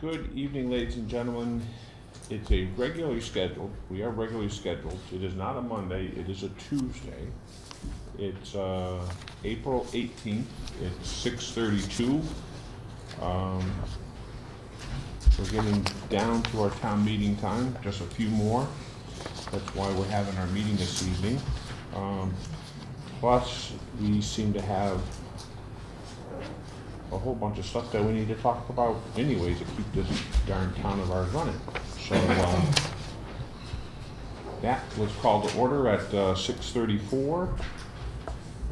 Good evening, ladies and gentlemen. It's a regularly scheduled, we are regularly scheduled. It is not a Monday, it is a Tuesday. It's uh, April 18th, it's 6:32. Um, We're getting down to our town meeting time, just a few more. That's why we're having our meeting this evening. Um, Plus, we seem to have a whole bunch of stuff that we need to talk about anyways to keep this darn town of ours running. So, um, that was called to order at, uh, six thirty-four.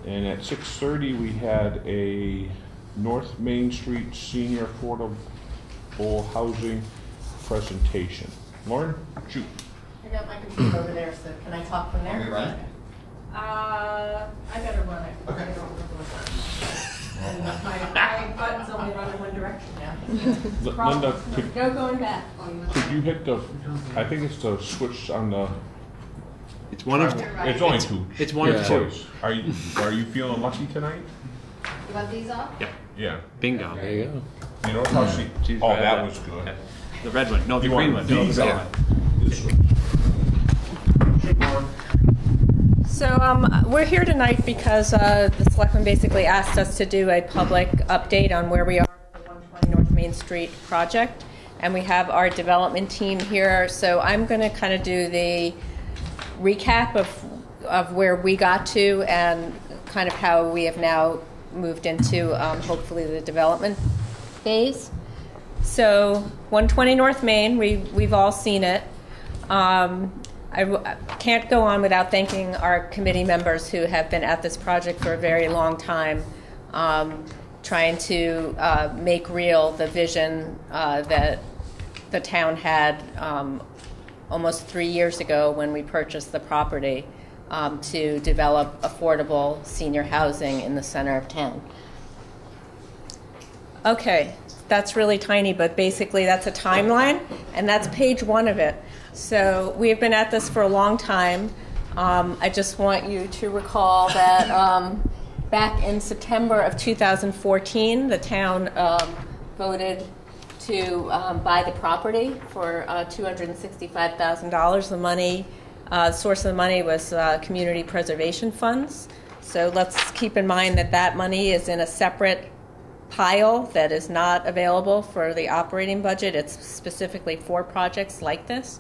And at six thirty, we had a North Main Street Senior Affordable Housing presentation. Lauren, shoot. I got my computer over there, so can I talk from there? Can we run it? Uh, I better run it. Okay. I don't remember what that- And my, my buttons only run in one direction now. L- Linda, could, No going back. could you hit the, I think it's the switch on the, It's one of, it's only two. it's one of two. Choice. Are you, are you feeling lucky tonight? You want these off? Yeah, Yeah. bingo. There you go. You know how she, She's oh, right that up. was good. Okay. The red one, no, the You green want one. No, the these red on? one. This one. So um, we're here tonight because uh, the selectmen basically asked us to do a public update on where we are with the 120 North Main Street project. And we have our development team here. So I'm going to kind of do the recap of, of where we got to and kind of how we have now moved into um, hopefully the development phase. So 120 North Main, we, we've all seen it. Um, I, can't go on without thanking our committee members who have been at this project for a very long time, um, trying to uh, make real the vision uh, that the town had um, almost three years ago when we purchased the property um, to develop affordable senior housing in the center of town. Okay, that's really tiny, but basically that's a timeline, and that's page one of it. So we have been at this for a long time. Um, I just want you to recall that um, back in September of 2014, the town um, voted to um, buy the property for uh, $265,000. The money, uh, source of the money was uh, community preservation funds. So let's keep in mind that that money is in a separate pile that is not available for the operating budget. It's specifically for projects like this.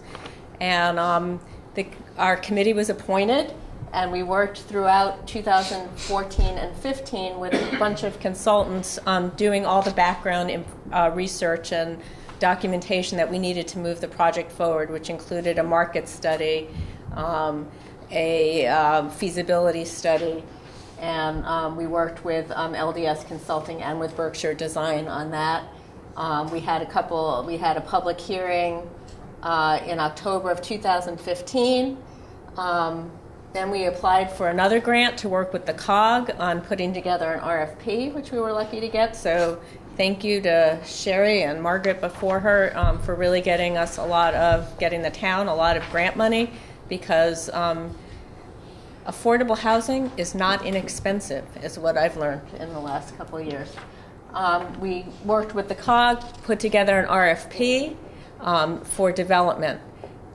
And um, the, our committee was appointed, and we worked throughout 2014 and 15 with a bunch of consultants um, doing all the background uh, research and documentation that we needed to move the project forward, which included a market study, um, a um, feasibility study, and um, we worked with um, LDS Consulting and with Berkshire Design on that. Um, we had a couple. We had a public hearing uh, in October of 2015. Um, then we applied for another grant to work with the COG on putting together an RFP, which we were lucky to get. So thank you to Sherry and Margaret before her um, for really getting us a lot of getting the town a lot of grant money because. Affordable housing is not inexpensive, is what I've learned in the last couple of years. Um, we worked with the COG, put together an RFP um, for development.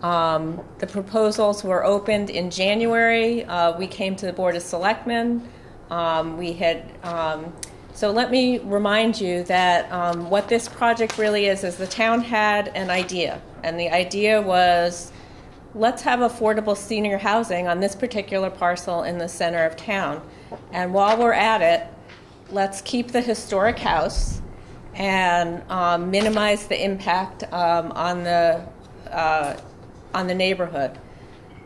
Um, the proposals were opened in January. Uh, we came to the Board of Selectmen. Um, we had um, so let me remind you that um, what this project really is is the town had an idea, and the idea was let's have affordable senior housing on this particular parcel in the center of town. And while we're at it, let's keep the historic house and um, minimize the impact um, on the uh, on the neighborhood.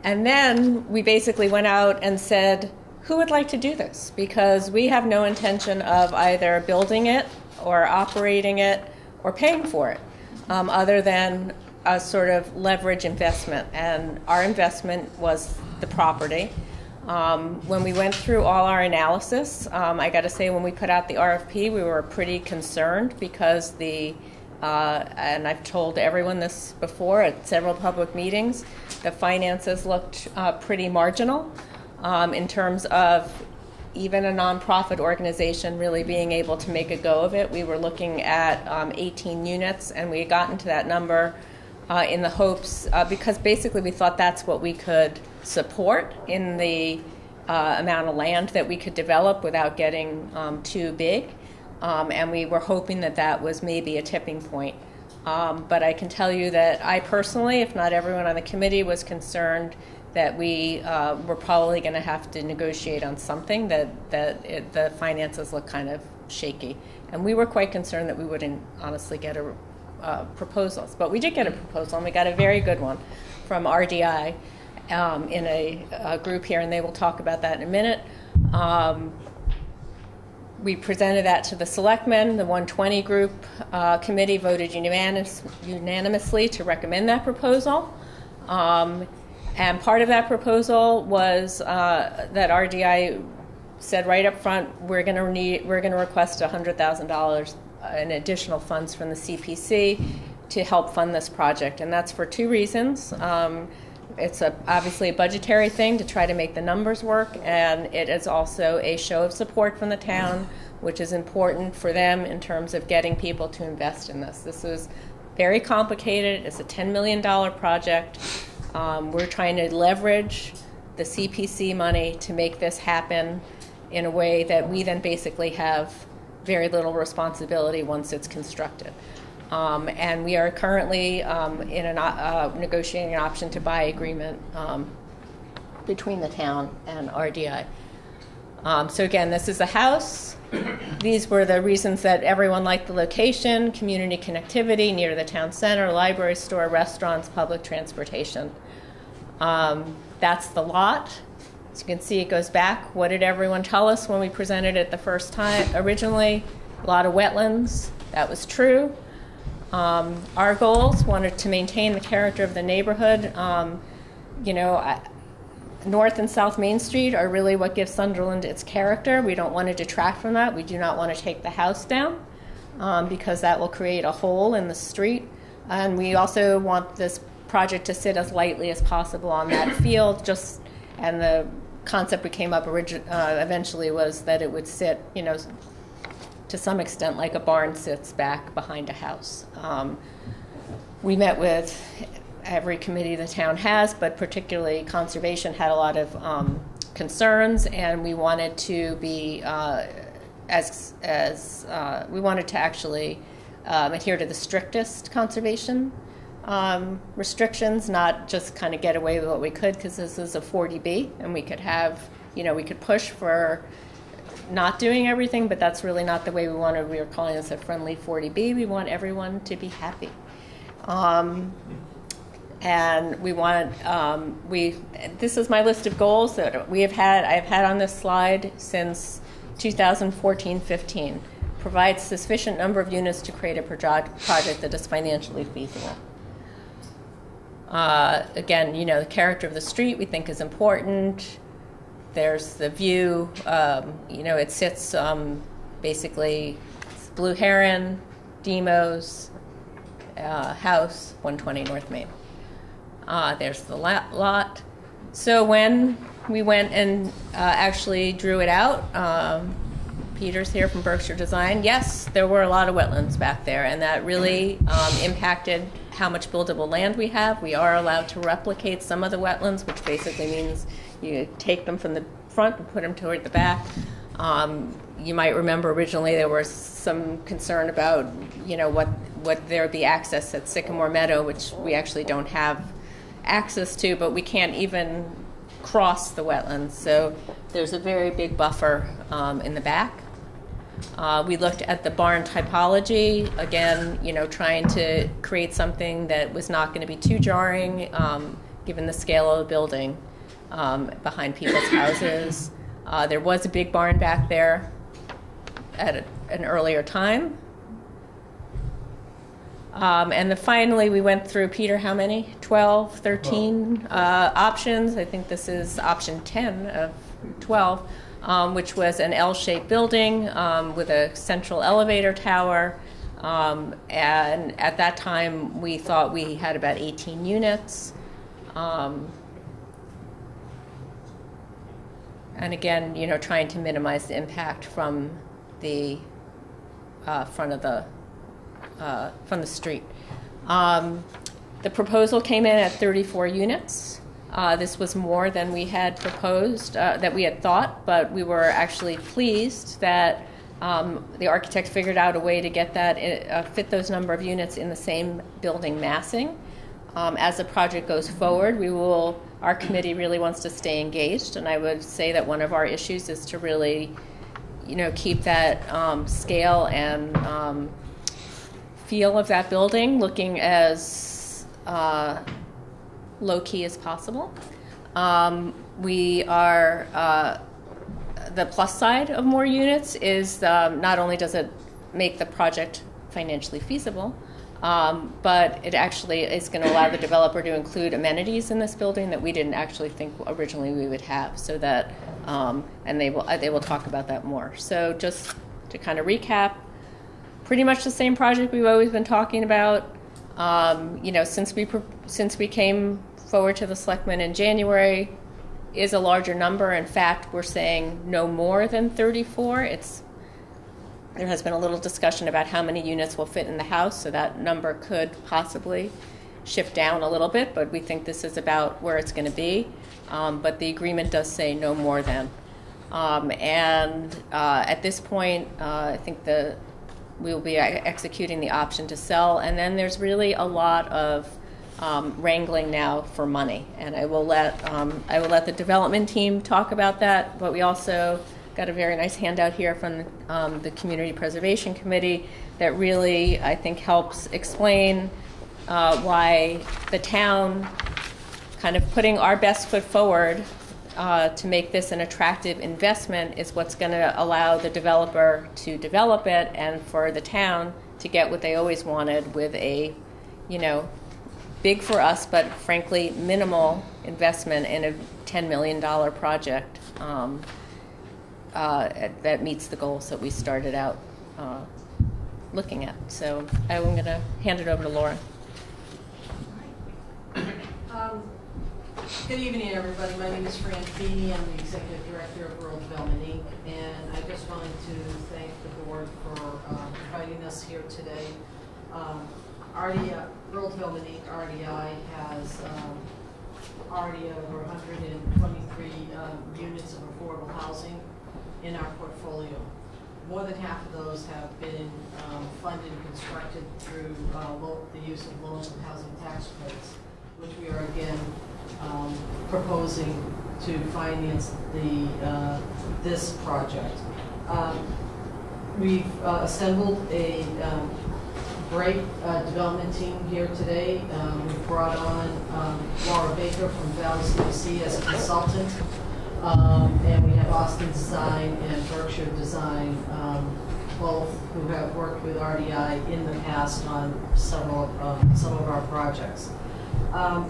And then we basically went out and said, who would like to do this? Because we have no intention of either building it or operating it or paying for it, um, other than a sort of leverage investment. And our investment was the property. Um, when we went through all our analysis, um, I got to say, when we put out the RFP, we were pretty concerned because the, uh, and I've told everyone this before at several public meetings, the finances looked uh, pretty marginal um, in terms of even a nonprofit organization really being able to make a go of it. We were looking at um, 18 units, and we had gotten to that number uh, in the hopes, uh, because basically we thought that's what we could support in the uh, amount of land that we could develop without getting um, too big. Um, and we were hoping that that was maybe a tipping point. Um, but I can tell you that I personally, if not everyone on the committee, was concerned that we uh, were probably going to have to negotiate on something that that it, the finances look kind of shaky, and we were quite concerned that we wouldn't honestly get a uh, proposals. But we did get a proposal, and we got a very good one from RDI um, in a, a group here, and they will talk about that in a minute. Um, we presented that to the selectmen. The 120 group uh, committee voted unanimous, unanimously to recommend that proposal. Um, and part of that proposal was uh, that RDI said right up front, we're going to need, we're going to request $100,000 in additional funds from the CPC to help fund this project, and that's for two reasons. Um, it's a, obviously a budgetary thing to try to make the numbers work, and it is also a show of support from the town, which is important for them in terms of getting people to invest in this. This is very complicated. It's a $10 million project. Um, we're trying to leverage the CPC money to make this happen in a way that we then basically have very little responsibility once it's constructed. Um, and we are currently um, in an, uh, negotiating an option to buy agreement um, between the town and RDI. Um, so again, this is a house. These were the reasons that everyone liked the location: community connectivity near the town center, library, store, restaurants, public transportation. Um, that's the lot. You can see, it goes back. What did everyone tell us when we presented it the first time? Originally, a lot of wetlands. That was true. Um, our goals wanted to maintain the character of the neighborhood. Um, you know, North and South Main Street are really what gives Sunderland its character. We don't want to detract from that. We do not want to take the house down um, because that will create a hole in the street. And we also want this project to sit as lightly as possible on that field. Just and the concept we came up origi- uh, eventually was that it would sit, you know, to some extent like a barn sits back behind a house. Um, we met with every committee the town has, but particularly conservation had a lot of um, concerns, and we wanted to be uh, as as uh, we wanted to actually um, adhere to the strictest conservation um, restrictions, not just kind of get away with what we could, because this is a 40B, and we could have, you know, we could push for not doing everything, but that's really not the way we wanted. We were calling this a friendly 40B. We want everyone to be happy. Um, and we want um, we this is my list of goals that we have had i've had on this slide since 2014-15 Provides sufficient number of units to create a project that is financially feasible uh, again you know the character of the street we think is important there's the view um, you know it sits um, basically blue heron demos uh, house 120 north main uh, there's the lot. So when we went and uh, actually drew it out, um, Peter's here from Berkshire Design. Yes, there were a lot of wetlands back there, and that really um, impacted how much buildable land we have. We are allowed to replicate some of the wetlands, which basically means you take them from the front and put them toward the back. Um, you might remember originally there was some concern about, you know, what what there would be access at Sycamore Meadow, which we actually don't have access to, but we can't even cross the wetlands. So there's a very big buffer um, in the back. Uh, we looked at the barn typology again, you know, trying to create something that was not going to be too jarring, um, given the scale of the building um, behind people's houses. Uh, there was a big barn back there at a, an earlier time. Um, and then finally, we went through, Peter, how many? 12, 13 uh, options. I think this is option 10 of 12, um, which was an L shaped building um, with a central elevator tower. Um, and at that time, we thought we had about 18 units. Um, and again, you know, trying to minimize the impact from the uh, front of the uh, from the street. Um, the proposal came in at 34 units. Uh, this was more than we had proposed, uh, that we had thought, but we were actually pleased that um, the architect figured out a way to get that, uh, fit those number of units in the same building massing. Um, as the project goes forward, we will, our committee really wants to stay engaged, and I would say that one of our issues is to really, you know, keep that um, scale and um, feel of that building looking as uh, low key as possible. Um, we are uh, the plus side of more units is um, not only does it make the project financially feasible, um, but it actually is going to allow the developer to include amenities in this building that we didn't actually think originally we would have. So that, um, and they will uh, they will talk about that more. So just to kind of recap, pretty much the same project we've always been talking about. Um, you know, since we since we came forward to the selectmen in January, is a larger number. In fact, we're saying no more than 34. It's there has been a little discussion about how many units will fit in the house, so that number could possibly shift down a little bit, but we think this is about where it's going to be. Um, but the agreement does say no more than. Um, and uh, at this point, uh, I think the we will be executing the option to sell, and then there's really a lot of um, wrangling now for money. And I will let um, I will let the development team talk about that. But we also got a very nice handout here from um, the Community Preservation Committee that really I think helps explain uh, why the town kind of putting our best foot forward uh, to make this an attractive investment is what's going to allow the developer to develop it and for the town to get what they always wanted with a, you know, big for us but frankly minimal investment in a $10 million project um, uh, that meets the goals that we started out uh, looking at. So I'm going to hand it over to Lauren. Um, Good evening, everybody. My name is Fran Feeney. I'm the Executive Director of Rural Development Inc. And I just wanted to thank the board for um, inviting us here today. Um, RDI, Rural Development Inc., RDI, has um, already over 123 um, units of affordable housing in our portfolio. More than half of those have been um, funded and constructed through uh, the use of loans and housing tax credits, which we are again um, proposing to finance the, uh, this project. Um, We've uh, assembled a um, great uh, development team here today. Um, We've brought on um, Laura Baker from Valley CDC as a consultant. Um, And we have Austin Design and Berkshire Design, um, both who have worked with RDI in the past on several, some of our projects. Um,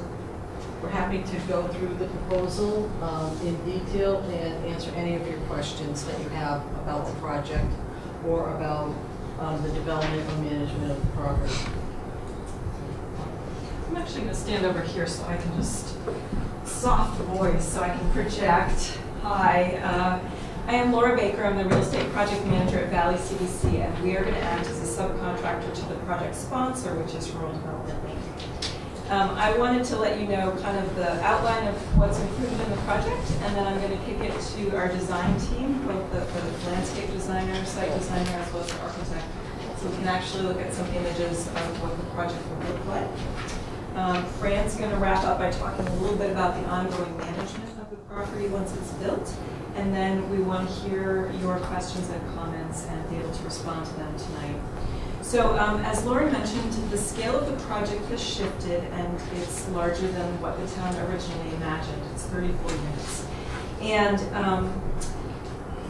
We're happy to go through the proposal um, in detail and answer any of your questions that you have about the project or about um, the development or management of the property. I'm actually going to stand over here so I can just soft voice so I can project. Hi, uh, I am Laura Baker. I'm the real estate project manager at Valley CDC, and we are going to act as a subcontractor to the project sponsor, which is Rural Development. Um, I wanted to let you know kind of the outline of what's included in the project, and then I'm going to kick it to our design team, both the, the landscape designer, site designer, as well as the architect, so we can actually look at some images of what the project will look like. Um, Fran's going to wrap up by talking a little bit about the ongoing management of the property once it's built, and then we want to hear your questions and comments and be able to respond to them tonight. So um, as Lauren mentioned, the scale of the project has shifted and it's larger than what the town originally imagined. It's 34 units. And um,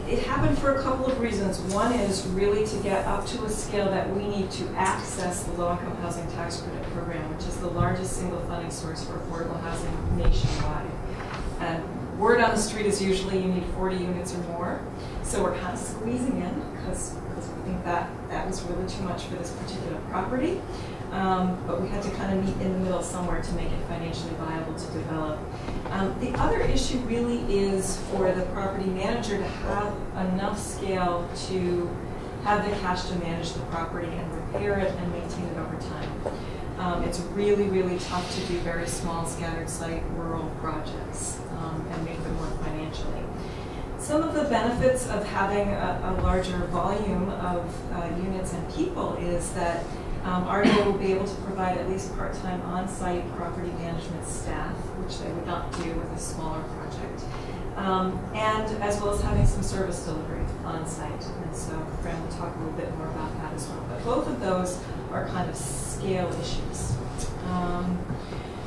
it happened for a couple of reasons. One is really to get up to a scale that we need to access the low-income housing tax credit program, which is the largest single funding source for affordable housing nationwide. And word on the street is usually you need 40 units or more. So we're kind of squeezing in because think that that was really too much for this particular property. um, but we had to kind of meet in the middle somewhere to make it financially viable to develop. Um, the other issue really is for the property manager to have enough scale to have the cash to manage the property and repair it and maintain it over time. Um, it's really, really tough to do very small scattered site rural projects um, and make them work financially. Some of the benefits of having a, a larger volume of uh, units and people is that um, RDI will be able to provide at least part-time on-site property management staff, which they would not do with a smaller project. Um, and as well as having some service delivery on-site. And so Fran will talk a little bit more about that as well. But both of those are kind of scale issues. Um,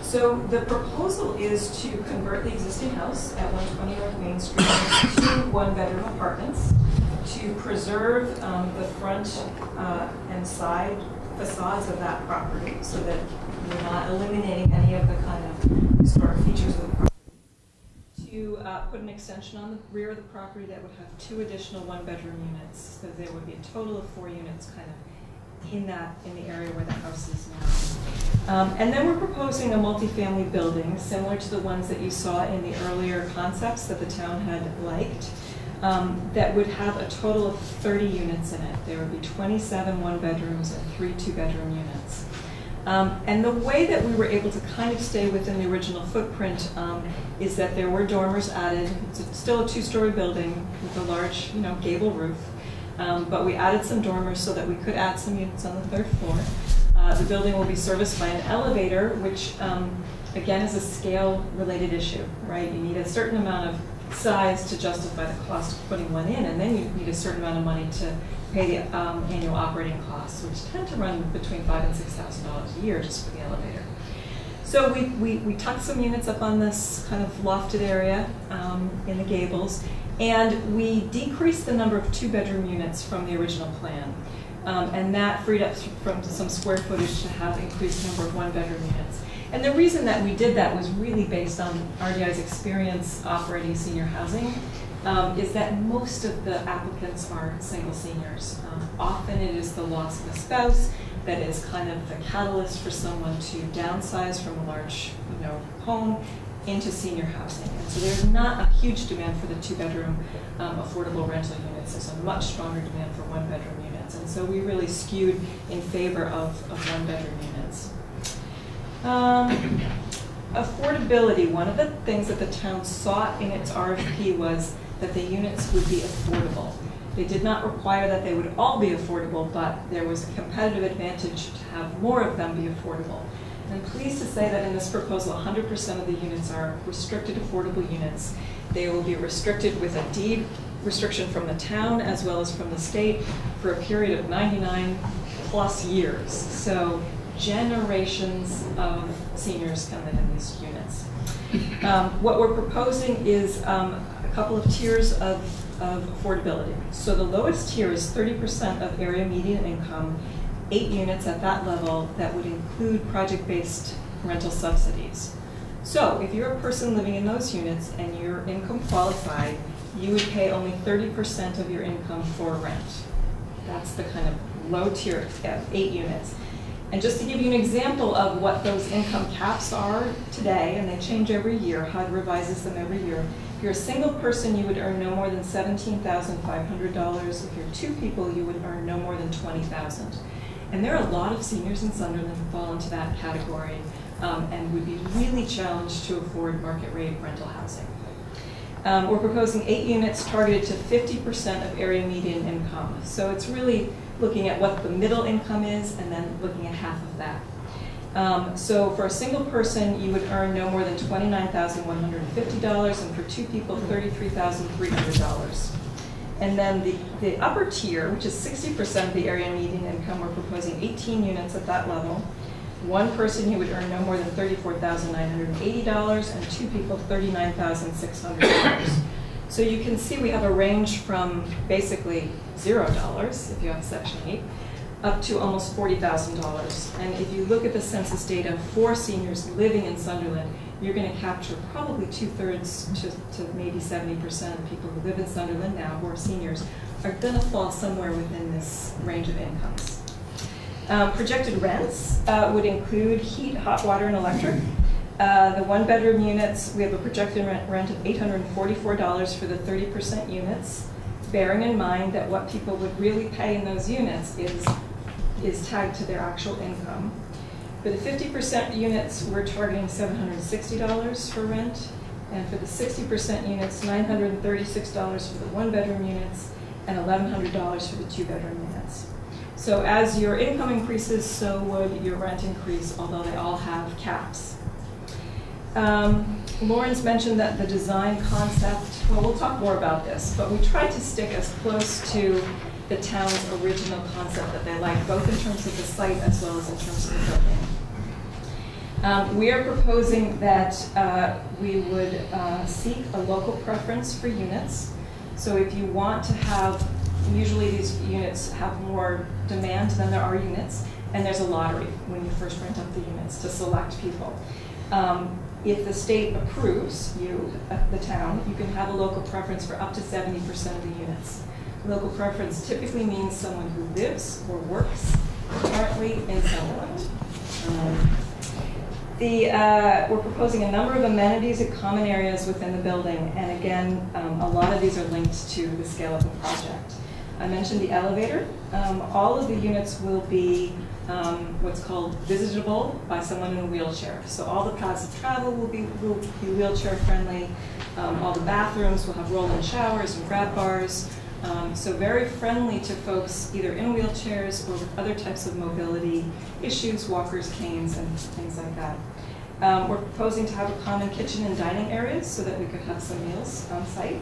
so the proposal is to convert the existing house at 120 North Main Street to one-bedroom apartments, to preserve um, the front uh, and side facades of that property so that we're not eliminating any of the kind of historic features of the property. To uh, put an extension on the rear of the property that would have two additional one-bedroom units. So there would be a total of four units kind of in that, in the area where the house is now. Um, And then we're proposing a multifamily building, similar to the ones that you saw in the earlier concepts that the town had liked, um, that would have a total of 30 units in it. There would be 27 one-bedrooms and three two-bedroom units. Um, and the way that we were able to kind of stay within the original footprint um, is that there were dormers added. It's still a two-story building with a large, you know, gable roof. Um, but we added some dormers so that we could add some units on the third floor. Uh, the building will be serviced by an elevator, which um, again is a scale-related issue, right? You need a certain amount of size to justify the cost of putting one in, and then you need a certain amount of money to pay the um, annual operating costs, which tend to run between five and six thousand dollars a year just for the elevator. So we, we, we tucked some units up on this kind of lofted area um, in the gables, and we decreased the number of two-bedroom units from the original plan. Um, and that freed up from some square footage to have increased number of one-bedroom units. And the reason that we did that was really based on RDI's experience operating senior housing, um, is that most of the applicants are single seniors. Um, often it is the loss of a spouse that is kind of the catalyst for someone to downsize from a large, you know, home into senior housing. And so there's not a huge demand for the two-bedroom um, affordable rental units. There's a much stronger demand for one-bedroom units. And so we really skewed in favor of, of one-bedroom units. Um, affordability, one of the things that the town sought in its RFP was that the units would be affordable. They did not require that they would all be affordable, but there was a competitive advantage to have more of them be affordable. I'm pleased to say that in this proposal, 100% of the units are restricted affordable units. They will be restricted with a deed restriction from the town as well as from the state for a period of 99 plus years. So generations of seniors can live in these units. Um, what we're proposing is um, a couple of tiers of, of affordability. So the lowest tier is 30% of area median income, eight units at that level that would include project-based rental subsidies. So if you're a person living in those units and you're income qualified, you would pay only 30% of your income for rent. That's the kind of low tier, uh, eight units. And just to give you an example of what those income caps are today, and they change every year, HUD revises them every year. If you're a single person, you would earn no more than $17,500. If you're two people, you would earn no more than 20000 And there are a lot of seniors in Sunderland who fall into that category um, and would be really challenged to afford market rate rental housing. Um, we're proposing eight units targeted to 50% of area median income. So it's really looking at what the middle income is and then looking at half of that. Um, so for a single person, you would earn no more than $29,150, and for two people, $33,300. And then the, the upper tier, which is 60% of the area median income, we're proposing 18 units at that level. One person, you would earn no more than $34,980, and two people, $39,600. So you can see we have a range from basically zero dollars, if you have Section 8, up to almost $40,000. And if you look at the census data for seniors living in Sunderland, you're going to capture probably two-thirds to, to maybe 70% of people who live in Sunderland now who are seniors are going to fall somewhere within this range of incomes. Um, projected rents uh, would include heat, hot water, and electric. Uh, the one bedroom units, we have a projected rent, rent of $844 for the 30% units, bearing in mind that what people would really pay in those units is, is tagged to their actual income. For the 50% units, we're targeting $760 for rent, and for the 60% units, $936 for the one bedroom units, and $1,100 for the two bedroom units. So as your income increases, so would your rent increase, although they all have caps. Um, Lauren's mentioned that the design concept, well, we'll talk more about this, but we tried to stick as close to the town's original concept that they like, both in terms of the site as well as in terms of the building. Um, we are proposing that uh, we would uh, seek a local preference for units. So if you want to have, usually these units have more demand than there are units, and there's a lottery when you first rent out the units to select people. Um, if the state approves you, uh, the town, you can have a local preference for up to 70% of the units. Local preference typically means someone who lives or works currently in Sunderland. Um, the, uh, we're proposing a number of amenities and common areas within the building, and again, um, a lot of these are linked to the scale of the project. I mentioned the elevator. Um, all of the units will be um, what's called visitable by someone in a wheelchair. So all the paths of travel will be, will be wheelchair friendly. Um, all the bathrooms will have roll-in showers and grab bars. Um, so very friendly to folks either in wheelchairs or with other types of mobility issues, walkers, canes, and things like that. Um, we're proposing to have a common kitchen and dining areas so that we could have some meals on site.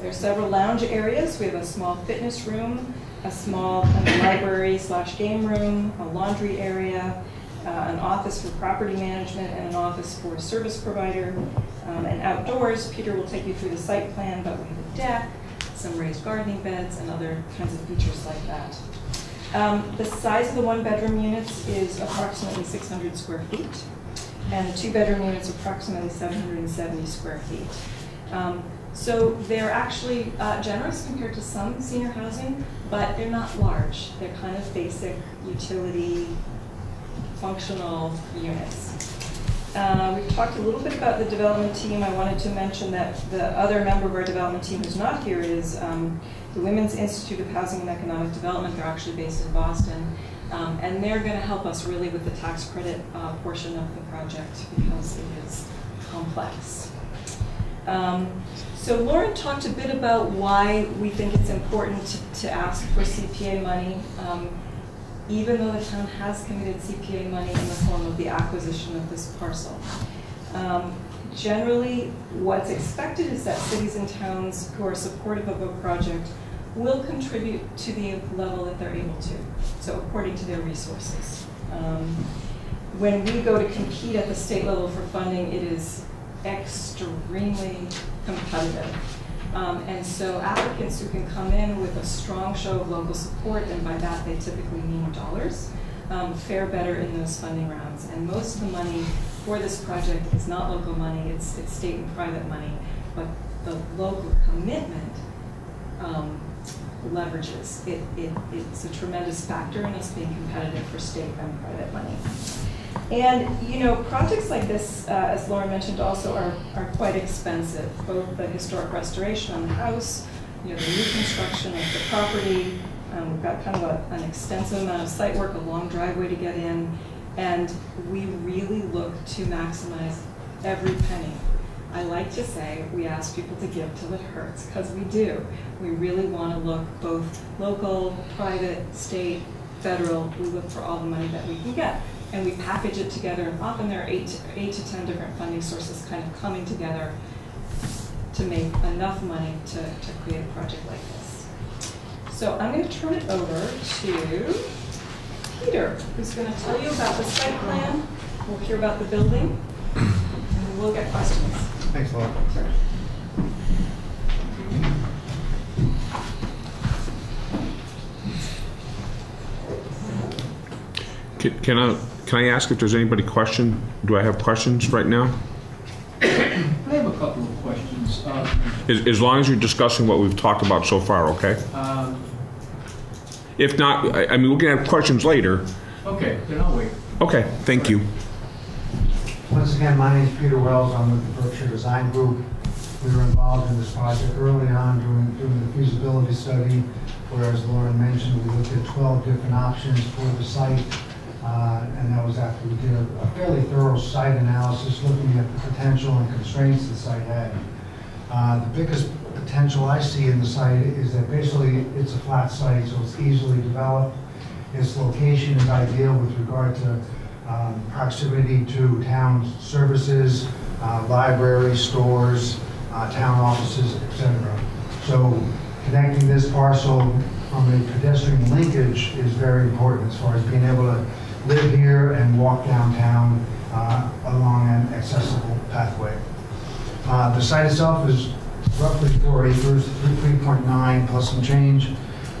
There are several lounge areas. We have a small fitness room, a small kind of library slash game room, a laundry area, uh, an office for property management, and an office for a service provider. Um, and outdoors, Peter will take you through the site plan, but we have a deck, some raised gardening beds, and other kinds of features like that. Um, the size of the one bedroom units is approximately 600 square feet, and the two bedroom units approximately 770 square feet. Um, so they're actually uh, generous compared to some senior housing, but they're not large. They're kind of basic utility, functional units. Uh, we've talked a little bit about the development team. I wanted to mention that the other member of our development team who's not here is um, the Women's Institute of Housing and Economic Development. They're actually based in Boston. Um, and they're going to help us really with the tax credit uh, portion of the project because it is complex. Um, so Lauren talked a bit about why we think it's important to, to ask for CPA money, um, even though the town has committed CPA money in the form of the acquisition of this parcel. Um, generally, what's expected is that cities and towns who are supportive of a project will contribute to the level that they're able to, so according to their resources. Um, when we go to compete at the state level for funding, it is extremely competitive. Um, and so applicants who can come in with a strong show of local support, and by that they typically mean dollars, um, fare better in those funding rounds. And most of the money for this project is not local money, it's, it's state and private money, but the local commitment um, leverages. It, it, it's a tremendous factor in us being competitive for state and private money. And, you know, projects like this, uh, as Laura mentioned, also are, are quite expensive, both the historic restoration on the house, you know, the new construction of the property. Um, we've got kind of a, an extensive amount of site work, a long driveway to get in, and we really look to maximize every penny. I like to say we ask people to give till it hurts, because we do. We really want to look both local, private, state, federal. We look for all the money that we can get and we package it together. And often there are eight to, eight to 10 different funding sources kind of coming together to make enough money to, to create a project like this. So I'm going to turn it over to Peter, who's going to tell you about the site plan. We'll hear about the building, and we'll get questions. Thanks a lot. Sure. Can, can I, can I ask if there's anybody question? Do I have questions right now? I have a couple of questions. Uh, As, as long as you're discussing what we've talked about so far, okay? um, If not, I, I mean, we can have questions later, Okay, then I'll wait. Okay, thank you. Once again, my name is Peter Wells, I'm with the Berkshire Design Group. We were involved in this project early on during, during the feasibility study, where, as Lauren mentioned, we looked at 12 different options for the site. Uh, And that was after we did a- a fairly thorough site analysis, looking at the potential and constraints the site had. Uh, The biggest potential I see in the site is that basically it's a flat site, so it's easily developed. Its location is ideal with regard to um, proximity to town services, uh, libraries, stores, uh, town offices, et cetera. So connecting this parcel from a pedestrian linkage is very important as far as being able to live here and walk downtown uh, along an accessible pathway. Uh, The site itself is roughly four acres, 3.9 plus some change.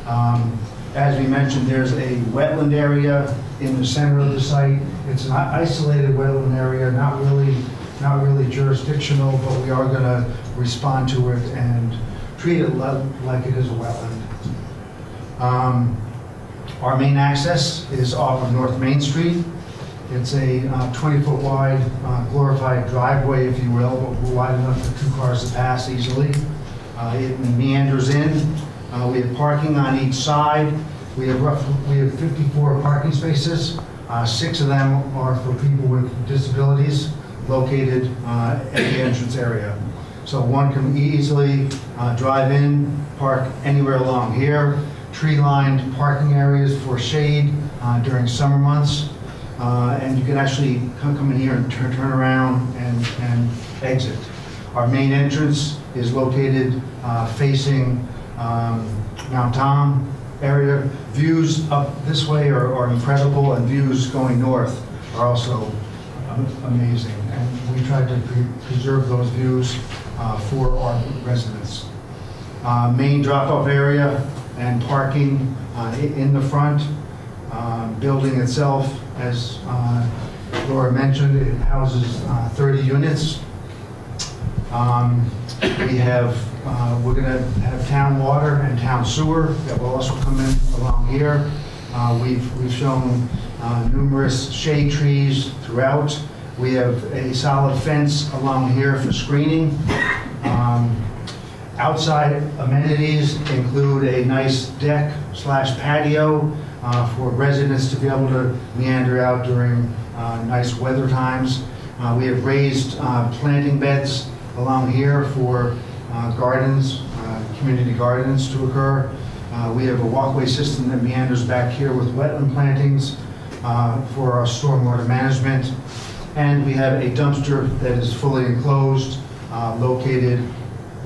Um, As we mentioned, there's a wetland area in the center of the site. It's an isolated wetland area, not really, not really jurisdictional, but we are going to respond to it and treat it li- like it is a wetland. Um, Our main access is off of North Main Street. It's a 20-foot wide uh, glorified driveway, if you will, but wide enough for two cars to pass easily. Uh, It meanders in. Uh, We have parking on each side. We have roughly, we have 54 parking spaces. Uh, Six of them are for people with disabilities located uh, at the entrance area. So one can easily uh, drive in, park anywhere along here. Tree-lined parking areas for shade uh, during summer months. Uh, And you can actually come come in here and turn turn around and and exit. Our main entrance is located uh, facing um, Mount Tom area. Views up this way are are incredible, and views going north are also um, amazing. And we tried to pre- preserve those views uh, for our residents. Uh, Main drop-off area and parking uh, in the front. Uh, Building itself, as uh, Laura mentioned, it houses uh, 30 units. Um, We have, uh, we're going to have town water and town sewer that will also come in along here. We've we've shown numerous shade trees throughout. We have a solid fence along here for screening. Um, Outside amenities include a nice deck slash patio uh, for residents to be able to meander out during uh, nice weather times. Uh, We have raised uh, planting beds along here for uh, gardens, uh, community gardens to occur. We have a walkway system that meanders back here with wetland plantings for our stormwater management. And we have a dumpster that is fully enclosed, located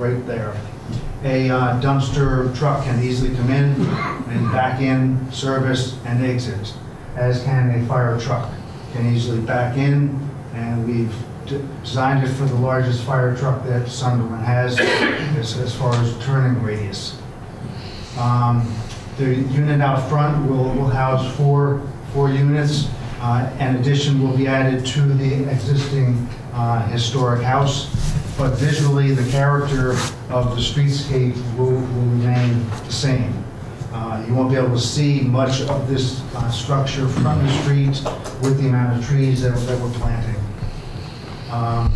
right there. A uh, dumpster truck can easily come in and back in, service, and exit, as can a fire truck. Can easily back in, and we've designed it for the largest fire truck that Sunderland has, as as far as turning radius. Um, The unit out front will will house four, four units. Uh, An addition will be added to the existing uh, historic house, but visually, the character of the streetscape will will remain the same. Uh, You won't be able to see much of this uh, structure from the street with the amount of trees that that we're planting. Um,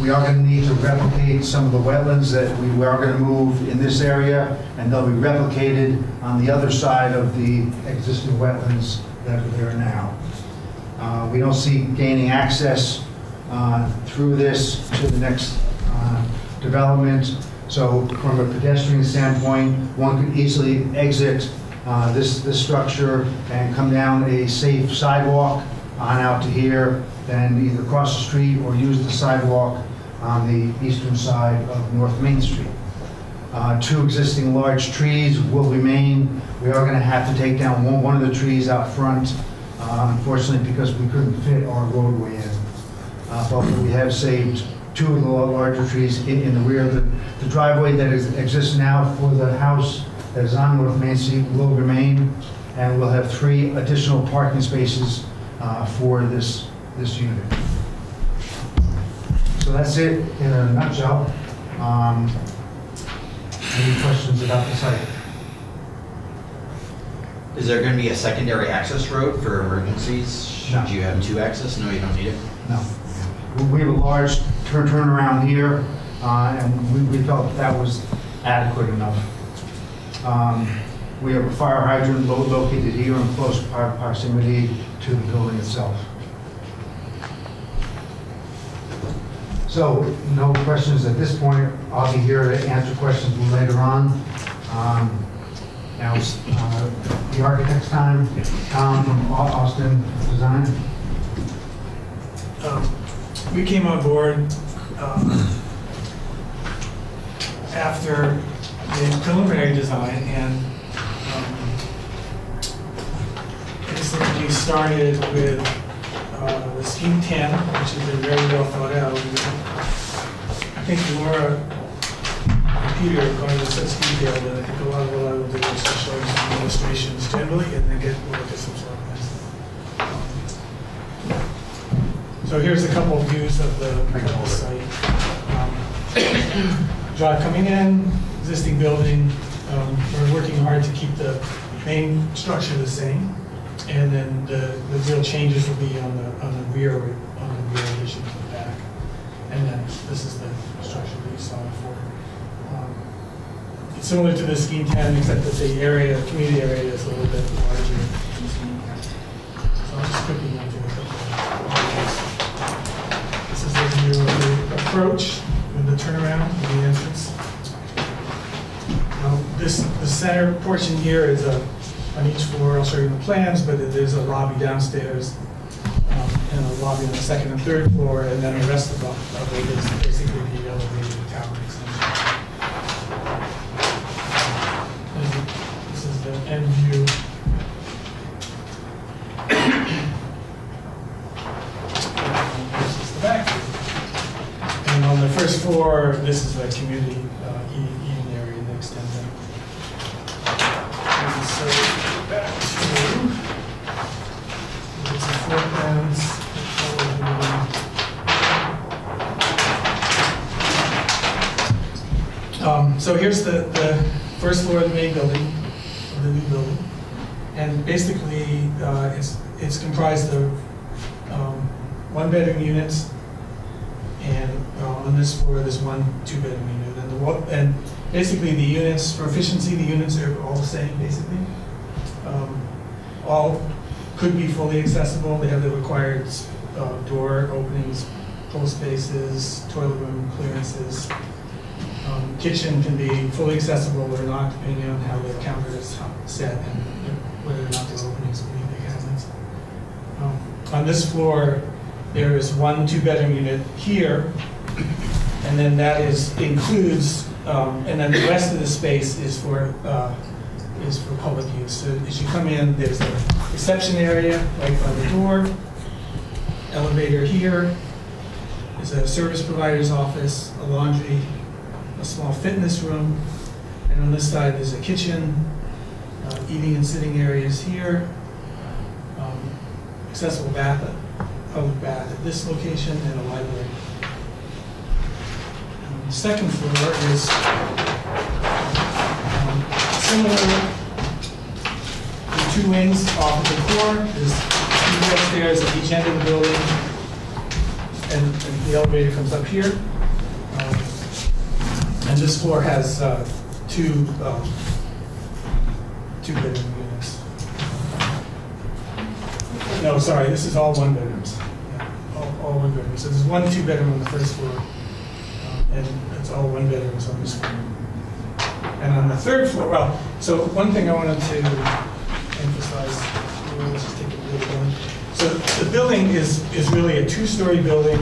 We are going to need to replicate some of the wetlands that we are going to move in this area, and they'll be replicated on the other side of the existing wetlands that are there now. Uh, We don't see gaining access uh, through this to the next development. So from a pedestrian standpoint, one could easily exit uh, this, this structure and come down a safe sidewalk on out to here, then either cross the street or use the sidewalk on the eastern side of North Main Street. Uh, Two existing large trees will remain. We are going to have to take down one, one of the trees out front, uh, unfortunately, because we couldn't fit our roadway in. Uh, But we have saved two of the larger trees in, in the rear. The the driveway that is, exists now for the house that is on North Main Street will remain, and we'll have three additional parking spaces uh, for this, this unit. So that's it in a nutshell. Um, Any questions about the site? Is there going to be a secondary access road for emergencies? No. You have two access? No, you don't need it. No. We have a large turn around here, uh, and we we felt that was adequate enough. Um, We have a fire hydrant lo- located here in close par- proximity to the building itself. So, no questions at this point. I'll be here to answer questions later on. Um, Now, it's, uh, the architect's time, Tom from Austin Design. Um, We came on board um, after the preliminary design and um, started with uh, the scheme 10, which has been very well thought out. I think Laura and Peter are going into such detail that I think a lot of what I will do is just show some illustrations generally and then get, look at some sort of Um, so here's a couple of views of the the site. Um, Drive coming in, existing building, um, we're working hard to keep the main structure the same. And then the, the real changes will be on the, on the rear, on the rear addition to the back. And then this is the structure that you saw before. Um, It's similar to the scheme ten, except that the area, community area is a little bit larger. 10. So I'll just quickly run through a couple approach and the turnaround and the entrance. This, the center portion here is a, on each floor, I'll show you the plans, but it is a lobby downstairs, um, and a lobby on the second and third floor, and then the rest of the, of it is basically the elevated tower extension. This is- This is the end view. This is the back view. First floor, this is the community uh, eating area extends in. And so back to, it's the floor plans. Um, So here's the, the first floor of the main building, of the new building. And basically, uh, it's, it's comprised of um, one-bedroom units, and on this floor, there's one two-bedroom unit. And the, and basically, the units, for efficiency, the units are all the same, basically. Um, All could be fully accessible, they have the required uh, door openings, pull spaces, toilet room clearances. Um, Kitchen can be fully accessible or not, depending on how the counter is set and whether or not the openings will be cabinets. Um, On this floor, there is one two-bedroom unit here, and then that is, includes, um, and then the rest of the space is for, uh, is for public use. So as you come in, there's a reception area right by the door, elevator here, there's a service provider's office, a laundry, a small fitness room, and on this side, there's a kitchen, uh, eating and sitting areas here, um, accessible bath, public bath at this location, and a library. The Second floor is um, similar, the two wings off of the core, there's two upstairs at each end of the building, and and the elevator comes up here. Um, And this floor has uh, two, um, two bedroom units. No, sorry, this is all one bedrooms. Yeah, All, all one bedrooms. So there's one two bedroom on the first floor, and it's all one bedrooms on this. And on the third floor, well, so one thing I wanted to emphasize, let's just take a little building. So the building is, is really a two-story building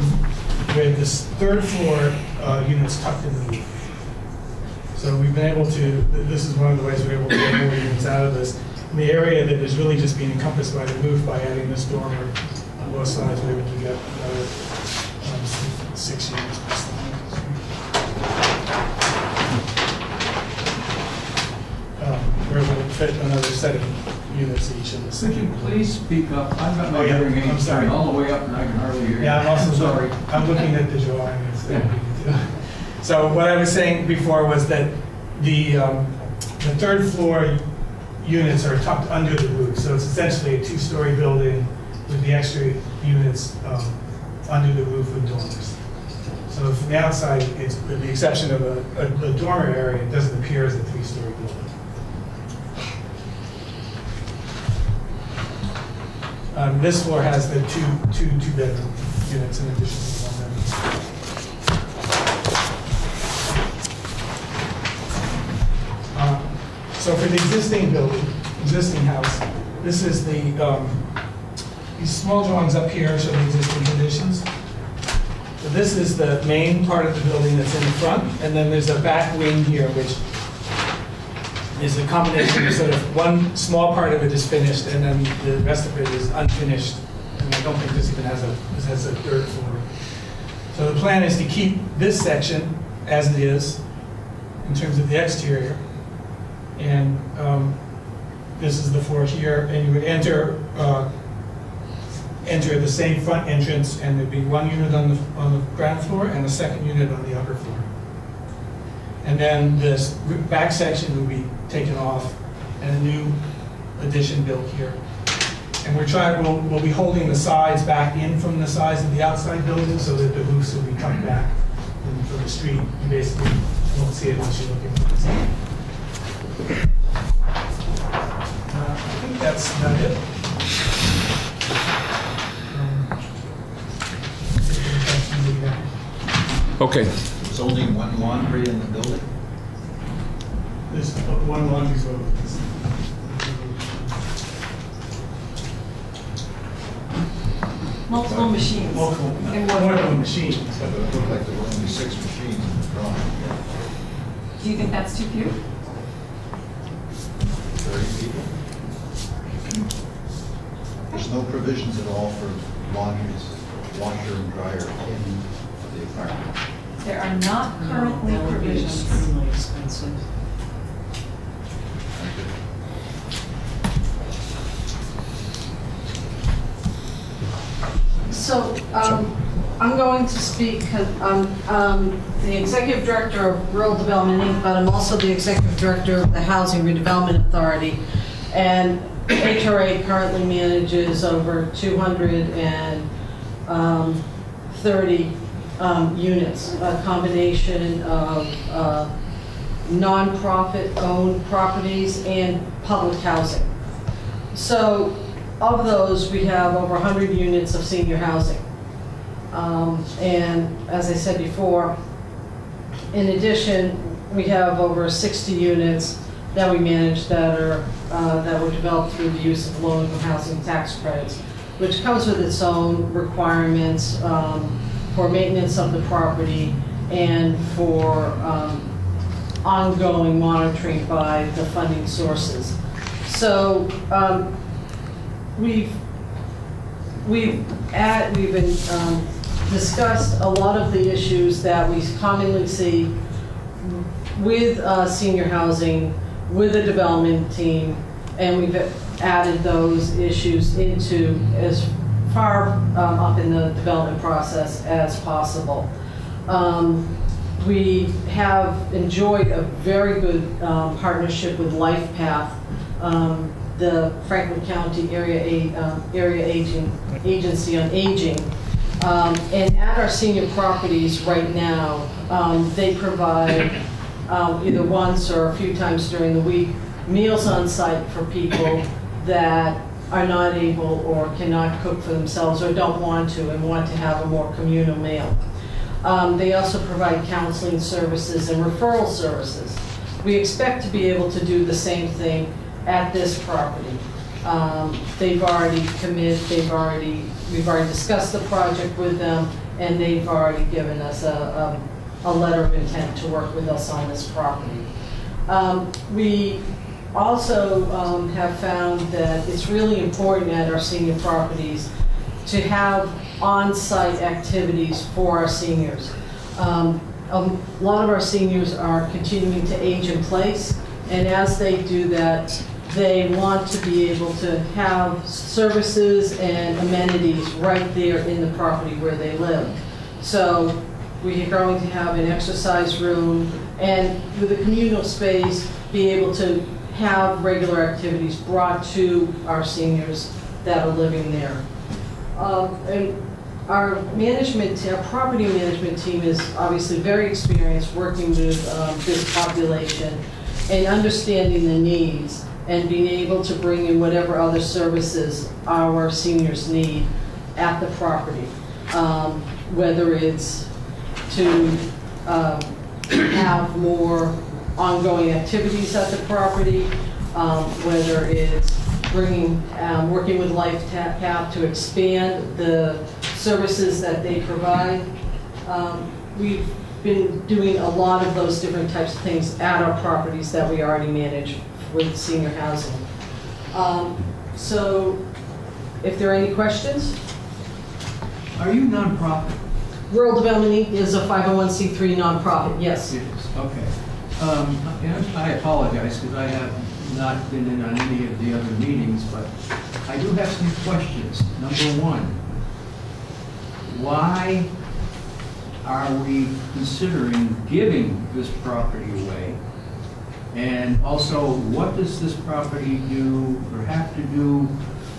with this third floor uh, units tucked in the roof. So we've been able to, this is one of the ways we're able to get more units out of this. In the area that is really just being encompassed by the roof by adding this dormer on both sides, we're able to get another um, six units per side. Um, We're able to fit another set of units each in the Could you please speak up? I've got Oh, yeah, hearing I'm aids sorry. turned all the way up and I can hardly hear you. Yeah, I'm also, Sorry. I'm looking at the drawing. It's- So what I was saying before was that the, um, the third floor units are tucked under the roof. So it's essentially a two-story building with the extra units um, under the roof with dormers. So from the outside, it's, with the exception of a, a- a dormer area, it doesn't appear as a three-story building. Um, This floor has the two, two, two-bedroom units in addition to the one-bedroom. Uh, So for the existing building, existing house, this is the, um, these small drawings up here show the existing conditions. So this is the main part of the building that's in the front, and then there's a back wing here, which is a combination of sort of one small part of it is finished, and then the rest of it is unfinished. And I don't think this even has a, this has a third floor. So the plan is to keep this section as it is in terms of the exterior. And um, this is the floor here, and you would enter, uh, enter the same front entrance, and there'd be one unit on the, on the ground floor and a second unit on the upper floor. And then this back section would be taken off, and a new addition built here. And we're trying, we'll, we'll be holding the sides back in from the sides of the outside building, so that the roofs will be cut back. And from the street, you basically won't see it unless you're looking from the side. Uh, I think that's about it. Um. Okay, There's only one laundry in the building? There's one laundry room. Multiple machines. Multiple, In one multiple room. machines. But it looked like there were only six machines in the drawing. Do you think that's too few? Thirty people? There's no provisions at all for laundries, washer and dryer in the apartment. There are not currently That would be provisions. extremely expensive. So, um, I'm going to speak, 'cause I'm, um, the Executive Director of Rural Development Inc., but I'm also the Executive Director of the Housing Redevelopment Authority. And HRA currently manages over 230 um, units, a combination of uh, nonprofit-owned properties and public housing. So of those, we have over 100 units of senior housing. Um, And as I said before, in addition, we have over 60 units that we manage that are, uh, that were developed through the use of low-income housing tax credits, which comes with its own requirements um, for maintenance of the property and for um, ongoing monitoring by the funding sources. So um, we've, we've at, we've been, um, discussed a lot of the issues that we commonly see with, uh, senior housing, with a development team, and we've added those issues into as far, um, up in the development process as possible. Um, we have enjoyed a very good, um, partnership with LifePath, um, the Franklin County Area, A- um, Area Aging, Agency on Aging. Um, And at our senior properties right now, um, they provide either once or a few times during the week, meals on site for people that are not able or cannot cook for themselves or don't want to and want to have a more communal meal. Um, They also provide counseling services and referral services. We expect to be able to do the same thing at this property. Um, They've already committed, they've already, we've already discussed the project with them, and they've already given us a, a, a letter of intent to work with us on this property. Um, We also um, have found that it's really important at our senior properties to have on-site activities for our seniors. Um, A lot of our seniors are continuing to age in place, and as they do that, they want to be able to have services and amenities right there in the property where they live. So we are going to have an exercise room, and with a communal space, be able to have regular activities brought to our seniors that are living there. Um, And our management, our property management team is obviously very experienced working with um, this population and understanding the needs and being able to bring in whatever other services our seniors need at the property. Um, Whether it's to um, have more ongoing activities at the property, um, whether it's bringing, um, working with Life Tap Tap to expand the services that they provide. Um, We've been doing a lot of those different types of things at our properties that we already manage with senior housing. Um, So if there are any questions, Are you nonprofit? Rural Development is a 501c3 nonprofit, yes. It is, okay. Um, I apologize because I have not been in on any of the other meetings, but I do have some questions. Number one, why are we considering giving this property away? And also, what does this property do or have to do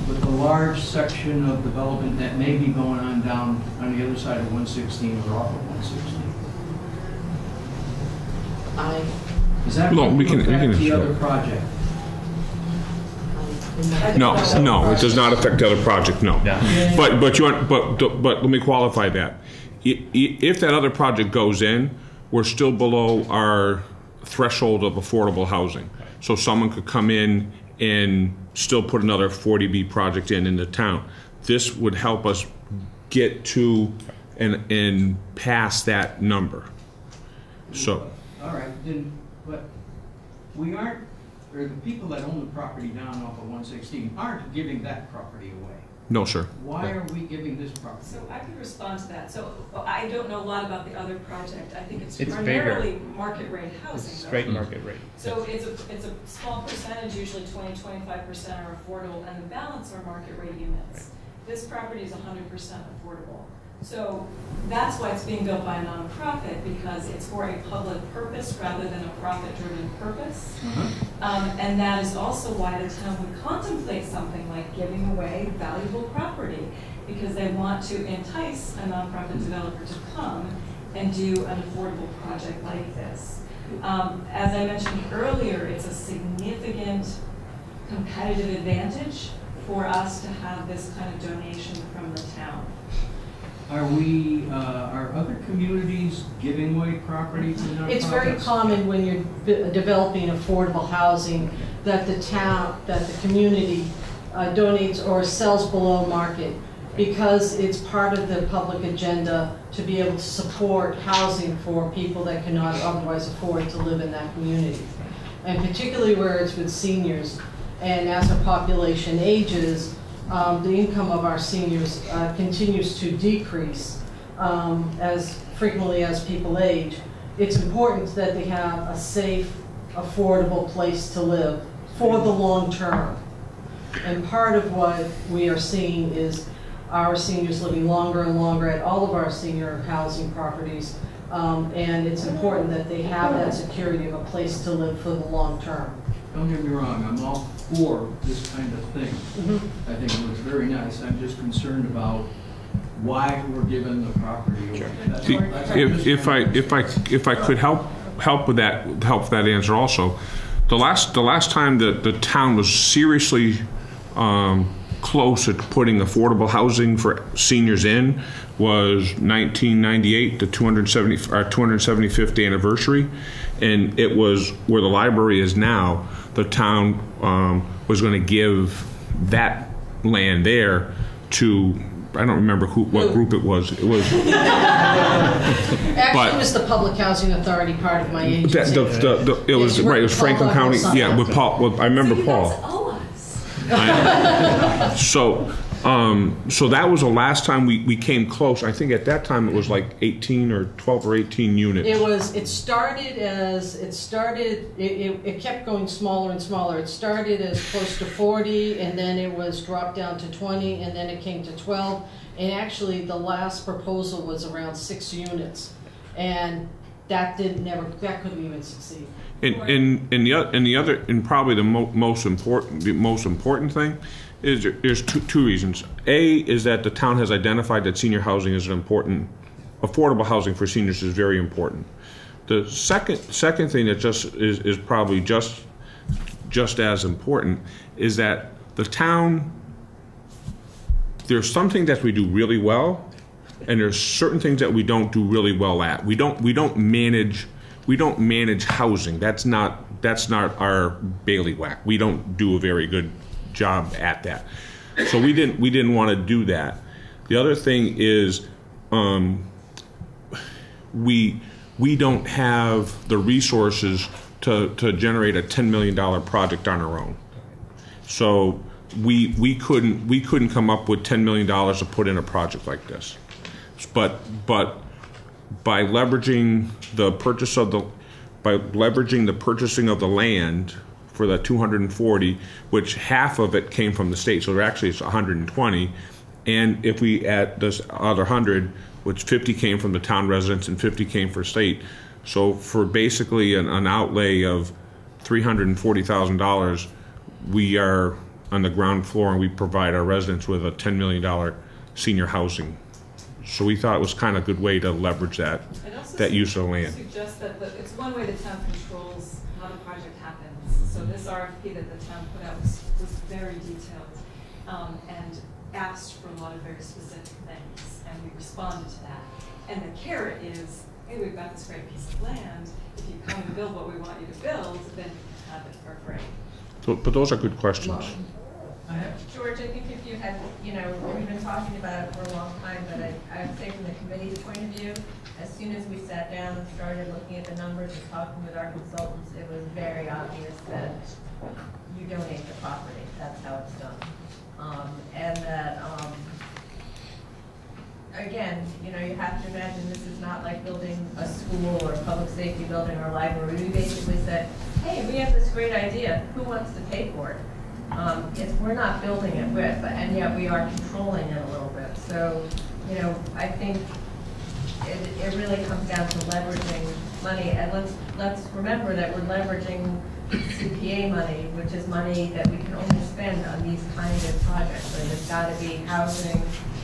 with the large section of development that may be going on down on the other side of 116 or off of 116? I, Is that No, we can- we affect can the show. other project? No, no, it does not affect the other project, no. Yeah. But, but you, want- but, but let me qualify that. I- i- If that other project goes in, we're still below our threshold of affordable housing. So someone could come in and still put another 40B project in in the town. This would help us get to and, and pass that number. So, All right, then, but we aren't, or the people that own the property down off of 116 aren't giving that property away. no, sir. Why are we giving this property? So I could respond to that. So I don't know a lot about the other project. I think it's It's primarily market rate housing. It's though. straight market rate. So it's a, it's a small percentage, usually 20, 25% are affordable, and the balance are market rate units. This property is 100% affordable. So that's why it's being built by a nonprofit, because it's for a public purpose rather than a profit-driven purpose. Uh-huh. Um, and that is also why the town would contemplate something like giving away valuable property, because they want to entice a nonprofit developer to come and do an affordable project like this. Um, as I mentioned earlier, it's a significant competitive advantage for us to have this kind of donation from the town. Are we, uh, are other communities giving away property to nonprofits? It's very common when you're developing affordable housing that the town, that the community uh, donates or sells below market because it's part of the public agenda to be able to support housing for people that cannot otherwise afford to live in that community. And particularly where it's with seniors. And as our population ages, um, the income of our seniors uh, continues to decrease um, as frequently as people age. It's important that they have a safe, affordable place to live for the long term. And part of what we are seeing is our seniors living longer and longer at all of our senior housing properties. Um, And it's important that they have that security of a place to live for the long term. Don't get me wrong, I'm all for this kind of thing. Mhm. I think it looks very nice. I'm just concerned about why we're given the property away. That's See, that's If, if I, if I, if I could help, help with that, help with that answer also, the last, the last time that the town was seriously, um, close at putting affordable housing for seniors in was nineteen ninety-eight, the two hundred seventy, our two hundred seventy-fifth anniversary. And it was where the library is now, the town, um, was gonna give that land there to, I don't remember who, what group it was. It was, Actually, it was the Public Housing Authority part of my That, agency. the, the, the, it was, right, it was Franklin County, yeah, with Paul, with, I remember So Paul. us. So, um, so that was the last time we, we came close. I think at that time it was like eighteen or twelve or eighteen units. It was, it started as, it started, it, it, it kept going smaller and smaller. It started as close to forty, and then it was dropped down to twenty, and then it came to twelve. And actually, the last proposal was around six units. And that didn't never, that couldn't even succeed. And, and, and the, and the other, and probably the mo- most important, the most important thing is there- there's two, two reasons. A is that the town has identified that senior housing is an important, affordable housing for seniors is very important. The second, second thing that just is, is probably just, just as important is that the town, there's some things that we do really well, and there's certain things that we don't do really well at. We don't we don't manage we don't manage housing. That's not that's not our bailiwick. We don't do a very good job at that. So we didn't we didn't want to do that. The other thing is um, we we don't have the resources to, to generate a ten million dollar project on our own. So we we couldn't we couldn't come up with ten million dollars to put in a project like this. But but by leveraging the purchase of the by leveraging the purchasing of the land for the 240, which half of it came from the state, so actually it's 120. And if we add this other 100, which 50 came from the town residents and 50 came for state, so for basically an, an outlay of $340,000, we are on the ground floor and we provide our residents with a $10 million senior housing. So we thought it was kind of a good way to leverage that, that use of land. Suggest that it's one way the town controls how the project. So this RFP that the town put out was, was very detailed um, and asked for a lot of very specific things, and we responded to that. And the carrot is, hey, we've got this great piece of land. If you come and build what we want you to build, then you can have it for free. So, but those are good questions. George, I think if you had, you know, we've been talking about it for a long time, but I, I would say from the committee's point of view, as soon as we sat down and started looking at the numbers and talking with our consultants, it was very obvious that you donate the property, that's how it's done. Um, and that, um, again, you know, you have to imagine this is not like building a school or a public safety building or a library. We basically said, hey, we have this great idea, who wants to pay for it? Um, it's, we're not building it with, and yet we are controlling it a little bit. So, you know, I think it, it really comes down to leveraging money. And let's, let's remember that we're leveraging CPA money, which is money that we can only spend on these kind of projects. So there's gotta be housing,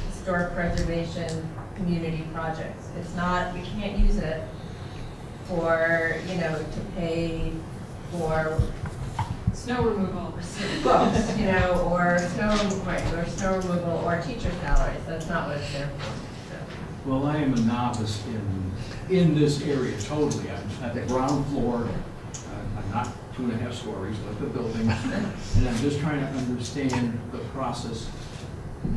historic preservation, community projects. It's not, we can't use it for, you know, to pay for Snow removal. books, you know, or snow, right, or snow removal, or teacher salaries, that's not what it's there for. so. Well, I am a novice in, in this area totally. I'm at the ground floor. Uh, I'm not two and a half stories like the building. And I'm just trying to understand the process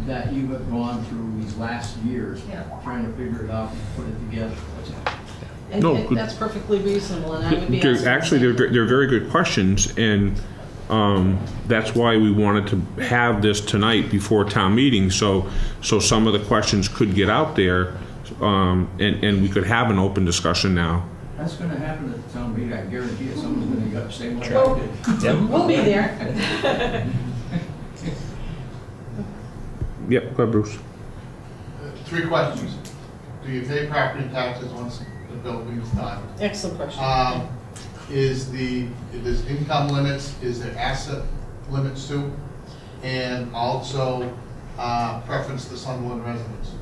that you have gone through these last years, Yeah. trying to figure it out and put it together. What's happening? And No, and good. that's perfectly reasonable, and I would be They're- asking. Actually, they're, they're very good questions, and um, that's why we wanted to have this tonight before town meeting, so, so some of the questions could get out there, um, and, and we could have an open discussion now. That's gonna happen at the town meeting. I guarantee you, someone's gonna get say what I did. We'll be there. Yep, go ahead, Bruce. Three questions. Do you pay property taxes once the building's done? Excellent question. Um, Is the, is income limits, is there asset limits too? And also uh, preference to Sunderland residents?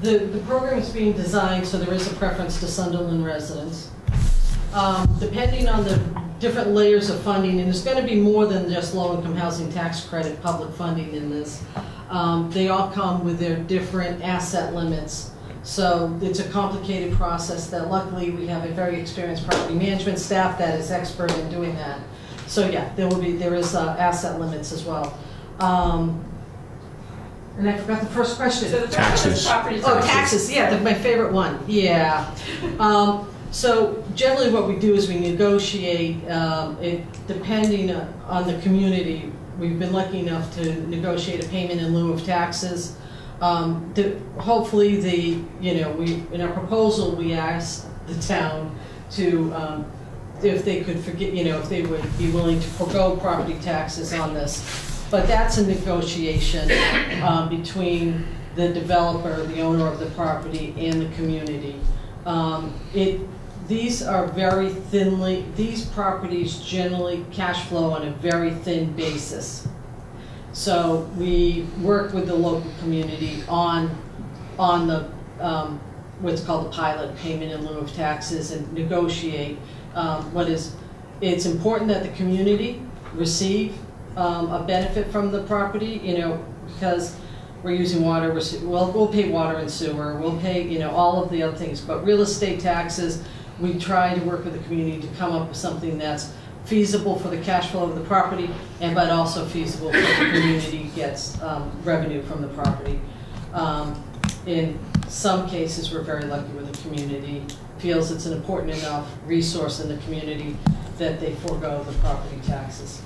The, the program is being designed so there is a preference to Sunderland residents. Um, Depending on the different layers of funding, and there's going to be more than just low-income housing tax credit public funding in this. um, They all come with their different asset limits. So it's a complicated process that luckily we have a very experienced property management staff that is expert in doing that. So yeah, there will be, there is uh, asset limits as well. Um, And I forgot the first question. So the first one Taxes. property Oh, taxes. taxes, yeah, that's my favorite one, yeah. Um, So generally what we do is we negotiate, um, it, depending on the community, we've been lucky enough to negotiate a payment in lieu of taxes. Um, the- Hopefully the, you know, we, in our proposal, we asked the town to, um, if they could forget, you know, if they would be willing to forego property taxes on this. But that's a negotiation um, between the developer, the owner of the property, and the community. Um, It, these are very thinly, these properties generally cash flow on a very thin basis. So we work with the local community on, on the, um, what's called the pilot payment in lieu of taxes and negotiate um, what is, it's important that the community receive um, a benefit from the property, you know, because we're using water, we're, we'll, we'll pay water and sewer, we'll pay, you know, all of the other things, but real estate taxes, we try to work with the community to come up with something that's feasible for the cash flow of the property, and but also feasible for the community gets um, revenue from the property. Um, In some cases, we're very lucky where the community feels it's an important enough resource in the community that they forego the property taxes.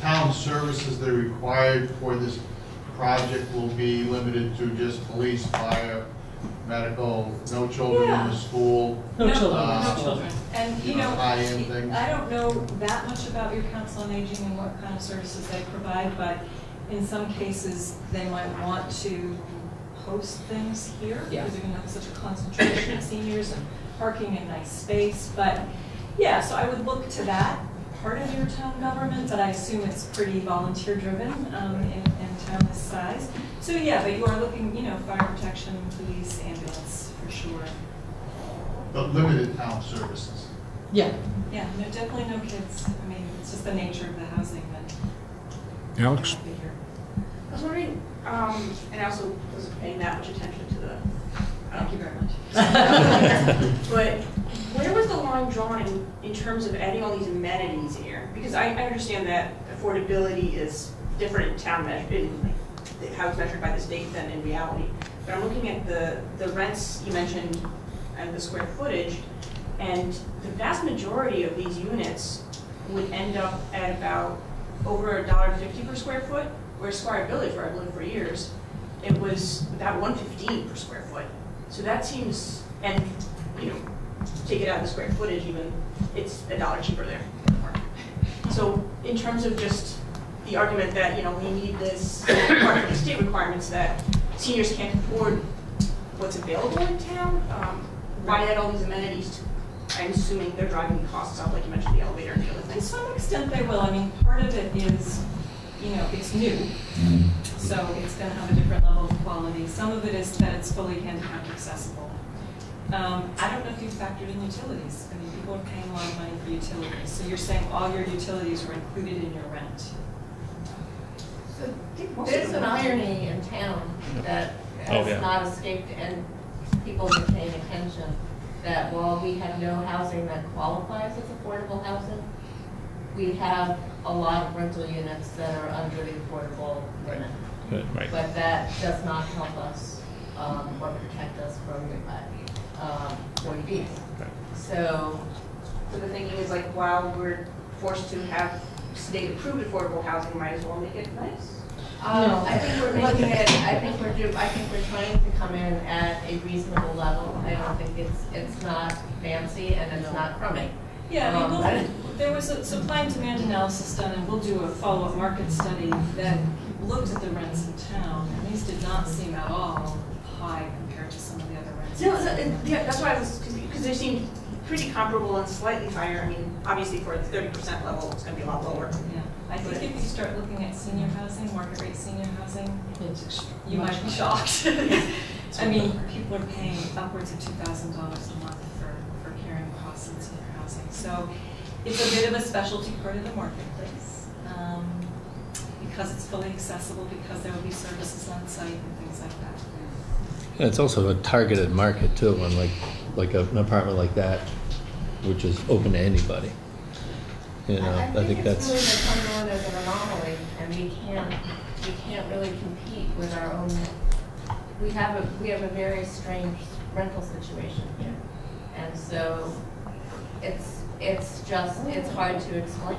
Town services that are required for this project will be limited to just police, fire, medical, no children in Yeah. the school. No children. Uh, No children. And, you you know, know, high-end things. I don't know that much about your council on aging and what kind of services they provide, but in some cases, they might want to host things here. Yeah. Because you're gonna have such a concentration of seniors and parking and nice space, but, yeah, so I would look to that part of your town government, but I assume it's pretty volunteer-driven, um, in, in town this size. So, yeah, but you are looking, you know, fire protection, police, ambulance, for sure. But limited town services. Yeah, Yeah, no, definitely no kids. I mean, it's just the nature of the housing that. Alex? I figure. I was wondering, um, and I also wasn't paying that much attention to the, Thank you very much. but where was the line drawn in, in terms of adding all these amenities here? Because I, I understand that affordability is different in town measure, in how it's measured by the state than in reality. But I'm looking at the, the rents you mentioned and the square footage, and the vast majority of these units would end up at about over a dollar fifty per square foot, whereas Squire Village, where I've lived for years, it was about one fifteen per square foot. So that seems, and, you know, take it out of the square footage even, it's a dollar cheaper there. So in terms of just the argument that, you know, we need this, the state requirements that seniors can't afford what's available in town, um, why add all these amenities? to I'm assuming they're driving costs up, like you mentioned, the elevator and the other To some extent, they will. I mean, part of it is, you know, it's new, so it's gonna have a different level of quality. Some of it is that it's fully handicap accessible. Um, I don't know if you factored in utilities. I mean, people are paying a lot of money for utilities. So you're saying all your utilities were included in your rent? So There's an irony in town that Oh, has yeah. not escaped and people are paying attention, that while we have no housing that qualifies as affordable housing, we have a lot of rental units that are under the affordable limit. Right. But that does not help us um, or protect us from uh, um, 40Bs. So, So the thinking is like, while we're forced to have state-approved affordable housing, might as well make it nice. Um, No. I think we're making it, I think we're do, I think we're trying to come in at a reasonable level. I don't think it's, it's not fancy and it's not crummy. Yeah, I Um, mean, I we'll, there was a supply and demand analysis done, and we'll do a follow-up market study that looked at the rents in town, and these did not seem at all high compared to some of the other rents. No, and- yeah, that's why I was, because they seem pretty comparable and slightly higher. I mean, obviously for the thirty percent level, it's gonna be a lot lower. Yeah, I think if you start looking at senior housing, market rate senior housing, it's extreme. you might be shocked. I mean, people are paying upwards of two thousand dollars a month for, for carrying costs in senior housing. So it's a bit of a specialty part of the marketplace. um, Because it's fully accessible, because there will be services on site and things like that. And it's also a targeted market too, on like, like a- an apartment like that, which is open to anybody. You know, I think it's that's, really become known as an anomaly, and we can't, we can't really compete with our own, we have a, we have a very strange rental situation here. And so, it's, it's just, it's hard to explain.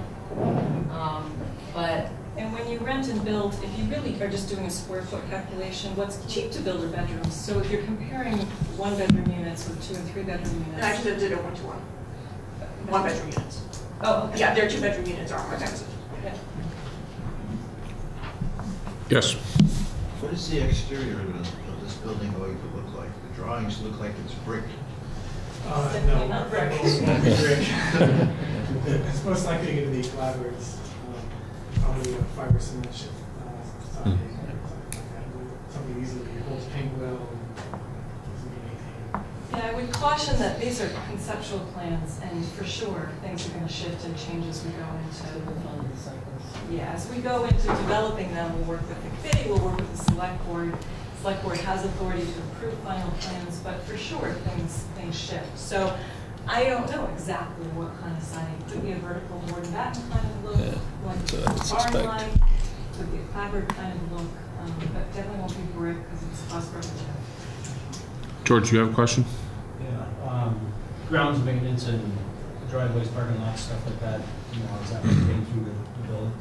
Um, But And when you rent and build, if you really are just doing a square foot calculation, what's cheap to build are bedrooms. So if you're comparing one bedroom units with two and three bedroom units. And I actually did a one-to-one, one-bedroom units. Oh, okay. Yeah, their two-bedroom units are more expensive. Yeah. Yes. What is the exterior of this- of this building going to look like? The drawings look like it's brick. Uh, Definitely no. not brick. It's not brick. It's most likely going to be clapboard, it's, um, probably a fiber cement chip, uh, something like that. Something easily holds paint well and easily maintained. Yeah, I would caution that these are conceptual plans, and for sure, things are gonna shift and change as we go into, yeah, as we go into developing them, we'll work with the committee, we'll work with the select board. Select board has authority to approve final plans, but for sure, things, things shift. So I don't know exactly what kind of siding, could be a vertical board and batten kind of look, Yeah, like that's what I would barn line, could be a clapboard kind of look, um, but definitely won't be brick, because it's cost prohibitive. George, you have a question? Yeah, grounds maintenance and driveways, parking lots, stuff like that, you know, is that maintained through the, the building?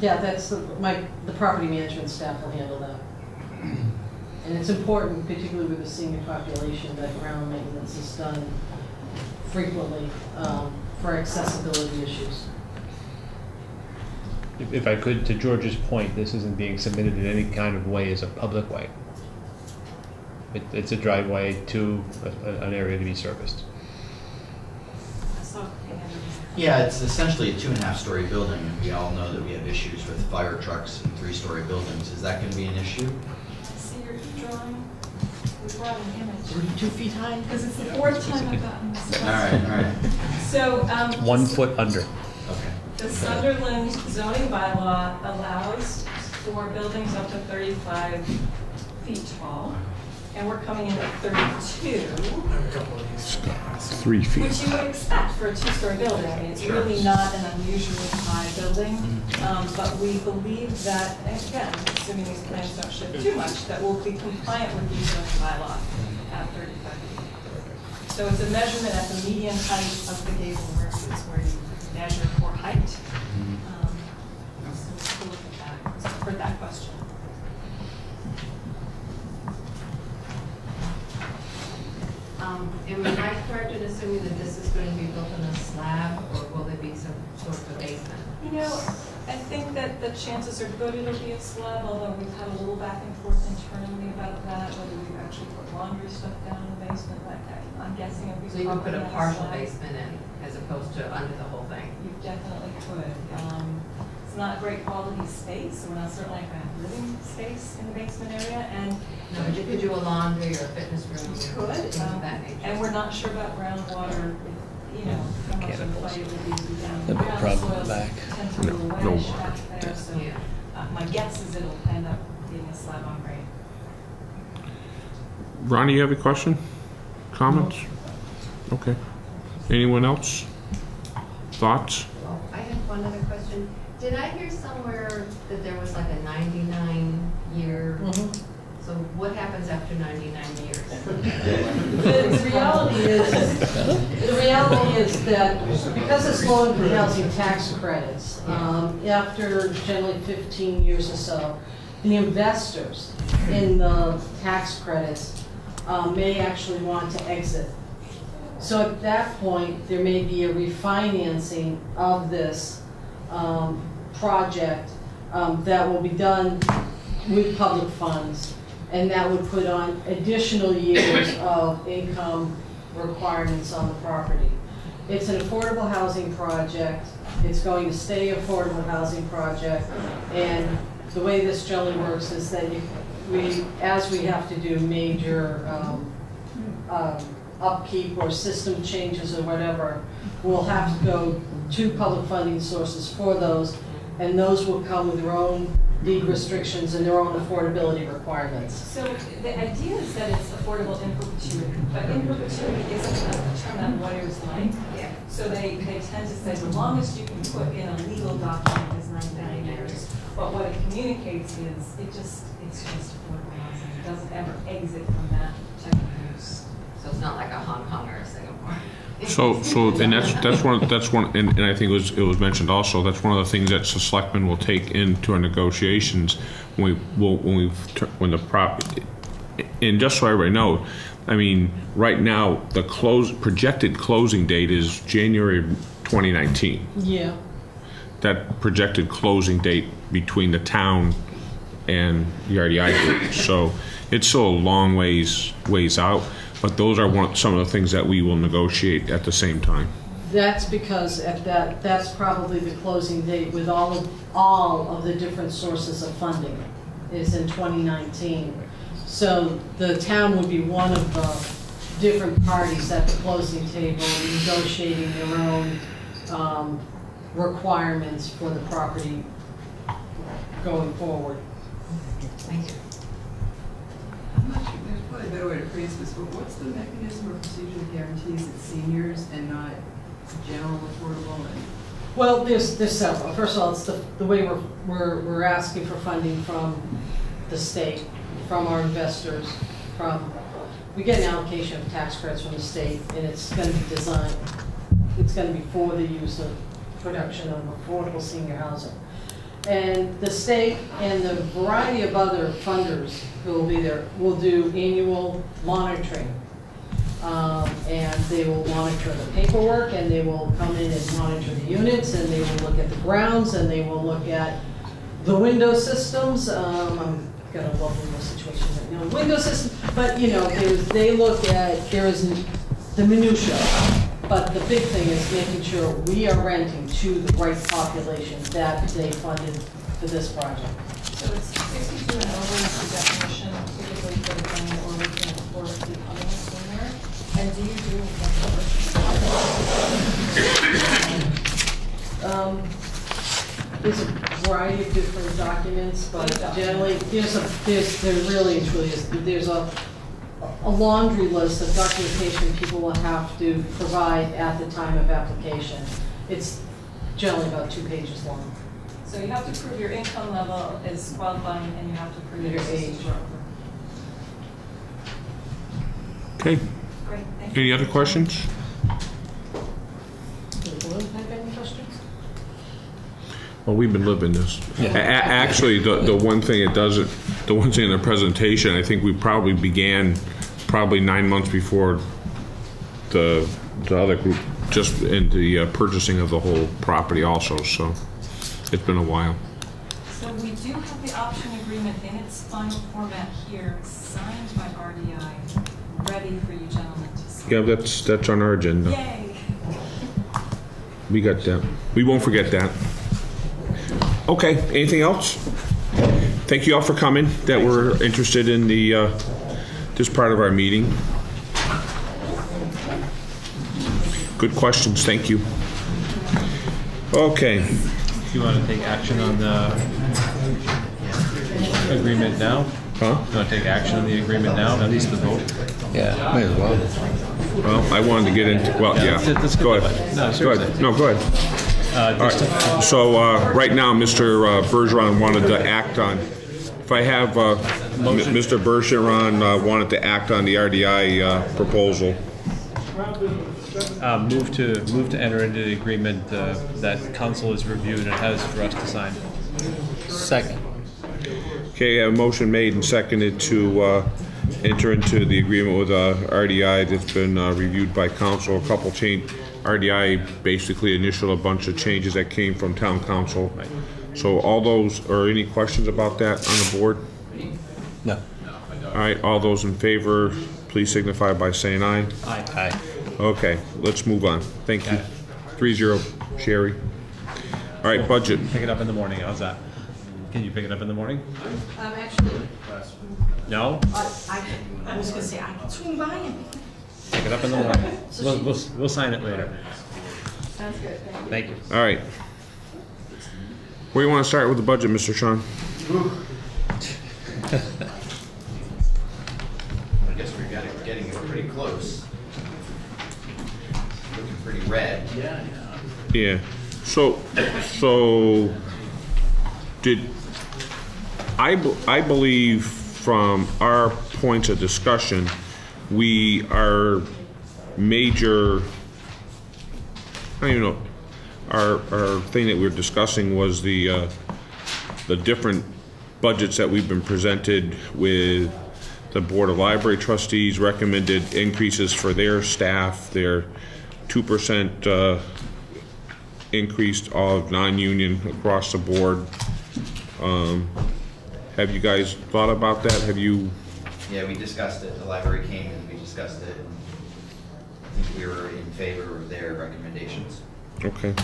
Yeah, that's, the- my, the property management staff will handle that. And it's important, particularly with the senior population, that ground maintenance is done frequently um, for accessibility issues. If, if I could, to George's point, this isn't being submitted in any kind of way as a public way. It, it's a driveway to a, a- an area to be serviced. I saw the hand raised. Yeah, it's essentially a two and a half story building, and we all know that we have issues with fire trucks and three story buildings. Is that gonna be an issue? I see your drawing. We brought an image. Thirty-two feet high? Because it's the fourth time I've gotten this. All right, all right, So, um. One foot under. okay. The Sunderland zoning bylaw allows for buildings up to thirty-five feet tall, and we're coming in at thirty-two, I have a couple of these. Three feet. which you would expect for a two-story building. I mean, it's really not an unusually high building, um, but we believe that, again, assuming these plans don't shift too much, that we'll be compliant with the zoning bylaw at thirty-five feet. So it's a measurement at the median height of the gable, it's where you measure for height. Um, So we'll look at that, for that question. Um, Am I correct in assuming that this is going to be built on a slab, or will there be some sort of basement? You know, I think that the chances are good it'll be a slab, although we've had a little back and forth internally about that, whether we've actually put laundry stuff down in the basement, like that. I'm guessing it'll be So you could put a partial slab. basement in, as opposed to under the whole thing? You definitely could. Um, not great quality space, so we're not certainly not going to have living space in the basement area, and. No, but you could do a laundry or a fitness room, You could, things of um, that nature. and we're not sure about groundwater, you know, how much of the Cannibals. fight be down. That'd be a ground problem in the soils back. Tend to be a No water. back there, so, Yeah. uh, my guess is it'll end up being a slab on grade. Ronnie, you have a question? Comments? Okay. Anyone else? Thoughts? Well, I have one other question. Did I hear somewhere that there was like a ninety-nine year? Mhm. So what happens after ninety-nine years? The the reality is, the reality is that because it's low-income housing tax credits, um, after generally 15 years or so, the investors in the tax credits um, may actually want to exit. So at that point, there may be a refinancing of this um, project um, that will be done with public funds, and that would put on additional years of income requirements on the property. It's an affordable housing project, it's going to stay affordable housing project, and the way this generally works is that you, we, as we have to do major um, um, upkeep or system changes or whatever, we'll have to go to public funding sources for those, and those will come with their own deed restrictions and their own affordability requirements. So the idea is that it's affordable in perpetuity, but in perpetuity isn't a term that lawyers like. Yeah. So they, they tend to say, the longest you can put in a legal document is ninety years. But what it communicates is, it just, it's just affordable housing. It doesn't ever exit from that type of use. So it's not like a Hong Kong or a Singapore? So, so, and that's, that's one, that's one, and, and I think it was, it was mentioned also, that's one of the things that the selectmen will take into our negotiations when we, will when we, when the prop, and just so everybody know, I mean, right now, the close, projected closing date is January 2019. Yeah. That projected closing date between the town and the RDI group. So it's still a long ways, ways out, but those are one, some of the things that we will negotiate at the same time. That's because at that, that's probably the closing date with all of, all of the different sources of funding is in 2019. So the town would be one of the different parties at the closing table negotiating their own um, requirements for the property going forward. Thank you. Probably a better way to phrase this, but what's the mechanism or procedure that guarantees it's seniors and not general affordable and? Well, there's, there's several. First of all, it's the, the way we're, we're, we're asking for funding from the state, from our investors, from, we get an allocation of tax credits from the state, and it's gonna be designed, it's gonna be for the use of production of affordable senior housing. And the state and the variety of other funders who will be there will do annual monitoring um, and they will monitor the paperwork, and they will come in and monitor the units, and they will look at the grounds, and they will look at the window systems. Um, I'm gonna love window situation right now, window system, but you know, there's, they look at, there is the minutia. But the big thing is making sure we are renting to the right population that they funded for this project. So it's sixty-two and over is the definition typically for the planning or looking for becoming a senior. And do you do Um, There's a variety of different documents, but generally, there's a, there's, there really and truly is, there's a, a laundry list of documentation people will have to provide at the time of application. It's generally about two pages long. So you have to prove your income level is qualifying and you have to prove Your your age. age. Okay, Great, thank you. any other questions? Does the board have any questions? Well, we've been living this. A- a- Actually, the, the one thing it doesn't, the one thing in the presentation, I think we probably began probably nine months before the, the other group, just in the uh, purchasing of the whole property also, so it's been a while. So we do have the option agreement in its final format here, signed by RDI, ready for you gentlemen to sign. Yeah, that's, that's on our agenda. Yay! We got that. We won't forget that. Okay, anything else? Thank you all for coming, that were interested in the, uh, this part of our meeting. Good questions, thank you. Okay, Do you want to take action on the agreement now? huh? You want to take action on the agreement now, at least the vote? Yeah, might as well. Well, I wanted to get into, well, yeah. let's- let's Go get ahead. to it. No, Go seriously. ahead. No, go ahead. Uh, right, so, uh, right now, Mr. uh, Bergeron wanted to act on, if I have, uh, Mr. Bergeron uh, wanted to act on the RDI uh, proposal. Uh, move to, move to enter into the agreement uh, that counsel has reviewed and has for us to sign. Second. Okay, a motion made and seconded to uh, enter into the agreement with uh, RDI that's been uh, reviewed by counsel. A couple change, RDI basically initial a bunch of changes that came from town counsel. So all those, or any questions about that on the board? No. All right, all those in favor, please signify by saying aye. Aye. Aye. Okay, let's move on. Thank you. Three zero, Sherry. All right, budget. Pick it up in the morning, how's that? Can you pick it up in the morning? Um, actually, No? I, I I was gonna say, I can swing by and. Pick it up in the morning. We'll, we'll, we'll sign it later. Sounds good, thank you. Thank you. All right. Where you want to start with the budget, Mr. Sean? I guess we're getting, getting it pretty close. Looking pretty red. Yeah. Yeah, so, so, did, I, I believe from our points of discussion, we, our major, I don't even know, our, our thing that we were discussing was the, uh, the different budgets that we've been presented with the Board of Library Trustees recommended increases for their staff, their two percent, uh, increased of non-union across the board. Um, Have you guys thought about that? Have you, Yeah, we discussed it, the library came and we discussed it, I think we were in favor of their recommendations. okay.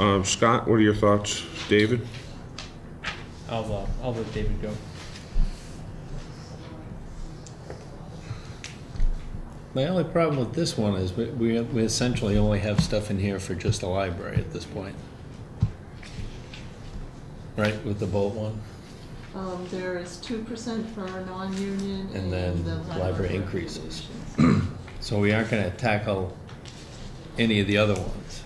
Um, Scott, what are your thoughts? David? I'll, uh, I'll let David go. My only problem with this one is we, we we essentially only have stuff in here for just the library at this point. Right, with the Bolt one? Um, there is two percent for non-union And and then the library increases. So we aren't gonna tackle any of the other ones.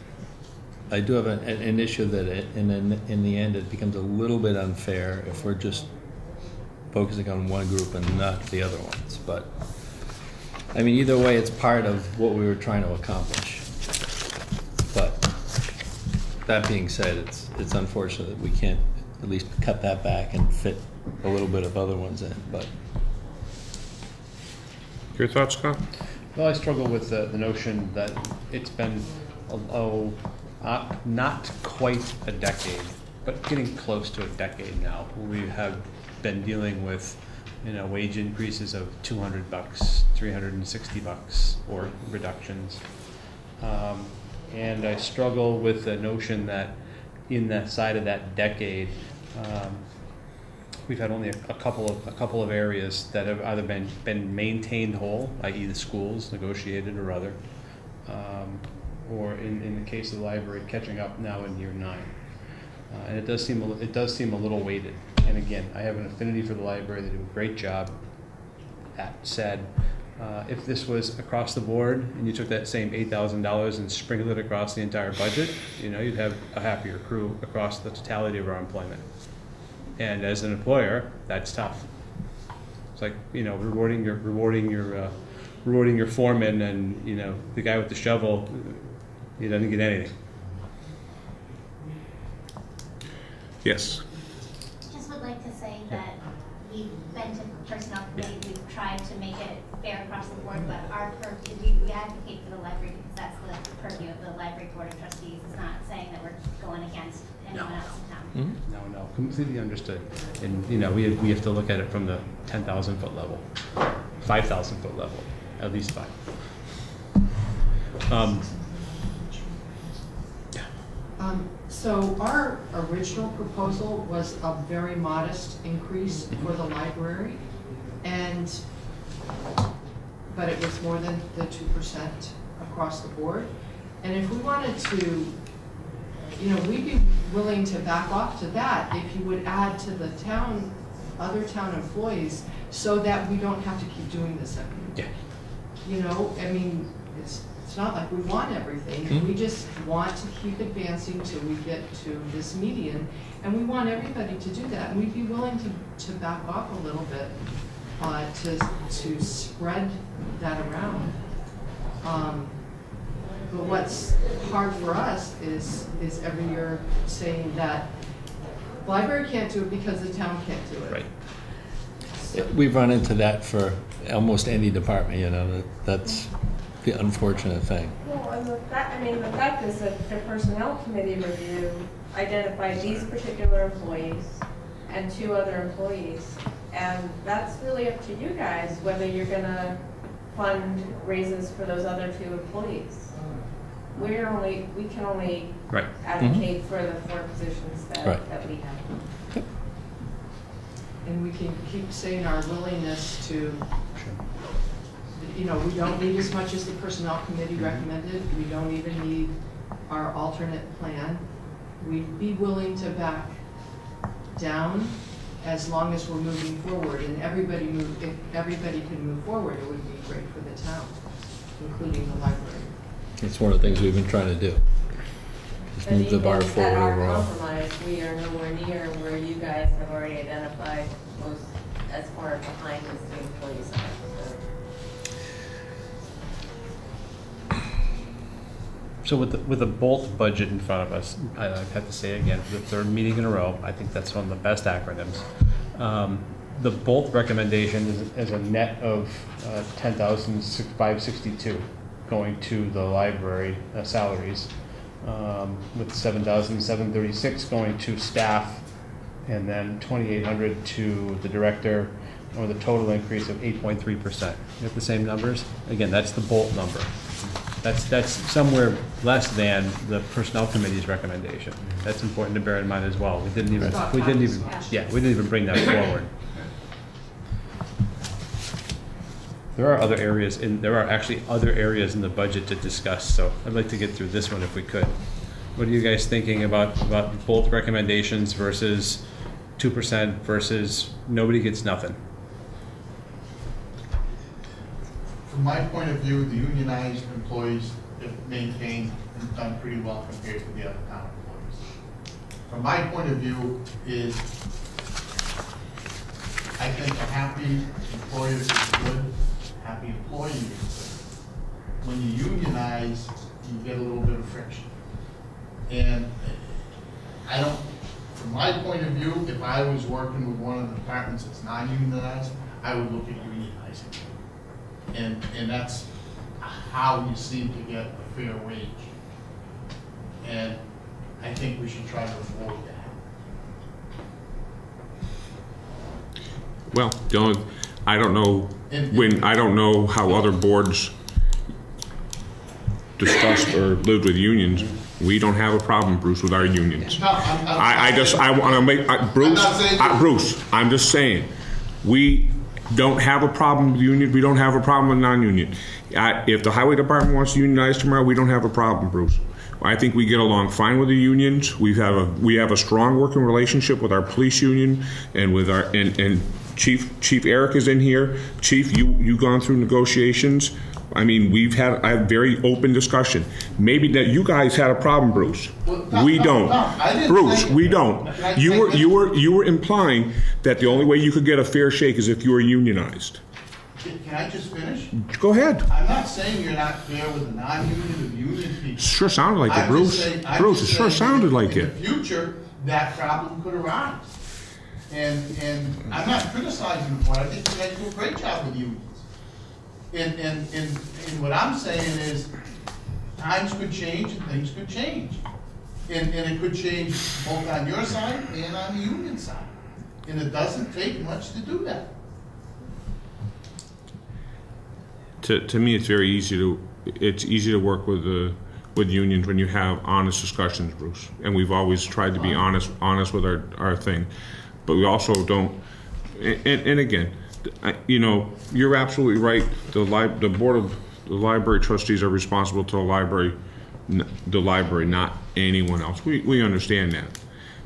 I do have an, an an issue that it, in, in, in the end, it becomes a little bit unfair if we're just focusing on one group and not the other ones, but, I mean, either way, it's part of what we were trying to accomplish. But, that being said, it's, it's unfortunate that we can't at least cut that back and fit a little bit of other ones in, but Your thoughts, Scott? Well, I struggle with the, the notion that it's been, oh, uh, not quite a decade, but getting close to a decade now. We have been dealing with, you know, wage increases of two hundred bucks, three hundred and sixty bucks, or reductions. Um, and I struggle with the notion that in that side of that decade, um, we've had only a, a couple of, a couple of areas that have either been, been maintained whole, i.e. the schools, negotiated or other, um, or in, in the case of the library, catching up now in year nine. Uh, and it does seem, a it does seem a little weighted. And again, I have an affinity for the library, they do a great job. That said, uh, if this was across the board and you took that same eight thousand dollars and sprinkled it across the entire budget, you know, you'd have a happier crew across the totality of our employment. And as an employer, that's tough. It's like, you know, rewarding your, rewarding your, uh, rewarding your foreman and, you know, the guy with the shovel, he doesn't get anything. Yes. Just would like to say that we've been to personnel committee, we've tried to make it fair across the board, but our, pur- we, we advocate for the library because that's the purview of the library board of trustees. It's not saying that we're going against anyone else in. No, no, completely understood. And, you know, we have, we have to look at it from the ten thousand foot level, five thousand foot level, at least five. Um, Um, So our original proposal was a very modest increase for the library, and, but it was more than the two percent across the board. And if we wanted to, you know, we'd be willing to back off to that if you would add to the town, other town employees, so that we don't have to keep doing this every year. Yeah. You know, I mean, it's, it's not like we want everything, we just want to keep advancing till we get to this median, and we want everybody to do that, and we'd be willing to, to back off a little bit, uh, to, to spread that around. Um, But what's hard for us is, is every year saying that library can't do it because the town can't do it. Right. we've run into that for almost any department, you know, that's the unfortunate thing. Well, and the fact, I mean, the fact is that the personnel committee review identified these particular employees and two other employees. And that's really up to you guys, whether you're gonna fund raises for those other two employees. We're only, we can only Right. advocate mm-hmm. for the four positions that, Right. that we have. And we can keep saying our willingness to, you know, we don't need as much as the personnel committee mm-hmm. recommended, we don't even need our alternate plan. We'd be willing to back down as long as we're moving forward, and everybody move, if everybody can move forward, it would be great for the town, including the library. It's one of the things we've been trying to do. Just But move the bar even forward our overall. compromise, we are nowhere near where you guys have already identified most, as far behind as the employees are. So with the, with the Bolt budget in front of us, I, I have to say again, for the third meeting in a row, I think that's one of the best acronyms. Um, the Bolt recommendation is, is a net of, uh, ten thousand five sixty-two going to the library uh, salaries. Um, with seven thousand seven thirty-six going to staff and then twenty-eight hundred to the director, with a total increase of eight point three percent. You have the same numbers? Again, that's the Bolt number. That's, that's somewhere less than the Personnel Committee's recommendation. That's important to bear in mind as well. We didn't even, we didn't even, yeah, we didn't even bring that forward. There are other areas in, there are actually other areas in the budget to discuss, so I'd like to get through this one if we could. What are you guys thinking about, about both recommendations versus two percent versus nobody gets nothing? From my point of view, the unionized employees have maintained and done pretty well compared to the other town employees. From my point of view is, I think a happy employer is good, happy employee. When you unionize, you get a little bit of friction. And I don't, from my point of view, if I was working with one of the departments that's non-unionized, I would look at unionizing. And, and that's how you seem to get a fair wage. And I think we should try to avoid that. Well, only, I don't know, when, I don't know how other boards discussed or lived with unions. We don't have a problem, Bruce, with our unions. No, I'm- I, I just, I want to make, I- Bruce, not saying- I- Bruce, I'm just saying, we don't have a problem with union, we don't have a problem with non-union. I- If the highway department wants to unionize tomorrow, we don't have a problem, Bruce. I think we get along fine with the unions. We have a, we have a strong working relationship with our police union and with our, and, and Chief, Chief Eric is in here. Chief, you, you gone through negotiations. I mean, we've had a very open discussion. Maybe that you guys had a problem, Bruce. no, We no, don't. no, Bruce, we don't. You were, you were, you were implying that the only way you could get a fair shake is if you were unionized. Can I just finish? Go ahead. I'm not saying you're not fair with the non-union the union people. Sure sounded like it, I'm just Bruce. saying- Bruce, it sure sounded like it. In the future, that problem could arise. And, and I'm not criticizing the board, I think you guys do a great job with unions. And, and, and, and what I'm saying is, times could change and things could change. And, and it could change both on your side and on the union side. And it doesn't take much to do that. To, to me, it's very easy to, it's easy to work with the, with unions when you have honest discussions, Bruce. And we've always tried to be honest, honest with our, our thing. But we also don't, and, and again, I- you know, you're absolutely right. The li, the board of, the library trustees are responsible to the library, n- the library, not anyone else. We, we understand that.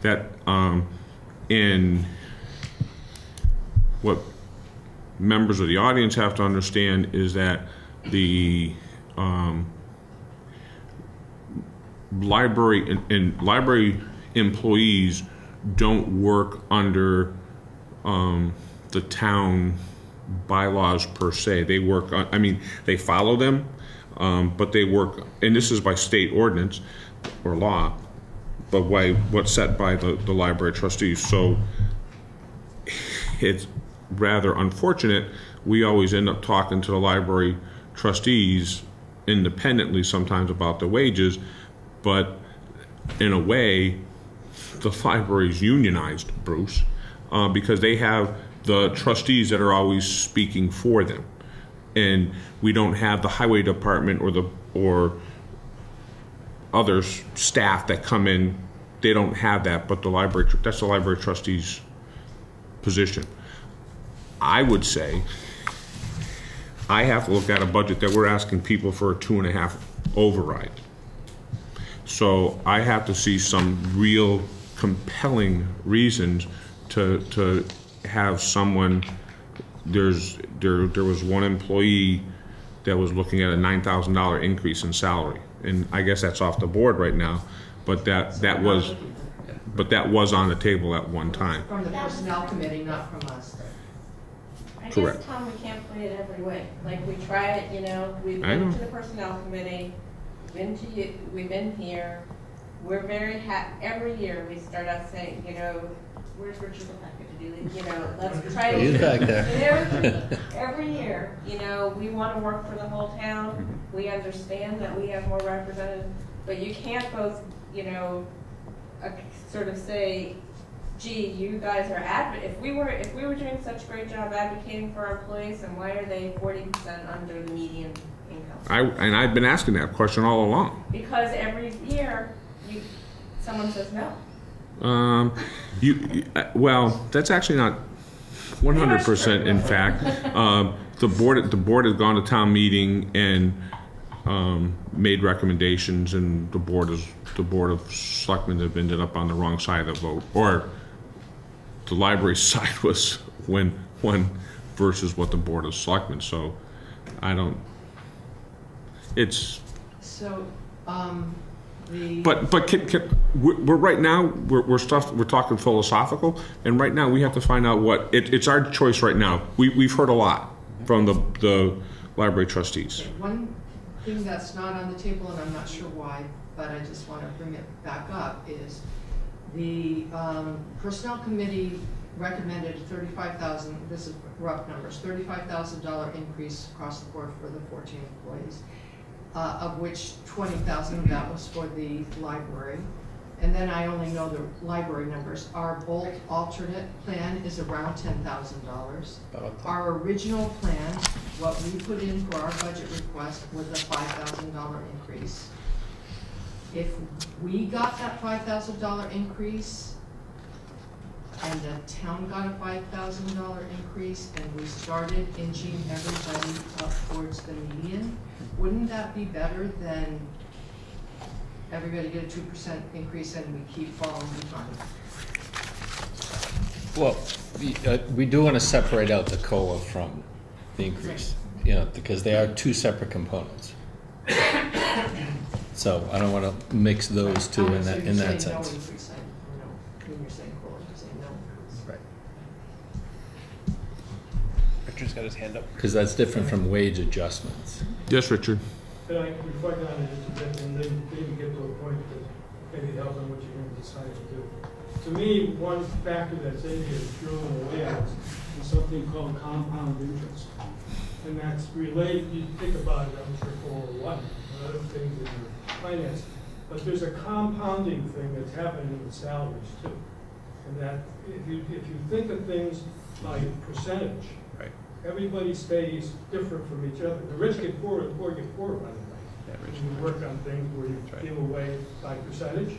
That, um, in what members of the audience have to understand is that the um, library and, and library employees don't work under um, the town bylaws per se. They work on, I mean, they follow them, um, but they work, and this is by state ordinance or law, but by what's set by the, the library trustees. So it's rather unfortunate. We always end up talking to the library trustees independently sometimes about the wages, but in a way, the library's unionized, Bruce, uh, because they have the trustees that are always speaking for them. And we don't have the highway department or the, or other staff that come in, they don't have that, but the library, that's the library trustees' position. I would say, I have to look at a budget that we're asking people for a two and a half override. So I have to see some real compelling reasons to, to have someone, there's, there, there was one employee that was looking at a nine thousand dollar increase in salary. And I guess that's off the board right now, but that, that was, but that was on the table at one time. From the personnel committee, not from us. I Correct. guess, Tom, we can't play it every way. Like, we try it, you know, we've I been know. to the personnel committee, we've been to you, we've been here. We're very ha, every year we start out saying, you know, where's Richard Rebecca to do it, you know, let's try to. He's back there. Every, every year, you know, we want to work for the whole town. We understand that we have more representatives, but you can't both, you know, uh, sort of say, gee, you guys are adv, if we were, if we were doing such a great job advocating for our employees, then why are they forty percent under the median income? I, and I've been asking that question all along. Because every year, you, someone says no. Um, you, uh, well, that's actually not one hundred percent in fact. Um, the board, the board has gone to town meeting and, um, made recommendations and the board is, the board of selectmen have ended up on the wrong side of the vote. Or the library side was when, one versus what the board of selectmen, so I don't, it's, So, um, But but can, can, we're, right now we're, we're stuff we're talking philosophical, and right now we have to find out what it, it's our choice right now. We we've heard a lot from the the library trustees. One thing that's not on the table, and I'm not sure why, but I just want to bring it back up, is the um, Personnel Committee recommended thirty-five thousand, this is rough numbers, thirty-five thousand dollar increase across the board for the fourteen employees, uh, of which twenty thousand of that was for the library. And then I only know the library numbers. Our Bolt alternate plan is around ten thousand dollars. Our original plan, what we put in for our budget request was a five thousand dollar increase. If we got that five thousand dollar increase, and the town got a five thousand dollar increase, and we started inching everybody up towards the median, wouldn't that be better than everybody get a two percent increase and we keep falling behind? Well, we, uh, we do want to separate out the COLA from the increase, you know, because they are two separate components. So I don't want to mix those two in that, in that So you're sense. saying no increase, I- no, when you're saying COLA, you're saying no. Right. Richard's got his hand up. Because that's different from wage adjustments. Yes, Richard. Can I reflect on it just a bit and then maybe get to a point that maybe helps on what you're going to decide to do? To me, one factor that's in here is thrown away is something called compound interest. And that's related, you think about it, I'm sure for one, and other things in your finance. But there's a compounding thing that's happening with salaries too. And that, if you, if you think of things like percentage. Everybody stays different from each other. The rich get poorer, the poor get poorer, by the way. Yeah, Rich. You work on things where you right. give away by percentage.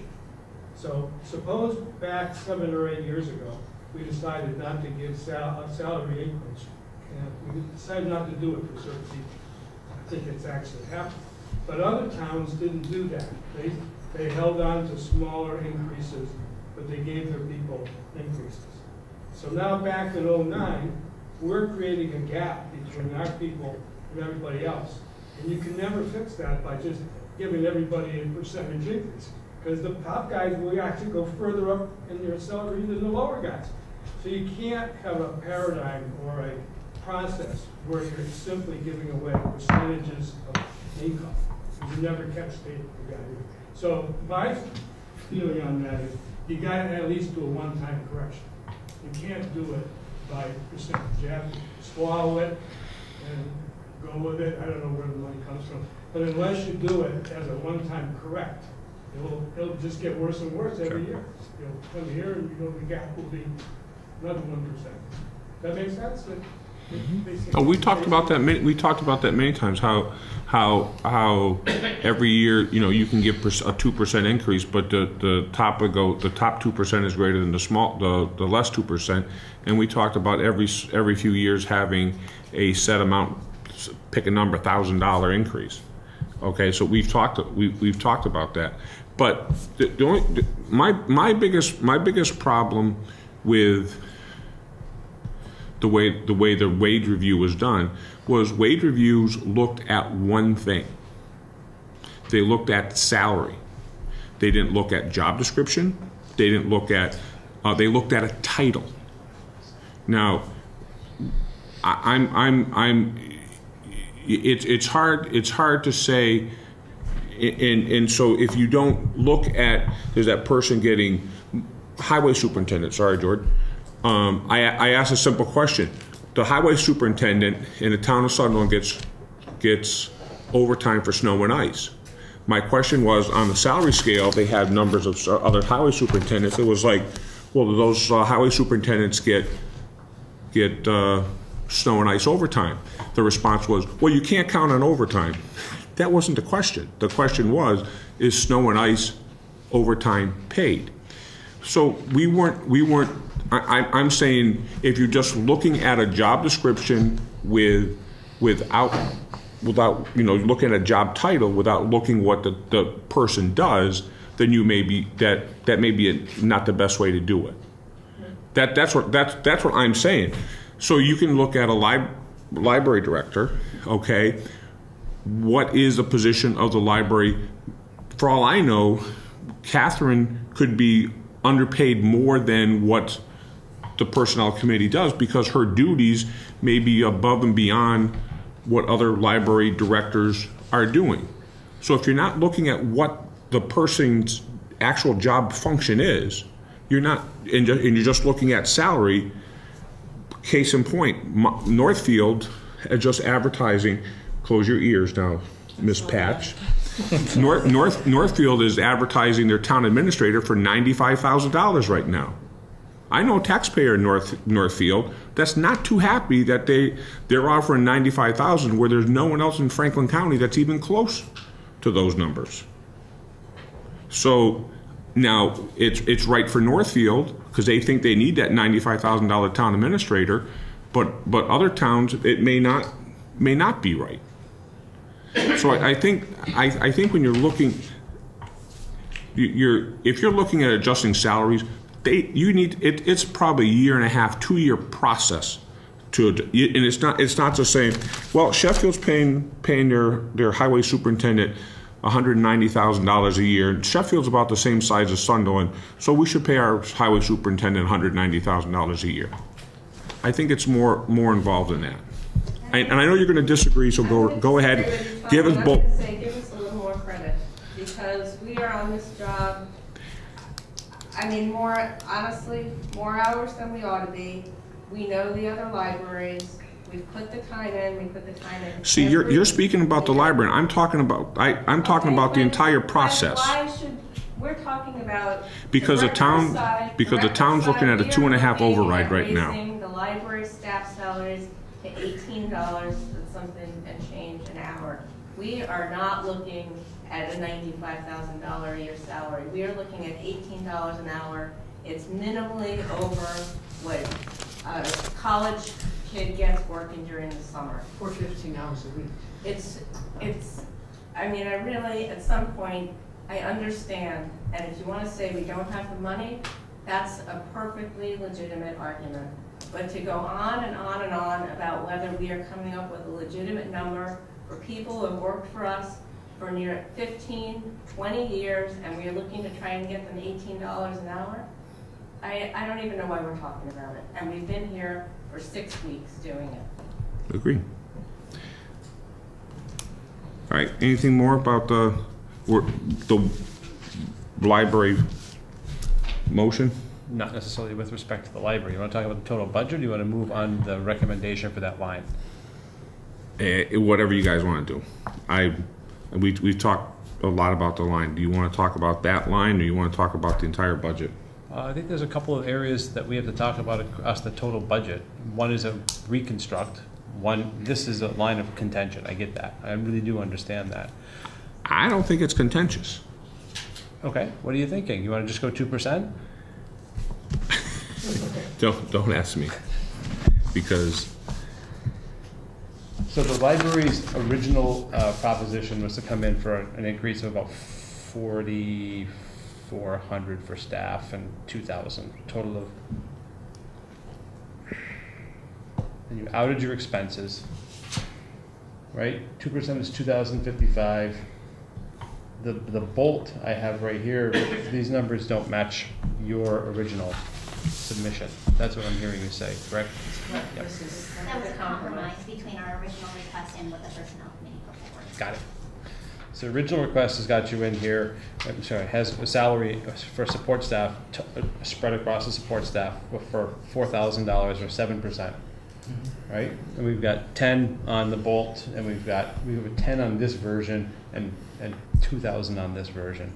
So suppose back seven or eight years ago, we decided not to give sal- a salary increase. And we decided not to do it for certain people. I think it's actually happened. But other towns didn't do that. They, they held on to smaller increases, but they gave their people increases. So now back in '09, we're creating a gap between our people and everybody else. And you can never fix that by just giving everybody a percentage increase. Because the top guys will actually go further up in their salary than the lower guys. So you can't have a paradigm or a process where you're simply giving away percentages of income. You never catch the guy. So my feeling on that is, you gotta at least do a one-time correction. You can't do it by percentage. You have to swallow it and go with it. I don't know where the money comes from. But unless you do it as a one-time correct, it'll, it'll just get worse and worse every year. You'll come here and you know, the gap will be another one percent. That makes sense? That- mm-hmm. basically- Oh, we talked about that. Many, we talked about that many times. How how how every year you know you can give a two percent increase, but the the top go the top two percent is greater than the small the the less two percent. And we talked about every every few years having a set amount, pick a number, thousand dollar increase. Okay, so we've talked we we've talked about that. But the, the only the, my my biggest my biggest problem with the way the way the wage review was done was wage reviews looked at one thing. They looked at salary. They didn't look at job description. They didn't look at. Uh, they looked at a title. Now, I, I'm I'm I'm. It's it's hard it's hard to say. And and so if you don't look at there's that person getting highway superintendent. Sorry, George. Um, I, I asked a simple question. The highway superintendent in the town of Sunderland gets gets overtime for snow and ice. My question was on the salary scale. They had numbers of other highway superintendents. It was like well, those uh, highway superintendents get, get uh, snow and ice overtime? The response was, well, you can't count on overtime. That wasn't the question. The question was, is snow and ice overtime paid? So we weren't, we weren't, I, I'm saying, if you're just looking at a job description with, without, without, you know, looking at a job title without looking what the, the person does, then you may be, that, that may be a- not the best way to do it. That, that's what, that's, that's what I'm saying. So you can look at a lib, library director, okay? What is the position of the library? For all I know, Catherine could be underpaid more than what the personnel committee does because her duties may be above and beyond what other library directors are doing. So if you're not looking at what the person's actual job function is, you're not, and you're just looking at salary, case in point, Northfield uh, just advertising, close your ears now, Miss Patch. North, North, Northfield is advertising their town administrator for ninety-five thousand dollars right now. I know a taxpayer in North, Northfield that's not too happy that they, they're offering ninety-five thousand where there's no one else in Franklin County that's even close to those numbers. So now it's, it's right for Northfield because they think they need that ninety-five thousand dollar town administrator, but, but other towns, it may not, may not be right. So I, I think, I, I think when you're looking, you- you're, if you're looking at adjusting salaries, they, you need, it, it's probably a year and a half, two-year process to, and it's not, it's not just saying, well, Sheffield's paying, paying their, their highway superintendent hundred and ninety thousand dollars a year. Sheffield's about the same size as Sunderland, so we should pay our highway superintendent hundred and ninety thousand dollars a year. I think it's more, more involved than that. And, and I know you're gonna disagree, so go, go ahead, give us both. say, give us a little more credit, because we are on this job, I mean, more, honestly, more hours than we ought to be. We know the other libraries, we've put the time in, we put the time in. See, you're, you're speaking about the library, I'm talking about, I, I'm talking about the entire process. Why should, we're talking about. Because the town- because the town's looking at a two and a half override right now. raising the library staff salaries to eighteen dollars and something and change an hour. We are not looking at a ninety-five thousand dollar a year salary. We are looking at eighteen dollars an hour. It's minimally over what a college kid gets working during the summer. For fifteen hours a week. It's, it's, I mean, I really, at some point, I understand, and if you wanna say we don't have the money, that's a perfectly legitimate argument. But to go on and on and on about whether we are coming up with a legitimate number for people who have worked for us for near 15, 20 years, and we are looking to try and get them eighteen dollars an hour, I, I don't even know why we're talking about it. And we've been here for six weeks doing it. Agree. All right, anything more about the, or the library motion? Not necessarily with respect to the library. You want to talk about the total budget, or you want to move on the recommendation for that line? Eh, whatever you guys want to do. I, we, we talked a lot about the line. Do you want to talk about that line, or you want to talk about the entire budget? Uh, I think there's a couple of areas that we have to talk about across the total budget. One is a reconstruct. One, this is a line of contention. I get that. I really do understand that. I don't think it's contentious. Okay, what are you thinking? You want to just go two percent? Don't, don't ask me, because So the library's original uh, proposition was to come in for an increase of about forty-four hundred for staff and two thousand, total of. And you outed your expenses, right? Two percent is two thousand fifty-five. The, the bolt I have right here, these numbers don't match your original submission. That's what I'm hearing you say, correct? Yep. That was a compromise between our original request and what the personnel committee put forward. Got it. So original request has got you in here, I'm sorry, has a salary for support staff, t- uh, spread across the support staff for four thousand dollars or seven percent. Right? And we've got ten on the Bolt, and we've got, we have a ten on this version and, and two thousand on this version.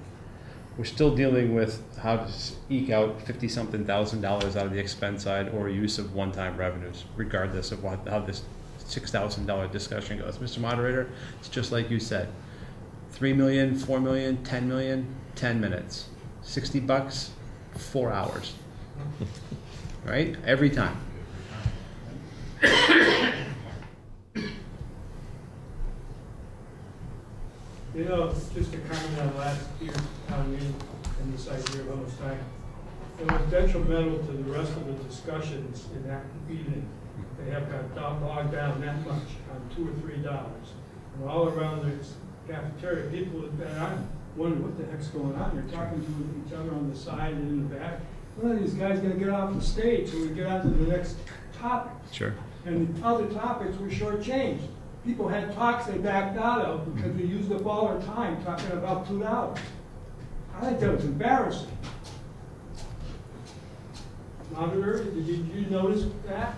we're still dealing with how to eke out fifty-something thousand dollars out of the expense side or use of one-time revenues, regardless of what, how this six thousand dollar discussion goes. Mr. Moderator, it's just like you said. Three million, four million, ten million, ten minutes. Sixty bucks, four hours. Right? Every time. You know, just to comment on last year's town meeting and this idea of almost time, it was detrimental to the rest of the discussions in that meeting. They have got bogged down that much on two or three dollars. And all around the cafeteria, people, and I'm wondering what the heck's going on? They're talking to each other on the side and in the back. One of these guys gonna get off the stage so we get on to the next topic. Sure. And the other topics were shortchanged. People had talks they backed out of because we used up all our time talking about two dollars. I think that was embarrassing. Monitor, did you, did you notice that?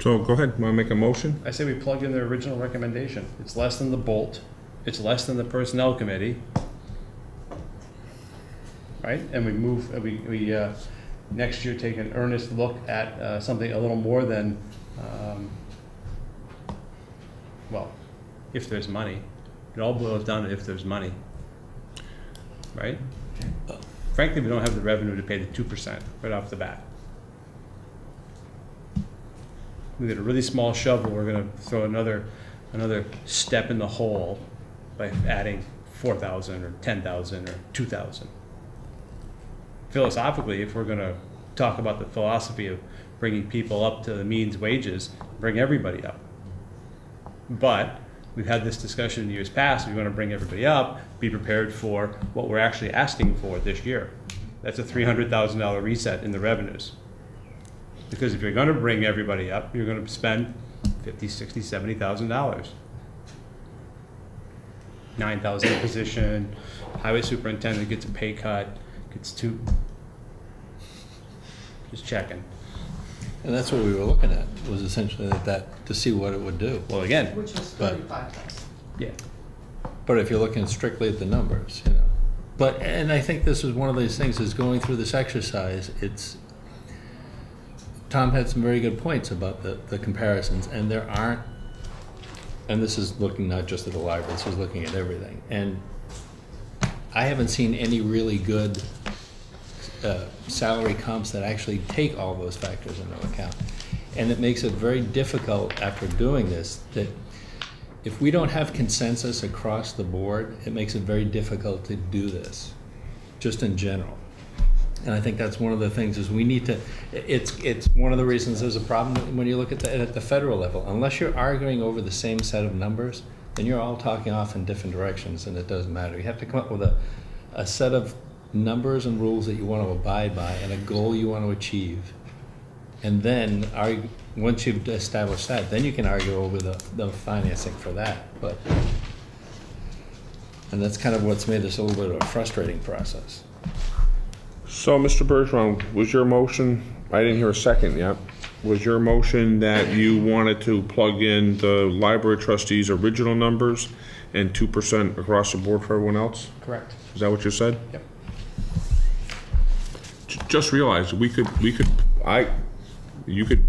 So go ahead, wanna make a motion? I say we plug in the original recommendation. It's less than the Bolt, it's less than the Personnel Committee. Right? And we move, uh, we, we, uh, next year take an earnest look at, uh, something a little more than, um, well, if there's money. It all boils down to if there's money. Right? Frankly, we don't have the revenue to pay the two percent right off the bat. We get a really small shovel, we're gonna throw another, another step in the hole by adding four thousand or ten thousand or two thousand. Philosophically, if we're gonna talk about the philosophy of bringing people up to the means wages, bring everybody up. But we've had this discussion in years past, we wanna bring everybody up, be prepared for what we're actually asking for this year. That's a three hundred thousand dollar reset in the revenues. Because if you're gonna bring everybody up, you're gonna spend fifty, sixty, seventy thousand dollars. Nine thousand a position, highway superintendent gets a pay cut, gets two. Just checking. And that's what we were looking at, was essentially that, that, to see what it would do. Well, again, Which was But- thirty-five thousand. yeah. But if you're looking strictly at the numbers, you know. But, and I think this is one of these things, is going through this exercise, it's, Tom had some very good points about the, the comparisons, and there aren't, and this is looking not just at the library, this is looking at everything. And I haven't seen any really good uh, salary comps that actually take all those factors into account. And it makes it very difficult after doing this, that if we don't have consensus across the board, it makes it very difficult to do this, just in general. And I think that's one of the things is we need to, it's, it's one of the reasons there's a problem when you look at the, at the federal level. Unless you're arguing over the same set of numbers, then you're all talking off in different directions and it doesn't matter. You have to come up with a, a set of numbers and rules that you want to abide by and a goal you want to achieve. And then argue, once you've established that, then you can argue over the, the financing for that. But, and that's kind of what's made this a little bit of a frustrating process. So, Mr. Bergeron, was your motion, I didn't hear a second yet, was your motion that you wanted to plug in the library trustees' original numbers and two percent across the board for everyone else? Correct. Is that what you said? Yep. J- Just realize, we could, we could, I, you could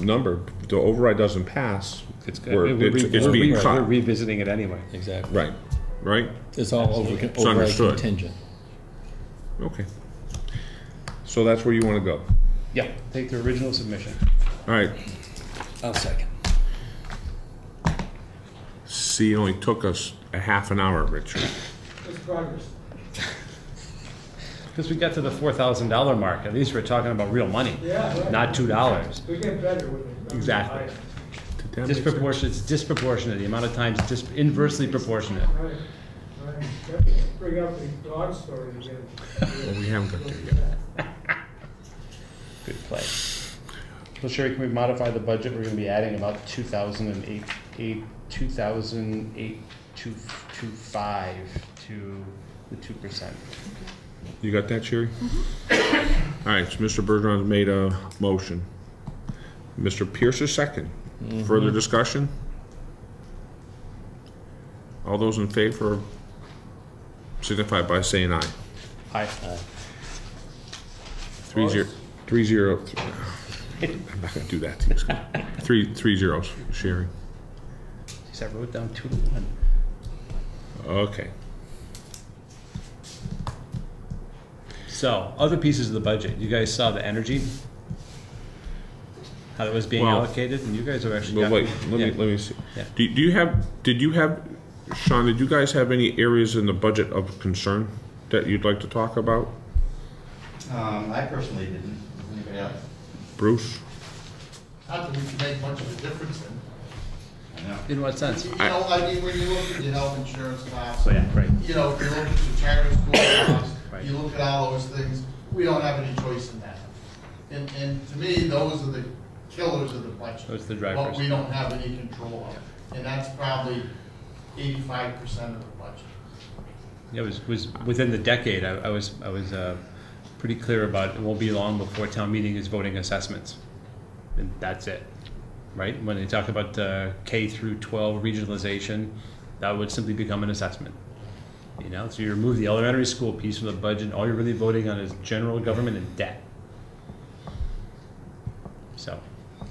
number, the override doesn't pass. It's, we're- we're, it's, re- it's we're, being re- we're cut. revisiting it anyway. Exactly. Right, right? It's all over, It's override understood. contingent. Okay. So that's where you wanna go? Yeah, take the original submission. All right, I'll second. see, it only took us a half an hour, Richard. It's progress. Because we got to the four thousand dollar mark, at least we're talking about real money, Yeah, right. not two dollars. We get better with it. Exactly. Right, Did that make sense? Disproportionate, it's disproportionate, the amount of times dis- inversely proportionate. right. Bring up the dog story again. Well, we haven't got there yet. Good play. So Sherry, can we modify the budget? We're gonna be adding about two thousand and eight, eight, two thousand eight, two, two five to the two percent. You got that, Sherry? All right, so Mr. Bergeron's made a motion. Mr. Pierce is second. Further Mhm. discussion? All those in favor signify by saying aye. Aye. Three zero, three zero. I'm not gonna do that to you. Scott. Three, three zeros, Sherry. Geez, I wrote down two to one. Okay. So, other pieces of the budget, you guys saw the energy? How that was being Well- allocated, and you guys have actually Well, got. wait, let me, yeah. let me see. Yeah. Do, do you have, did you have, Sean, did you guys have any areas in the budget of concern that you'd like to talk about? Um, I personally didn't. Anybody else? Bruce? Not that we can make much of a difference in. I. In what sense? You know, I mean, when you look at your health insurance costs. Oh, yeah, right. You know, if you look at your charter school costs, Right. you look at all those things, we don't have any choice in that. And, and to me, those are the killers of the budget. Those are the What drivers. we don't have any control of. And that's probably eighty-five percent of the budget. It was, was within the decade, I, I was, I was, uh, pretty clear about, it won't be long before town meeting is voting assessments. And that's it, right? When they talk about, uh, K through twelve regionalization, that would simply become an assessment. You know, so you remove the elementary school piece from the budget, all you're really voting on is general government and debt. So,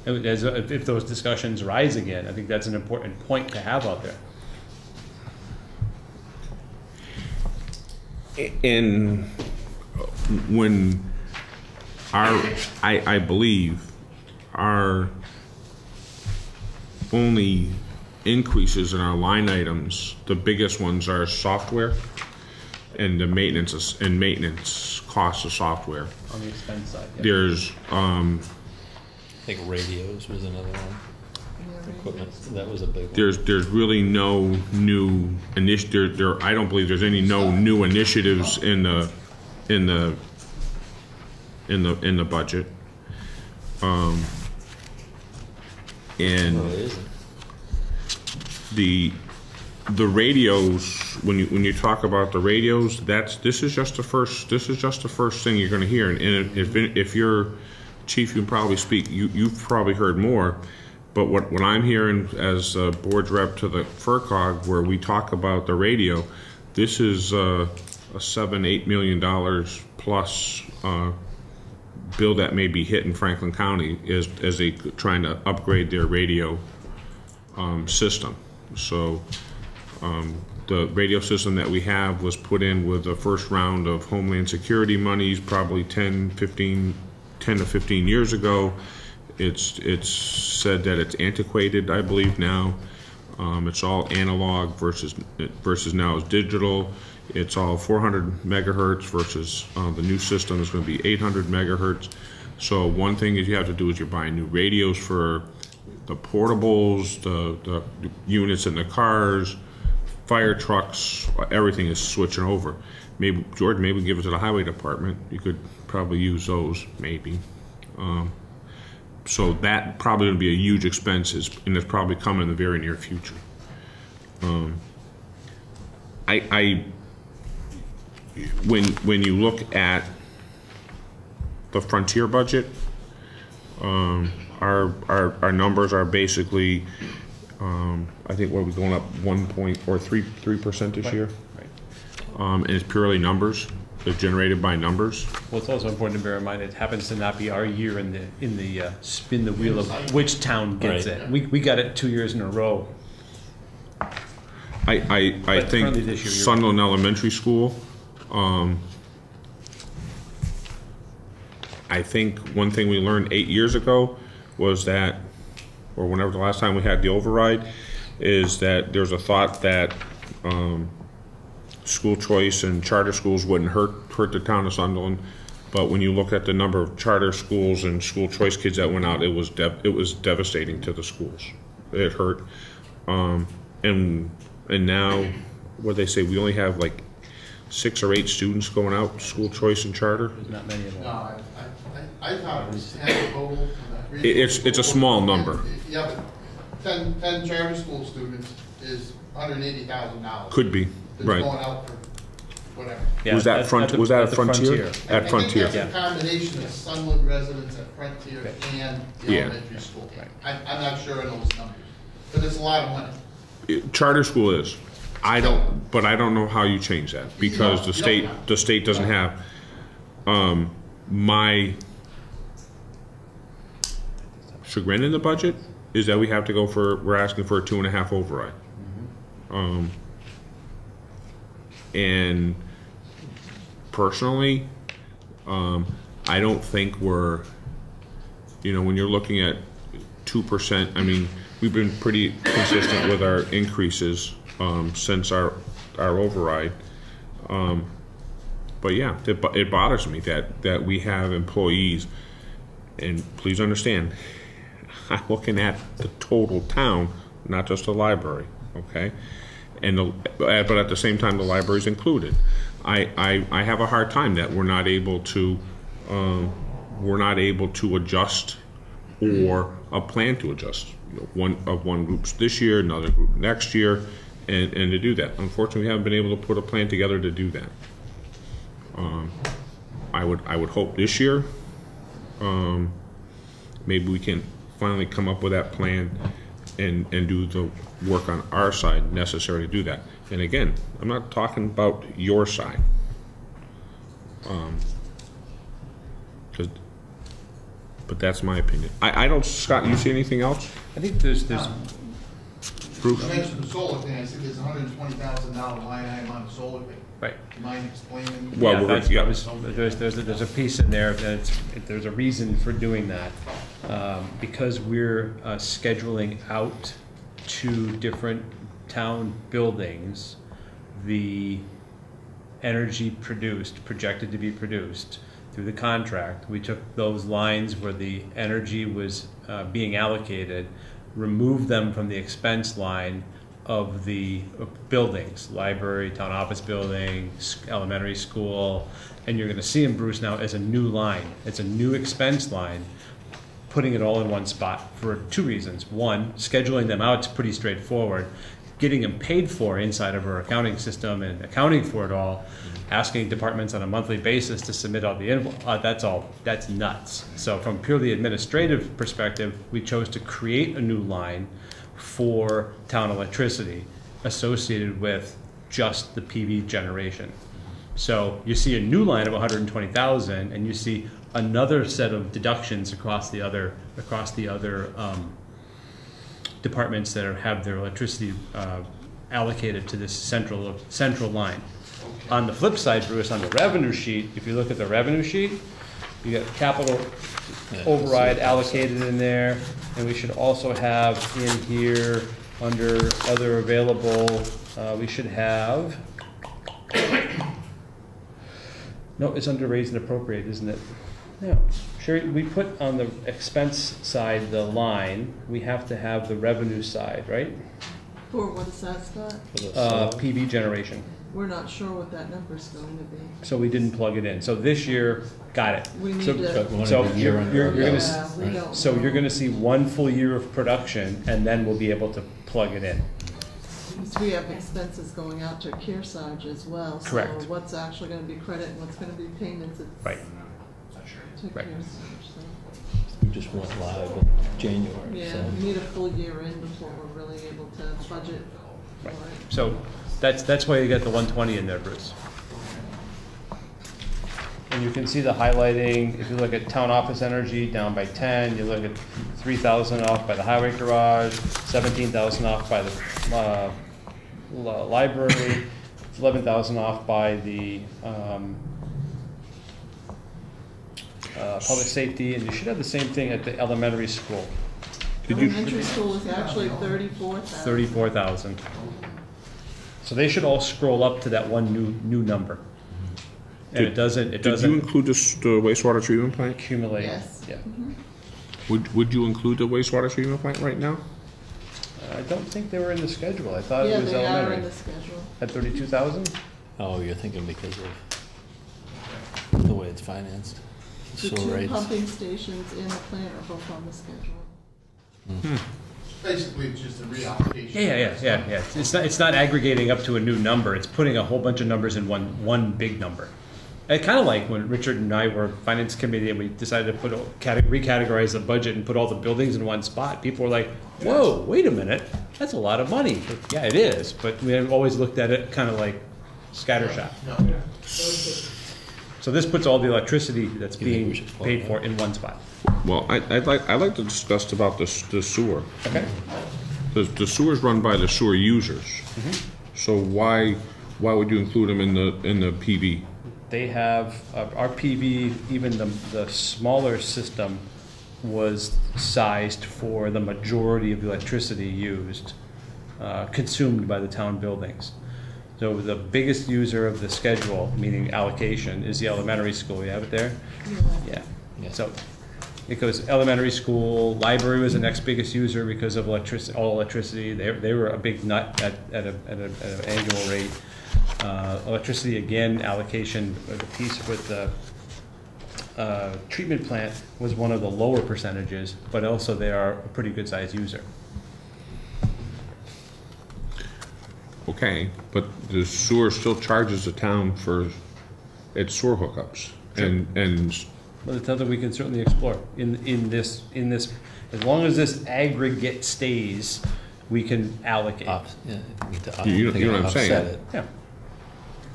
as, if, if those discussions rise again, I think that's an important point to have out there. in when our I, I believe our only increases in our line items the biggest ones are software and the maintenance and maintenance costs of software On the expense side, yeah. there's um I think radios was another one. Equipment, that was a big one. there's there's really no new initi- there, there I don't believe there's any no new initiatives in the in the in the in the budget. Um and No, it isn't. the the radios when you when you talk about the radios that's this is just the first this is just the first thing you're going to hear and if if you're chief you can probably speak you you've probably heard more but what what I'm hearing as a board rep to the FRCOG where we talk about the radio this is uh, a seven eight million dollars plus uh, bill that may be hit in Franklin County as as they trying to upgrade their radio um, system. So um, the radio system that we have was put in with the first round of Homeland Security monies, probably 10, 15, 10 to 15 years ago. It's, it's said that it's antiquated, I believe now. Um, it's all analog versus, versus now is digital. It's all 400 megahertz versus uh, the new system is going to be 800 megahertz. So one thing is you have to do is you're buying new radios for the portables, the, the units in the cars, fire trucks, everything is switching over. Maybe, George, maybe give it to the highway department. You could probably use those, maybe. Um, so that probably gonna be a huge expense, and it's probably coming in the very near future. Um, I, I, when, when you look at the frontier budget, um, our, our, our numbers are basically, um, I think, what are we going up one point, or three, three percent this year? Right. Um, and it's purely numbers, it's generated by numbers. Well, it's also important to bear in mind, it happens to not be our year in the, in the, uh, spin the wheel of which town gets Right. it. We, we got it two years in a row. I, I, I But think currently this year, you're- Sunderland Elementary School, um, I think one thing we learned eight years ago was that, or whenever the last time we had the override, is that there's a thought that, um, school choice and charter schools wouldn't hurt, hurt the town of Sunderland. But when you look at the number of charter schools and school choice kids that went out, it was it was devastating to the schools. It hurt. Um, and, and now, what they say, we only have like six or eight students going out, school choice and charter. There's not many of No, them. I, I, I thought it was ten total. It- it's- it's a small number. Yeah, but ten, ten charter school students is hundred and eighty thousand dollars. Could be, That's right. going out for whatever. Yeah, Was that at- front- at the- was that at at the Frontier? At Frontier. I think that's a combination of Sunwood residents at Frontier and the Yeah. elementary school. I, I'm not sure on those numbers, but it's a lot of money. It- Charter school is. I don't, but I don't know how you change that because the state, the state doesn't have, um, my chagrin in the budget is that we have to go for, we're asking for a two and a half override. Um, and personally, um, I don't think we're, you know, when you're looking at two percent, I mean, we've been pretty consistent with our increases, um, since our, our override. Um, but yeah, it, it bothers me that, that we have employees, and please understand, I'm looking at the total town, not just the library, okay? And the, but at the same time, the library is included. I, I, I have a hard time that we're not able to, um, we're not able to adjust or a plan to adjust. One, of one group's this year, another group next year, and, and to do that. Unfortunately, we haven't been able to put a plan together to do that. Um, I would, I would hope this year, um, maybe we can finally come up with that plan and, and do the work on our side necessary to do that. And again, I'm not talking about your side. Um, 'cause- but that's my opinion. I, I don't, Scott, you see anything else? I think there's, there's, You mentioned the solar thing, I said there's a hundred and twenty thousand dollar line item on the solar thing. Right. Do you mind explaining? Well, Yeah, we're that's- yeah. that was- There's, there's, a- there's a piece in there that's, there's a reason for doing that. Um, Because we're uh, scheduling out two different town buildings, the energy produced, projected to be produced through the contract, we took those lines where the energy was uh, being allocated, removed them from the expense line of the buildings, library, town office building, elementary school, and you're gonna see in Bruce now as a new line. It's a new expense line, putting it all in one spot for two reasons. One, scheduling them out is pretty straightforward. Getting them paid for inside of our accounting system and accounting for it all, asking departments on a monthly basis to submit all the invo, uh, that's all, that's nuts. So from purely administrative perspective, we chose to create a new line for town electricity associated with just the PV generation. So you see a new line of 120,000, and you see another set of deductions across the other across the other um, departments that are, have their electricity uh, allocated to this central central line. On the flip side, Bruce, on the revenue sheet, if you look at the revenue sheet, you got capital override allocated in there, and we should also have in here under other available, uh, we should have. No, it's under raise and appropriate, isn't it? No. Sherry, we put on the expense side the line, we have to have the revenue side, right? For what is that, Scott? Uh, PV generation. We're not sure what that number's going to be. So we didn't plug it in. So this year, got it. We need So- to- But we wanted So a year you're, under you're you're gonna, belt. s- Yeah, we don't so know. you're gonna see one full year of production, and then we'll be able to plug it in. Because we have expenses going out to Kearsarge as well. Correct. So what's actually gonna be credit and what's gonna be payments, it's. Right. To Right. Kearsarge, so. We just went live in January, Yeah, so. we need a full year in before we're really able to budget for Right. it. So that's, that's why you got the one twenty in there, Bruce. And you can see the highlighting, if you look at town office energy down by ten, you look at three thousand off by the highway garage, seventeen thousand off by the, uh, li- library, eleven thousand off by the, um, uh, public safety, and you should have the same thing at the elementary school. Did you? Elementary school is actually thirty-four thousand. Thirty-four thousand. So they should all scroll up to that one new, new number. And it Did- doesn't, it Did you doesn't include this, the wastewater treatment plant? accumulate. Yes. Yeah. Mm-hmm. Would, would you include the wastewater treatment plant right now? I don't think they were in the schedule. I thought Yeah, it was they are in elementary. the schedule. At thirty-two thousand? Oh, you're thinking because of the way it's financed? The So two rates. pumping stations in the plant are both on the schedule. Hmm. Basically, it's just a reallocation. Yeah, yeah, yeah, yeah, yeah. It's not, it's not aggregating up to a new number. It's putting a whole bunch of numbers in one, one big number. And kind of like when Richard and I were finance committee and we decided to put, all- cate- recategorize the budget and put all the buildings in one spot. People were like, whoa, wait a minute, that's a lot of money. Yeah, it is, but we have always looked at it kind of like scattershot. So this puts all the electricity that's being paid for in one spot. Well, I, I'd like, I'd like to discuss about the s- the sewer. Okay. The, the sewer's run by the sewer users. So why, why would you include them in the, in the PV? They have, uh, our PV, even the, the smaller system was sized for the majority of the electricity used, uh, consumed by the town buildings. So the biggest user of the schedule, meaning allocation, is the elementary school. You have it there? Yeah. yeah. So it goes elementary school, library was the next biggest user because of electricity, all electricity. They, they were a big nut at, at a, at a, at an annual rate. Uh, electricity, again, allocation, uh, the piece with the, uh, treatment plant was one of the lower percentages, but also they are a pretty good sized user. Okay, but the sewer still charges the town for its sewer hookups. And, and But it's something we can certainly explore in, in this, in this, as long as this aggregate stays, we can allocate. You- you know what I'm saying? Yeah.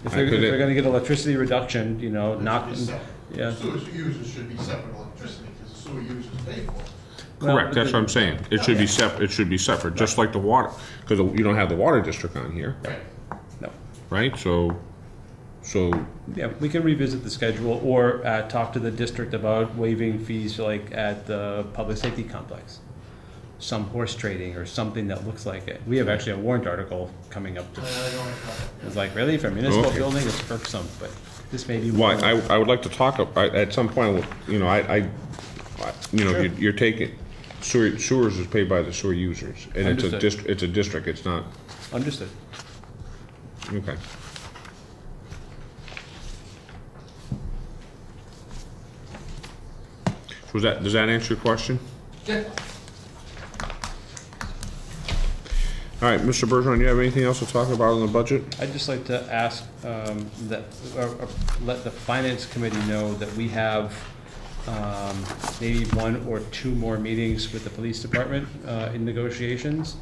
If I they're, if could- they're gonna get electricity reduction, you know, knock, It's yeah. Sewer users should be separate electricity, because the sewer users pay for it. Correct, that's what I'm saying. It should be sep, it should be separate, just like the water, because you don't have the water district on here. No. Right, so, so, Yeah, we can revisit the schedule or, uh, talk to the district about waiving fees like at the public safety complex. Some horse trading or something that looks like it. We have actually a warrant article coming up. It's like, really, for a municipal Okay. building, it's irksome, but this may be. why, one. I, I would like to talk, ab- I- at some point, you know, I, I, I- you know, you're- you're taking, sewer, sewers is paid by the sewer users. And it's a Understood. dist, it's a district, it's not, Understood. okay. Was that, does that answer your question? Yeah. All right, Mr. Bergeron, you have anything else to talk about on the budget? I'd just like to ask um, that, or or let the finance committee know that we have um, maybe one or two more meetings with the police department uh, in negotiations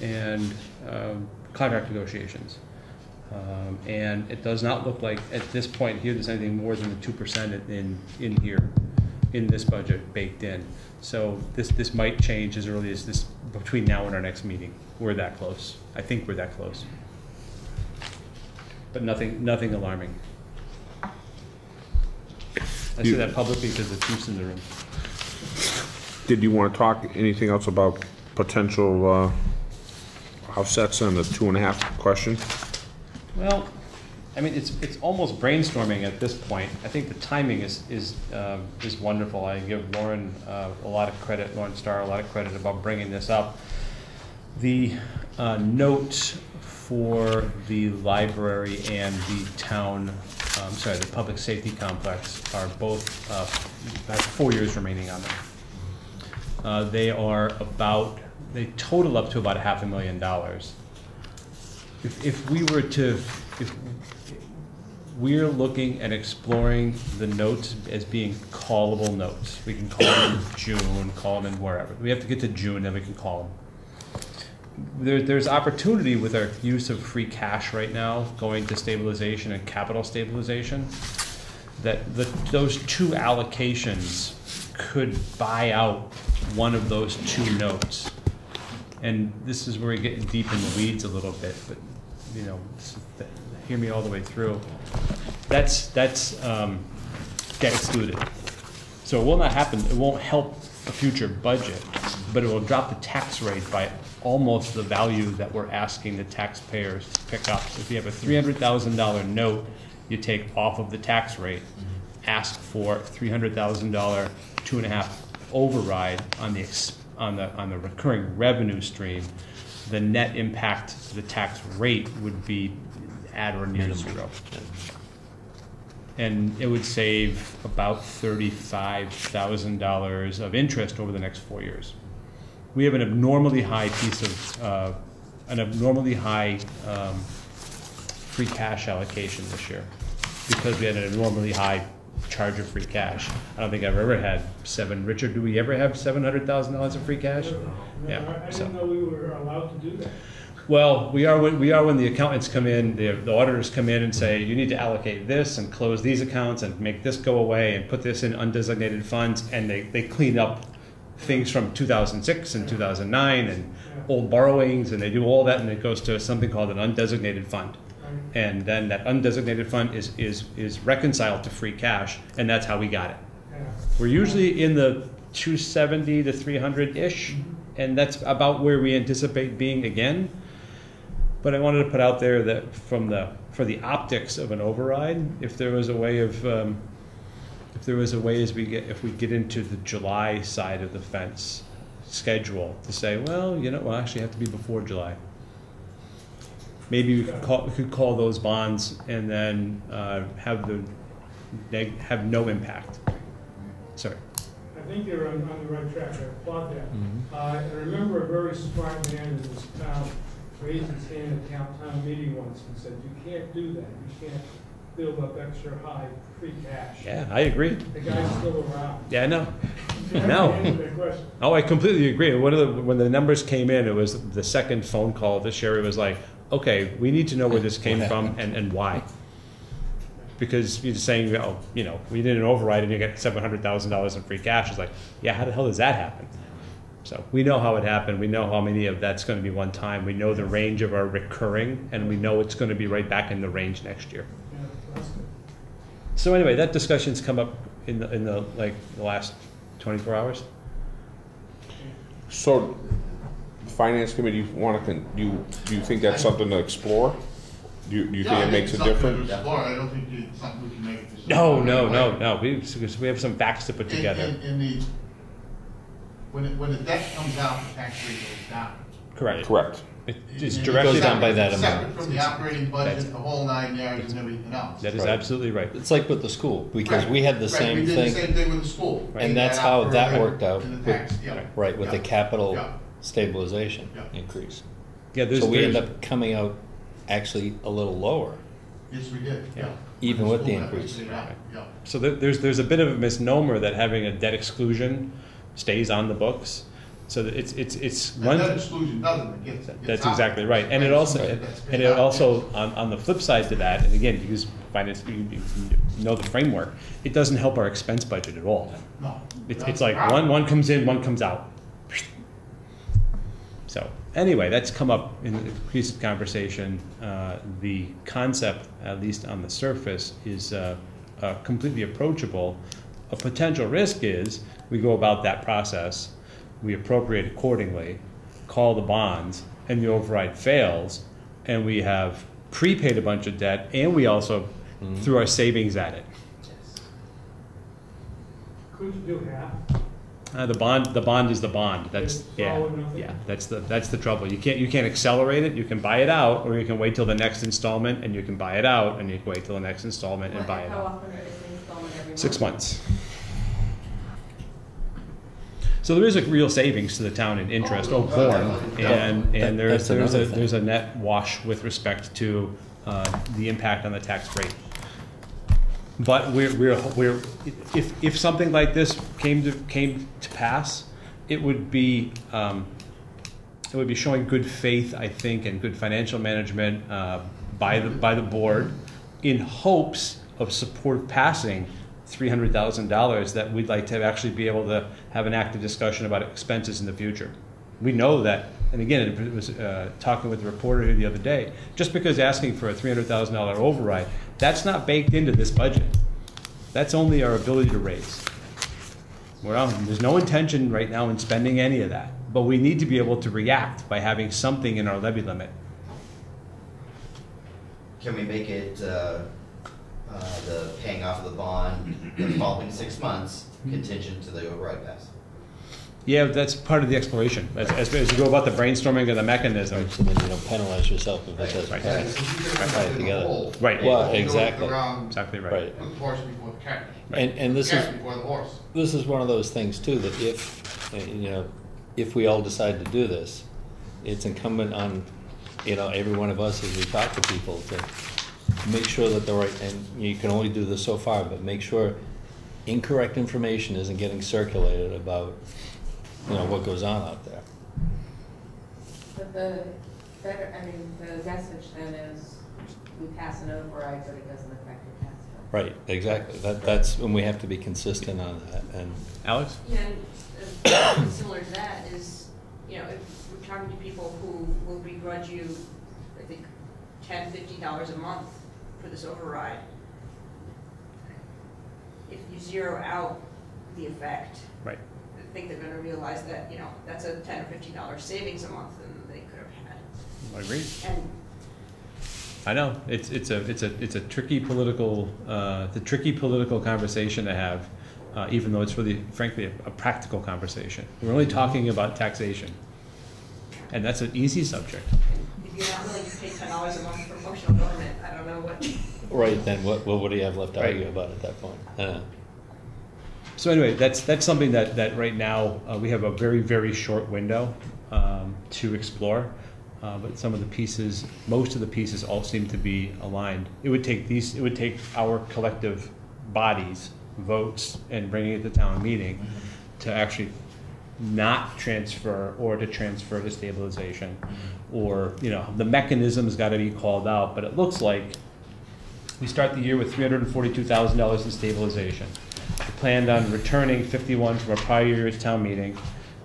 and um, contract negotiations. Um, And it does not look like, at this point here, there's anything more than the two percent in, in here, in this budget baked in. So this, this might change as early as this, between now and our next meeting. We're that close. I think we're that close. But nothing, nothing alarming. I say that publicly because the chief's in the room. Did you want to talk anything else about potential, uh, offsets on the two and a half question? Well, I mean, it's, it's almost brainstorming at this point. I think the timing is, is, um, is wonderful. I give Lauren uh, a lot of credit, Lauren Starr, a lot of credit about bringing this up. The uh, notes for the library and the town, um, sorry, the public safety complex are both, uh, have four years remaining on them. Uh, They are about, they total up to about a half a million dollars. If, if we were to, if, we're looking at exploring the notes as being callable notes. We can call them in June, call them in wherever. We have to get to June, then we can call them. There, there's opportunity with our use of free cash right now, going to stabilization and capital stabilization, that the, those two allocations could buy out one of those two notes. And this is where we get deep in the weeds a little bit, but, you know, hear me all the way through. That's, that's, um, excluded. So it will not happen, it won't help a future budget, but it will drop the tax rate by almost the value that we're asking the taxpayers to pick up. If you have a three hundred thousand dollar note, you take off of the tax rate, ask for three hundred thousand dollar, two and a half override on the, on the, on the recurring revenue stream, the net impact to the tax rate would be at or near zero. And it would save about thirty-five thousand dollars of interest over the next four years. We have an abnormally high piece of, uh, an abnormally high um, free cash allocation this year because we had an abnormally high charge of free cash. I don't think I've ever had seven, Richard, do we ever have seven hundred thousand dollars of free cash? I Yeah, I so. didn't know we were allowed to do that. Well, we are, when- we are when the accountants come in, the, the auditors come in and say, you need to allocate this and close these accounts and make this go away and put this in undesignated funds, and they, they clean up things from two thousand six and two thousand nine and old borrowings, and they do all that, and it goes to something called an undesignated fund. And then that undesignated fund is, is, is reconciled to free cash, and that's how we got it. We're usually in the two seventy to three hundred-ish, and that's about where we anticipate being again. But I wanted to put out there that from the, for the optics of an override, if there was a way of, um, there was a way as we get, if we get into the July side of the fence schedule, to say, well, you know, well, actually have to be before July. Maybe we could call, we could call those bonds and then, uh, have the, neg, have no impact. Sorry. I think you're on, on the right track, I applaud that. Mhm. Uh, I remember a very smart man in this town raised his hand at town, town meeting once and said, you can't do that, you can't build up extra high free cash. Yeah, I agree. The guy's still around. Yeah, I know. You have to No. answer that question. Oh, I completely agree. One of the, when the numbers came in, it was the second phone call that Sherry was like, okay, we need to know where this came from and, and why. Because you're just saying, oh, you know, we did an override and you get seven hundred thousand dollars in free cash. It's like, yeah, how the hell does that happen? So we know how it happened. We know how many of that's gonna be one time. We know the range of our recurring and we know it's gonna be right back in the range next year. Yeah, that's good. So anyway, that discussion's come up in the, in the, like, the last twenty-four hours. So, finance committee want to, do you, do you think that's something to explore? Do you, do you Yeah, think I it makes a it's something to difference? explore. I don't think it's something we can make a decision. No, on no, right no, away. no, we, because we have some facts to put In- together. In, in the, when, it- when the debt comes out, the tax rate goes down. Correct. Correct. It- It's And directed. goes down by that amount. Separate from the operating budget, the whole nine yards and everything else. That is Right. absolutely right. It's like with the school, because Right, we had the right, same We did the thing. same thing with the school. And that's how that worked out, in the with- tax, yeah. right, with the Yeah. capital Yeah. stabilization Yeah. increase. Yeah, there's, So we end there's, up coming out actually a little lower. Yes, we did, yeah. Even with the school increase. deficit, Yeah, yeah. so there- there's, there's a bit of a misnomer that having a debt exclusion stays on the books. So that it's, it's, it's runs. that exclusion doesn't, it gets. gets That's out. exactly right, and it also, Right, and it also, on, on the flip side to that, and again, because finance, you, you know the framework, it doesn't help our expense budget at all. No. It's, it's like one, one comes in, one comes out. So, anyway, that's come up in the previous conversation. Uh, the concept, at least on the surface, is uh, uh, completely approachable. A potential risk is we go about that process, we appropriate accordingly, call the bonds, and the override fails, and we have prepaid a bunch of debt, and we also threw our savings at it. Couldn't you do half? Uh, the bond, the bond is the bond. That's yeah, all or nothing. yeah. That's the that's the trouble. You can't you can't accelerate it. You can buy it out, or you can wait till the next installment, and you can buy it out, and you can wait till the next installment and buy it How out. often is the installment every month? Six months. So there is a real savings to the town in interest, Oh, corn, and and there's that's there's a another thing. there's a net wash with respect to uh, the impact on the tax rate. But we're, we're, we're, if, if something like this came to, came to pass, it would be, um, it would be showing good faith, I think, and good financial management, uh, by the, by the board in hopes of support passing three hundred thousand dollars that we'd like to actually be able to have an active discussion about expenses in the future. We know that, and again, it was, uh, talking with the reporter here the other day, just because asking for a three hundred thousand dollar override, that's not baked into this budget. That's only our ability to raise. We're there's no intention right now in spending any of that, but we need to be able to react by having something in our levy limit. Can we make it, uh, uh, the paying off of the bond the following six months contingent to the override pass? Yeah, that's part of the exploration, as, as as you go about the brainstorming of the mechanism. So then you don't penalize yourself if it doesn't Right. Yeah, pass. because you Tie get it it together. whole. Right. Well, You don't exactly. go around, Exactly right. Right. Put the horse before the carriage. And, and this is, Carriage before the horse. this is one of those things too, that if, uh, you know, if we all decide to do this, it's incumbent on, you know, every one of us as we talk to people to make sure that the right, and you can only do this so far, but make sure incorrect information isn't getting circulated about, you know, what goes on out there. But the better, I mean, the message then is we pass an override, but it doesn't affect your tax bill. Right, exactly. That, that's, when we have to be consistent on that, and. Alex? Yeah, and uh, similar to that is, you know, if we're talking to people who will begrudge you, I think, ten, fifty dollars a month for this override. If you zero out the effect, Right. I think they're gonna realize that, you know, that's a ten or fifteen dollar savings a month than they could have had. I agree. And I know, it's, it's a, it's a, it's a tricky political, uh, the tricky political conversation to have, uh, even though it's really frankly a, a practical conversation. We're only talking about taxation. And that's an easy subject. If you're not willing to pay ten dollars a month for functional government, I don't know what. Right, then what, what would he have left to Right. argue about at that point? Uh, So anyway, that's, that's something that, that right now, uh, we have a very, very short window, um, to explore. Uh, but some of the pieces, most of the pieces all seem to be aligned. It would take these, it would take our collective bodies, votes, and bringing it to town meeting to actually not transfer or to transfer to stabilization. Or, you know, the mechanism's gotta be called out, but it looks like we start the year with three hundred and forty-two thousand dollars in stabilization. We planned on returning fifty-one from a prior year's town meeting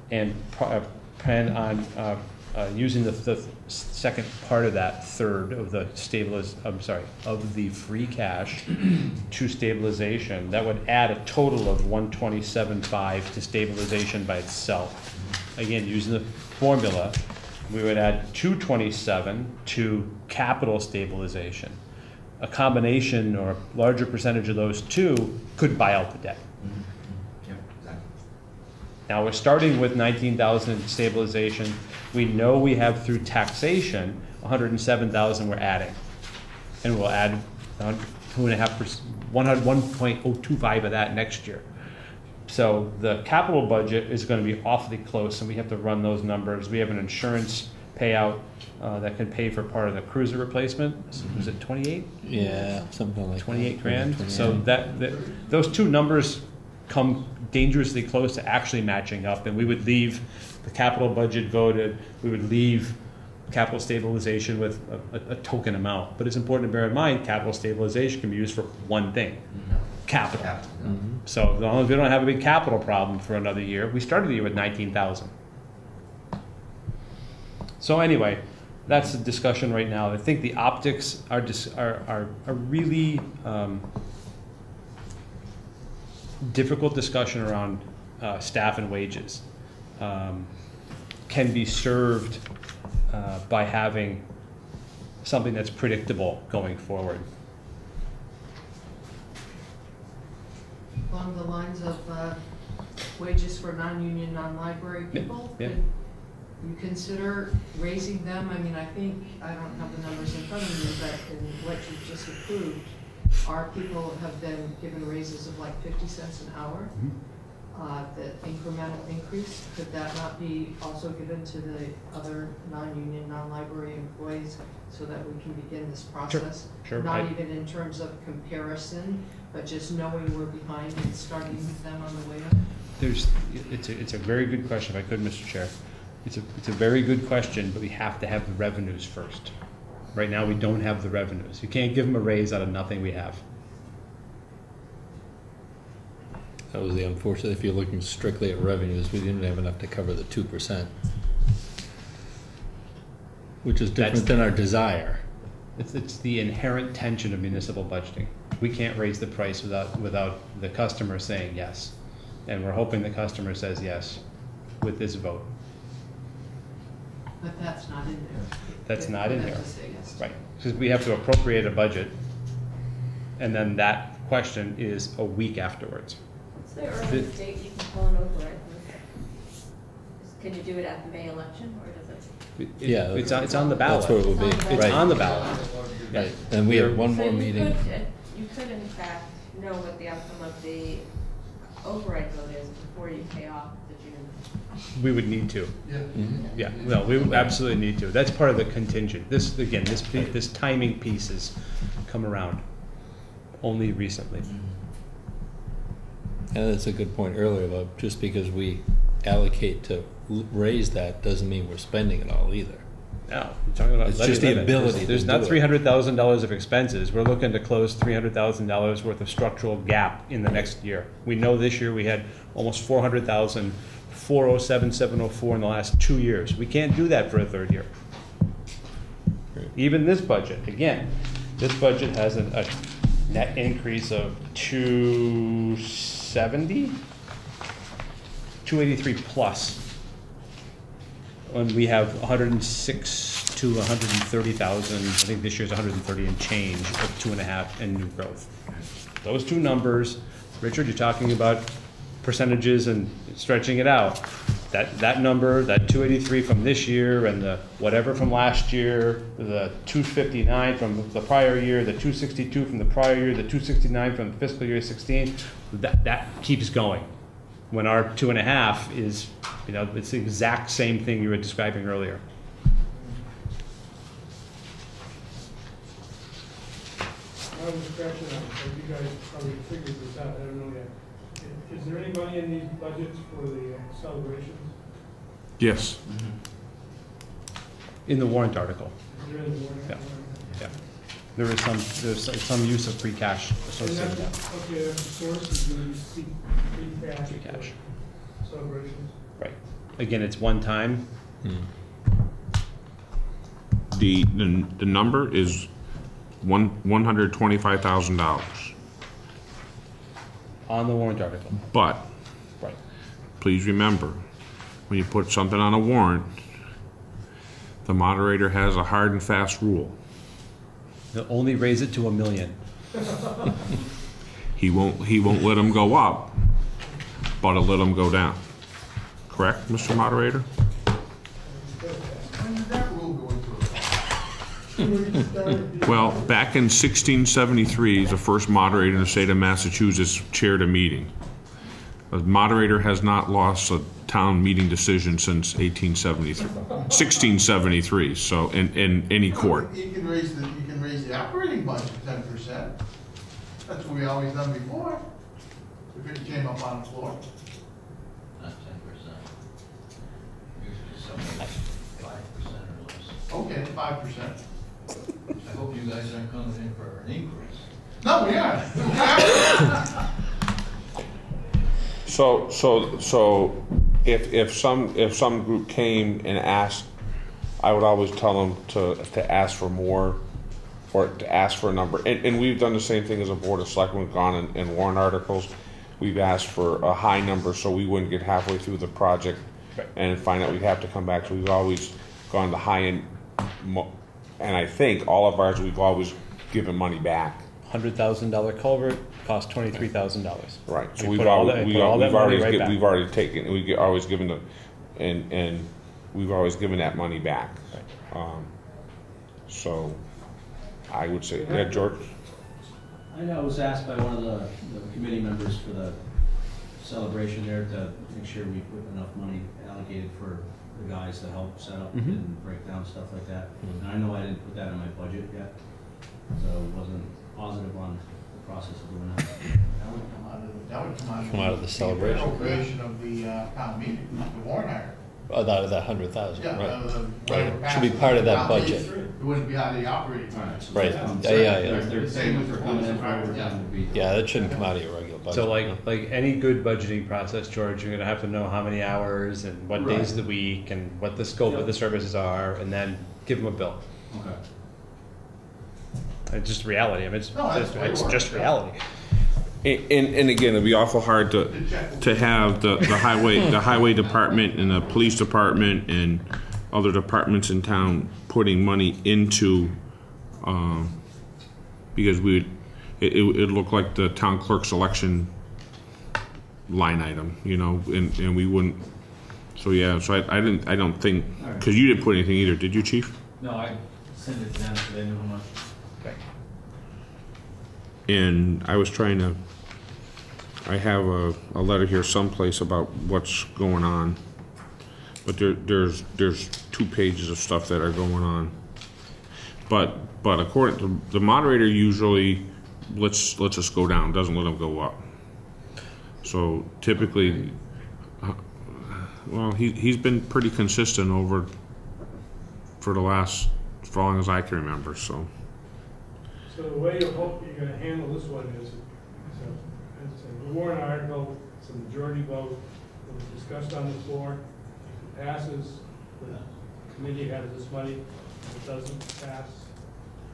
and pro- uh, plan on uh, uh, using the, the second part of that third of the stabiliz, I'm sorry, of the free cash to stabilization. That would add a total of one twenty-seven five to stabilization by itself. Again, using the formula, we would add two twenty-seven to capital stabilization a combination or a larger percentage of those two could buy out the debt. Mm-hmm. Yeah, exactly. Now, we're starting with nineteen thousand in stabilization. We know we have through taxation, hundred and seven thousand we're adding. And we'll add two and a half percent, one hundred, one point oh two five of that next year. So the capital budget is gonna be awfully close, and we have to run those numbers. We have an insurance payout uh, that can pay for part of the cruiser replacement. Was it twenty-eight? Yeah, something like that. Twenty-eight grand. So that, that, those two numbers come dangerously close to actually matching up, and we would leave the capital budget voted, we would leave capital stabilization with a, a- a token amount. But it's important to bear in mind, capital stabilization can be used for one thing, capital. So as long as we don't have a big capital problem for another year, we started the year with nineteen thousand. So anyway, that's the discussion right now. I think the optics are dis- are, are, are really, um, difficult discussion around, uh, staff and wages. Um, can be served, uh, by having something that's predictable going forward. Along the lines of uh, wages for non-union, non-library Yeah, people? yeah. could You consider raising them, I mean, I think, I don't have the numbers in front of me, but in what you just approved, our people have been given raises of like fifty cents an hour. Uh, The incremental increase, could that not be also given to the other non-union, non-library employees so that we can begin this process? sure, Not even in terms of comparison, but just knowing we're behind and starting with them on the way up? There's, it's a, it's a very good question, if I could, Mr. Chair. It's a, it's a very good question, but we have to have the revenues first. Right now, we don't have the revenues. You can't give them a raise out of nothing we have. That was the unfortunate, if you're looking strictly at revenues, we didn't have enough to cover the two percent. Which is That's- different than our desire. It's, it's the inherent tension of municipal budgeting. We can't raise the price without, without the customer saying yes. And we're hoping the customer says yes with this vote. But that's not in there. That's not in We here. to say yes. Right, because we have to appropriate a budget, and then that question is a week afterwards. What's the earliest date you can pull an override? Can you do it at the May election, or does it? It- Yeah, It's, on- it's on the ballot. That's what it will be, It's right. on the ballot. override vote is before you pay off the June. We would need to. Yeah. Mm-hmm. Yeah, no, we would absolutely need to. That's part of the contingent. This, again, this, pe- this timing piece has come around only recently. Mm-hmm. And that's a good point earlier about just because we allocate to raise that doesn't mean we're spending it all either. No, you're talking about It's just the ability There's- There's do not it. three hundred thousand dollars of expenses. We're looking to close three hundred thousand dollars worth of structural gap in the next year. We know this year we had almost four hundred thousand, four oh seven, seven oh four in the last two years. We can't do that for a third year. Even this budget, again, this budget has a, a net increase of two seventy? Two eighty-three plus. When we have hundred and six to hundred and thirty thousand, I think this year's hundred and thirty and change of two and a half and new growth. Those two numbers, Richard, you're talking about percentages and stretching it out. That, that number, that two eighty-three from this year and the whatever from last year, the two fifty-nine from the prior year, the two sixty-two from the prior year, the two sixty-nine from fiscal year sixteen, that, that keeps going. When our two and a half is, you know, it's the exact same thing you were describing earlier. I was scratching out, but you guys probably figured this out, I don't know yet. Is there any money in these budgets for the uh, celebrations? Yes. In the warrant article, Is there any warning? Yeah. yeah. There is some, there's some- some use of free cash And associated with that's, that. okay, that's the source, is the free free cash Free cash. for celebrations? Right. Again, it's one time. Hmm. The, the, the number is one, one hundred twenty-five thousand dollars. On the warrant article. But, Right. please remember, when you put something on a warrant, the moderator has a hard and fast rule. They'll only raise it to a million. He won't, he won't let them go up, but he'll let them go down. Correct, Mr. Moderator? When did that rule go into effect? Well, back in 1673, the first moderator in the state of Massachusetts chaired a meeting. A moderator has not lost a town meeting decision since 1873, 1673, so, in, in any court. You can raise the, you can raise the operating budget ten percent. That's what we always done before. If it came up on the floor. Not ten percent. Usually something five percent or less. Okay, five percent. I hope you guys aren't coming in for an increase. No, we aren't. So, so, so if, if some, if some group came and asked, I would always tell them to, to ask for more or to ask for a number. And, and we've done the same thing as a board of selectmen, we've gone in, in warrant articles. We've asked for a high number so we wouldn't get halfway through the project and find out we'd have to come back. So we've always gone the high end. mo- And I think all of ours, we've always given money back. Hundred thousand dollar culvert cost twenty-three thousand dollars. Right, so We we've always, we, we've already, right gi- back. we've already taken, we get, always given the, and, and we've always given that money back. Um, So, I would say, yeah, George? I know I was asked by one of the, the committee members for the celebration there to make sure we put enough money allocated for the guys to help set up Mhm. and break down stuff like that. And I know I didn't put that in my budget yet, so wasn't positive on the process of doing that. That would come out of, the, that would come out of. Come out of the celebration. Appropriation of the, uh, town meeting, the warrant article. Oh, that, that hundred thousand, Yeah, right. uh, the- Right. Should be passes part of that town budget. meeting, It wouldn't be out of the operating. budget. Right, yeah, yeah, yeah. They're, they're saying for coming in for overtime would. Yeah, that shouldn't come out of your regular budget. So like, like any good budgeting process, George, you're gonna have to know how many hours and what Right. days of the week and what the scope of the services are, and then give them a bill. Okay. It's just reality, I mean, it's, No, that's it's the way it it's works, just yeah. reality. And, and, and again, it'd be awful hard to, to have the, the highway, the highway department and the police department and other departments in town putting money into, um, because we, would it, it look like the town clerk's election line item, you know, and, and we wouldn't, so yeah, so I, I didn't, I don't think, cause you didn't put anything either, did you, chief? No, I sent it to them, so they knew how much. And I was trying to, I have a, a letter here someplace about what's going on. But there, there's, there's two pages of stuff that are going on. But, but according to, the moderator usually lets, lets us go down, doesn't let them go up. So typically, uh, well, he, he's been pretty consistent over, for the last, for as long as I can remember, so. So the way you hope you're gonna handle this one is, warrant article, it's a majority vote, it was discussed on the floor, if it passes, the committee has this money, if it doesn't pass,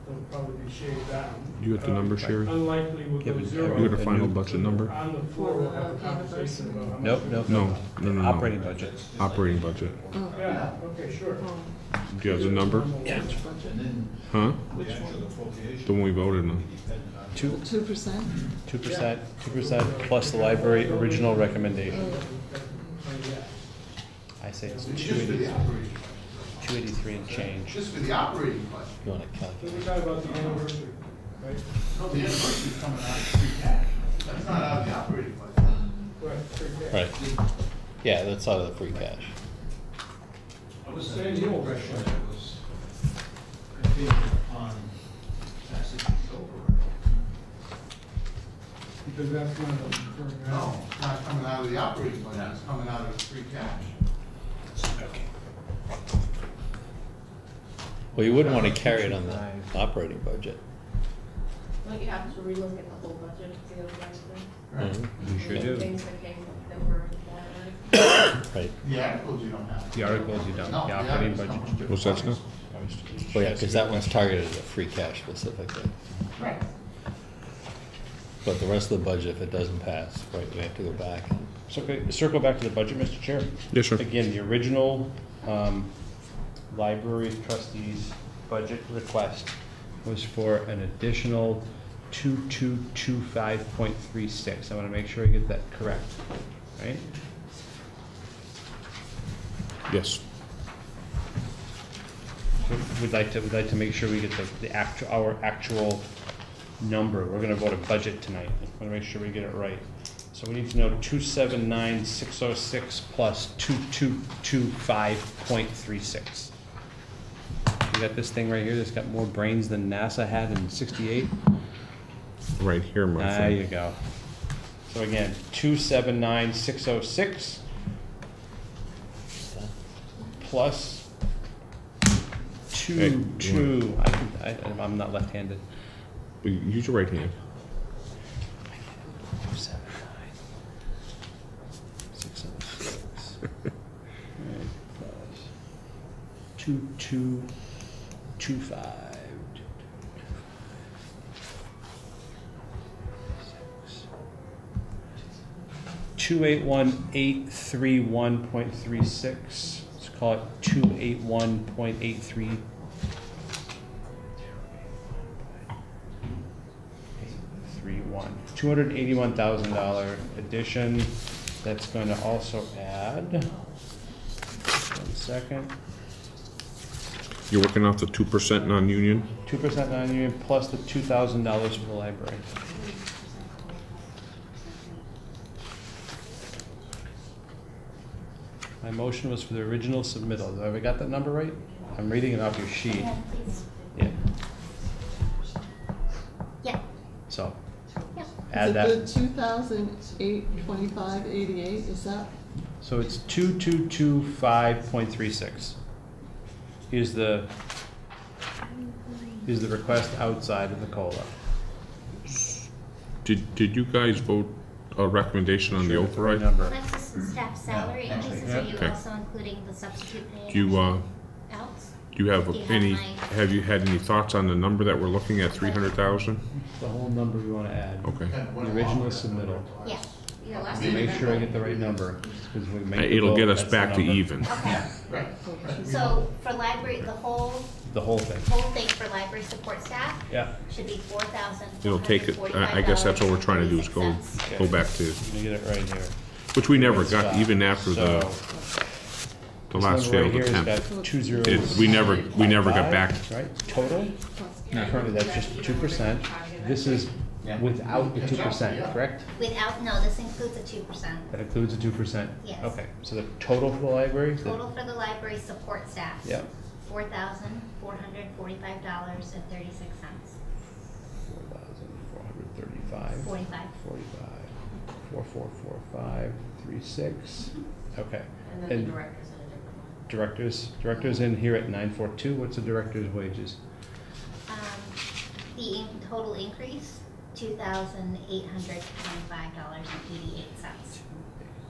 it'll probably be shaved down. You got the number, Uh, Sherry? Unlikely we'll Yeah, go but zero. You got a final budget number? On the floor, we'll have a conversation about how much. Nope, nope. No, no, no, no. Operating budget. Operating budget. Yeah, okay, sure. Do you have the number? Yeah. Huh? Which one? The one we voted on. Two, Two percent? two percent, two percent plus the library original recommendation. I say it's two for eighty, the operating, two eighty-three and change. just for the operating budget. You wanna So calculate? we're about the anniversary, right? No, the anniversary's coming out of free cash. That's not out of the operating budget. Right, free cash. Right. Yeah, that's out of the free cash. I was saying the old Impression that it was contingent upon passage of the override. Because that's one of the. No, it's not coming out of the operating budget, it's coming out of free cash. Well, you wouldn't wanna carry it on the operating budget. Don't you have to relook at the whole budget to see those things? Right. Mm-hmm. You sure do. Things that came, that were warranted. Right. The articles you don't have. The articles you don't, No, the the operating articles budget don't. you do. What's that, Scott? Well, oh, yeah, because that one's targeted at free cash specifically. Right. But the rest of the budget, if it doesn't pass, right, we have to go back. So, okay, circle back to the budget, Mr. Chair. Yes, sir. Again, the original, um, library trustees budget request was for an additional two-two-two-five point three-six. I wanna make sure I get that correct, right? Yes. We'd like to, we'd like to make sure we get the, the actual, our actual number. We're gonna vote a budget tonight. I Wanna make sure we get it right. So we need to know two seven nine six oh six plus two two two five point three six. You got this thing right here that's got more brains than NASA had in sixty-eight? Right here, my There you friend. go. So again, two seven nine six oh six plus Hey, two, two, I can, I, I'm not left-handed. Use your right hand. Two, two, two, five. Two eight one eight three one point three six, let's call it two eight one point eight three. Three one, two hundred eighty-one thousand dollar addition, that's going to also add, one second, You're working off the two percent non-union? two percent non-union plus the two thousand dollars for the library. My motion was for the original submittal. Have I got that number right? I'm reading it off your sheet. Yeah, please. Yeah, Yeah, so, yeah. add Is that. it the two thousand eight twenty-five eighty-eight, is that? So it's two two two five point three six. Is the, is the request outside of the COLA? Did, did you guys vote a recommendation on the Sure, override? Number. That's just staff salary increases, are you Okay. also including the substitute pay? Do you, uh, Else? Do you have Do you have any, my- have you had any thoughts on the number that we're looking at, three hundred thousand? The whole number we wanna add. Okay. The original submittal. Yeah. Yeah, last To. Make sure I get the right number, 'cause we make the It'll vote, get us that's the back to number. even. Okay. Right. So for library, the whole, The whole thing, whole thing for library support staff yeah. should be four thousand It'll take it, I, I guess that's what we're trying to do is go, go back to, Let me get it right here. which we never got, uh, even after the, so, the last number right failed attempt. got. It- we never- we never got back. Right, total? Currently, that's just two percent. This is Yeah. without the two percent, correct? Without, no, this includes a two percent. That includes the two percent? Yes. Okay, so the total for the library? is the- Total for the library support staff. Yeah. Four thousand, four hundred forty-five dollars and thirty-six cents. Four thousand four hundred thirty-five. Forty-five. Forty-five. Four, four, four, five, three, six. Mm-hmm. Okay. And then the director's in a different one. Directors, directors in here at nine four two, what's the director's wages? Um, the in- total increase, two thousand eight hundred twenty-five dollars and eighty-eight cents.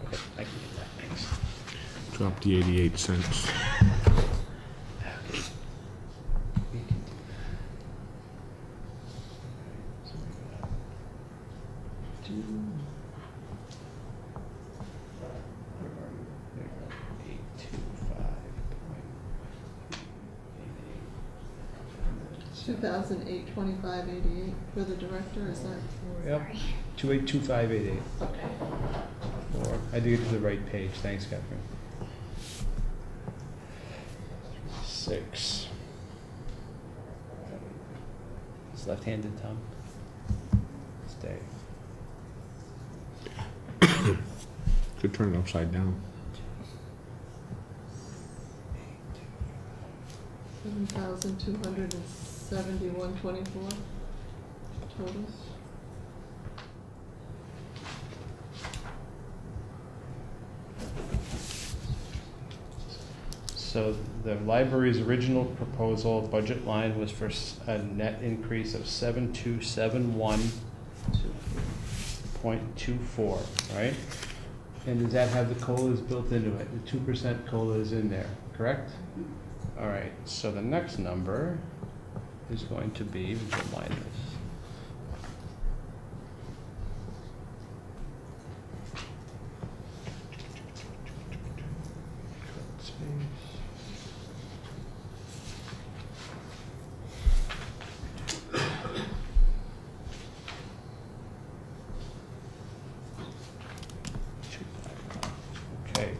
Okay, thank you for that, thanks. Drop the eighty-eight cents. Two thousand eight twenty-five eighty-eight for the director, is that? Yep, two eight two five eight eight. Okay. Four, I did get to the right page, thanks Catherine. Six. It's left-handed, Tom? Stay. Could turn it upside down. Seven thousand two hundred and seventy-one twenty-four total. So the library's original proposal budget line was for s- a net increase of seven two seven one point two four, right? And does that have the COLAs built into it? The two percent COLA is in there, correct? Mm-hmm. All right, so the next number is going to be, we can line this. Okay.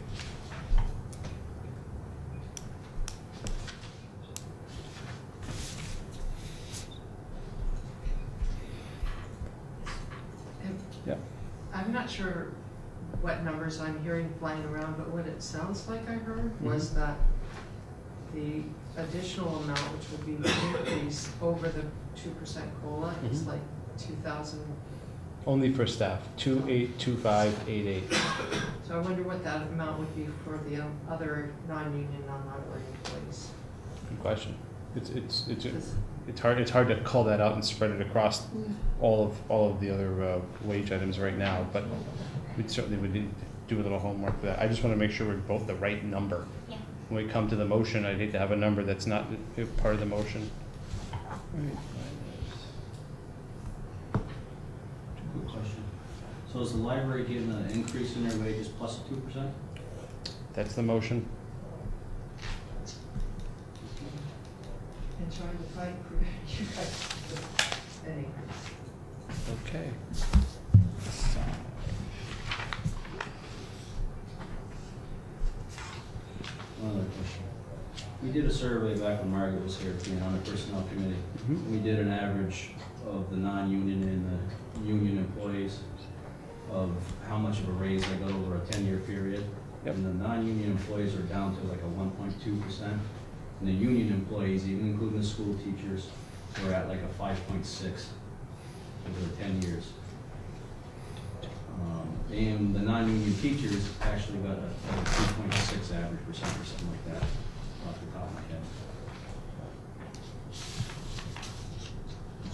Yep. I'm not sure what numbers I'm hearing flying around, but what it sounds like I heard was Mhm. that the additional amount, which would be the increase over the two percent COLA, is Mhm. like two thousand. Only for staff, two eight two five eight eight. So I wonder what that amount would be for the um, other non-union, non-library employees. Good question. It's, it's, it's, it's hard, it's hard to call that out and spread it across all of, all of the other uh, wage items right now, but we certainly would need to do a little homework for that. I just want to make sure we're both the right number. Yeah. When we come to the motion, I'd hate to have a number that's not part of the motion. Quick question. So is the library getting an increase in their wages plus two percent? That's the motion. And trying to fight for you guys to an increase. Okay. One other question. We did a survey back when Margaret was here, being on the personnel committee. Mhm. We did an average of the non-union and the union employees of how much of a raise they got over a ten-year period. And the non-union employees are down to like a one point two percent. And the union employees, even including the school teachers, were at like a five point six over the ten years. Um, And the non-union teachers actually got a point six average percent or something like that, off the top of my head.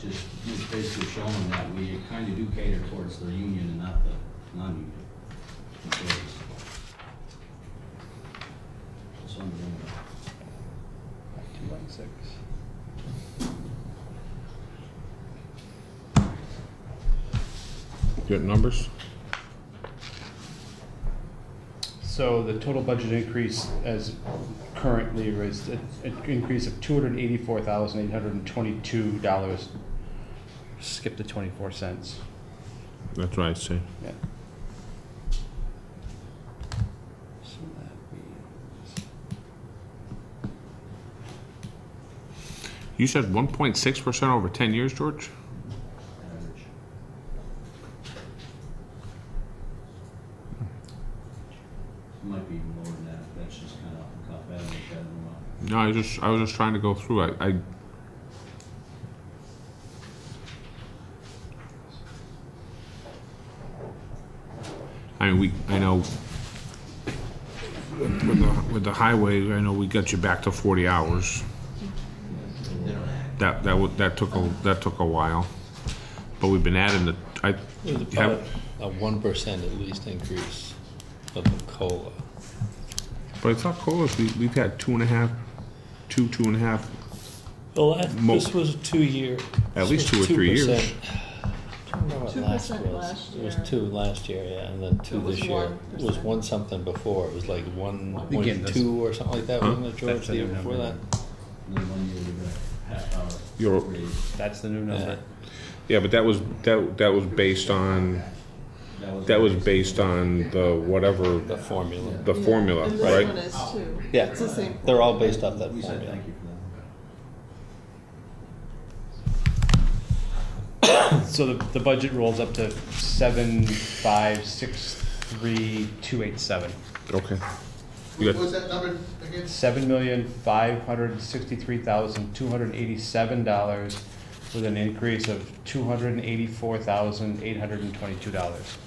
Just, basically showing that we kind of do cater towards the union and not the non-union employees. It up. Two one six. Got numbers? So the total budget increase as currently is an increase of two hundred and eighty-four thousand, eight hundred and twenty-two dollars. Skip the twenty-four cents. That's what I say. Yeah. So that means- You said one point six percent over ten years, George? It might be more than that, that's just kind of off the cuff, I haven't looked at it in a while. No, I was just, I was just trying to go through, I, I. I mean, we, I know, with the, with the highway, I know we got you back to forty hours. That, that wa, that took a, that took a while, but we've been adding the, I, It was about a one percent at least increase of the COLA. but I thought COLAs, we, we've had two and a half, two, two and a half, Well, that, Mo- this was a two year. At this least two or three years. 2%. I don't remember what last 2% was. last It was year. two last year, yeah, and then two It was this year. It was 1%. one something before, it was like one, Again, one this- two or something like that, Huh? wasn't it, George, That's the the year new before that? number. And then one year we got half hour You're- raise. That's the new number. yeah, but that was, that, that was based on, that was based on the whatever, The formula. the formula, And right? this one is too. Yeah, It's the same. they're all based off that We said formula. thank you for that. So the, the budget rolls up to seven, five, six, three, two, eight, seven. Okay. What You got- was that number again? Seven million, five hundred sixty-three thousand, two hundred eighty-seven dollars with an increase of two hundred eighty-four thousand, eight hundred and twenty-two dollars.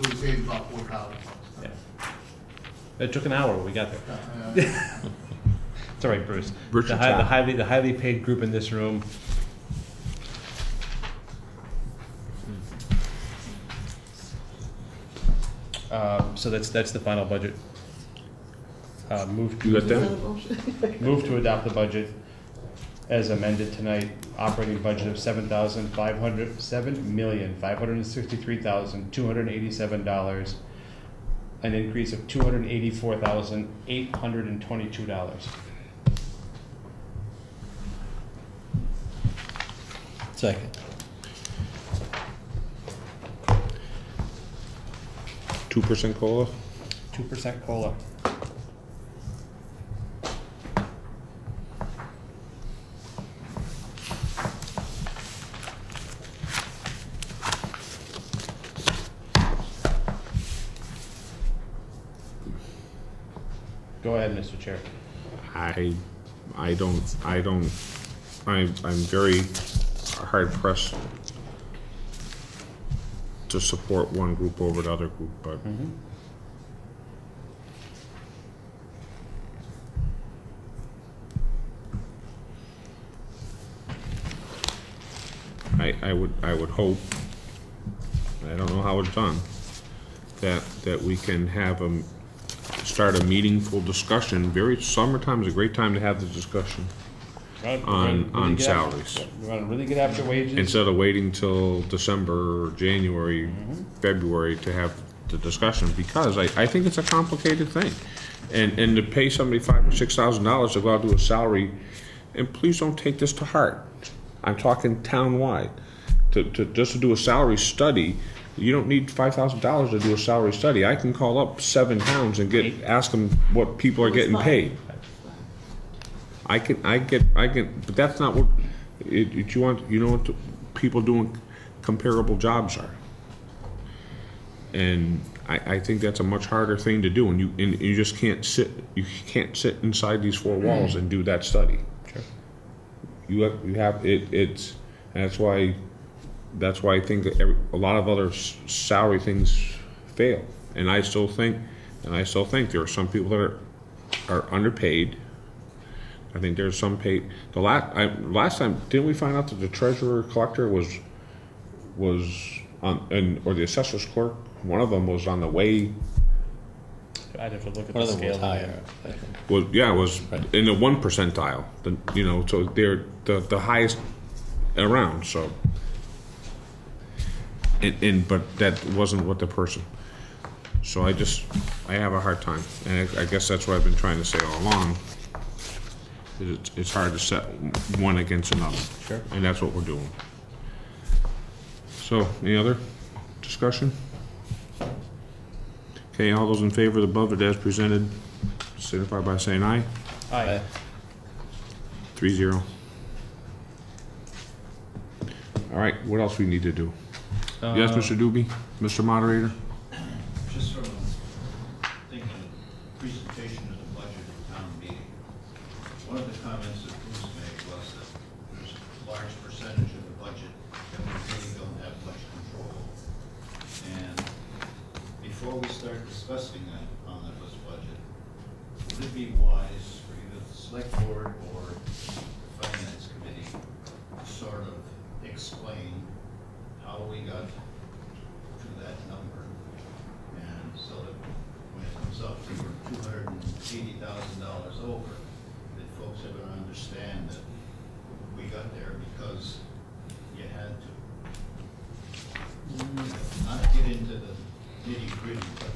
So we saved about four thousand It took an hour, but we got there. bucks. It's all right, Bruce. Bruce The and hi- the Chad. highly, the highly paid group in this room. Um, so that's, that's the final budget. Uh, move. You got that a that? motion? Move to adopt the budget as amended tonight, operating budget of seven thousand five hundred, seven million, five hundred and sixty-three thousand, two hundred and eighty-seven dollars. An increase of two hundred and eighty-four thousand, eight hundred and twenty-two dollars. Second. Two percent COLA? Two percent COLA. Go ahead, Mr. Chair. I, I don't, I don't, I'm, I'm very hard pressed to support one group over the other group, but mm-hmm. I, I would, I would hope, I don't know how it's done, that, that we can have a, start a meaningful discussion. Very, summertime is a great time to have the discussion on, on salaries. We want to really get after wages. Instead of waiting till December, or January, mm-hmm. February to have the discussion, because I, I think it's a complicated thing. And, and to pay somebody five or six thousand dollars to go out do a salary, and please don't take this to heart. I'm talking town-wide. To, to, just to do a salary study, you don't need five thousand dollars to do a salary study. I can call up seven towns and get, ask them what people are getting paid. I can, I get, I can, but that's not what, it, it, you want, you know what the people doing comparable jobs are. And I, I think that's a much harder thing to do, and you, and you just can't sit, you can't sit inside these four walls and do that study. Sure. You have, you have, it, it's, that's why, that's why I think that every, a lot of other s- salary things fail. And I still think, and I still think there are some people that are, are underpaid. I think there's some paid, the last, I, last time, didn't we find out that the treasurer collector was, was on, and, or the assessor's clerk, one of them was on the way, I'd have to look at One the of them was scale. higher. I think. was, yeah, was in the one percentile, the, you know, so they're the, the highest around, so. And, and, but that wasn't what the person, so I just, I have a hard time, and I, I guess that's what I've been trying to say all along. is It's, it's hard to set one against another. Sure. And that's what we're doing. So, any other discussion? Okay, all those in favor of the above it as presented, signify by saying aye. Aye. Three zero. All right, what else we need to do? Yes, Mr. Doobie, Mr. Moderator? Just from thinking of presentation of the budget at town meeting, one of the comments that Bruce made was that there's a large percentage of the budget that we really don't have much control over. And before we start discussing that omnibus budget, would it be wise for either the select board or the finance committee to sort of explain how we got to that number? And so that when it comes up to two hundred and eighty thousand dollars over, that folks are gonna understand that we got there because you had to. You know, Not get into the nitty gritty, but.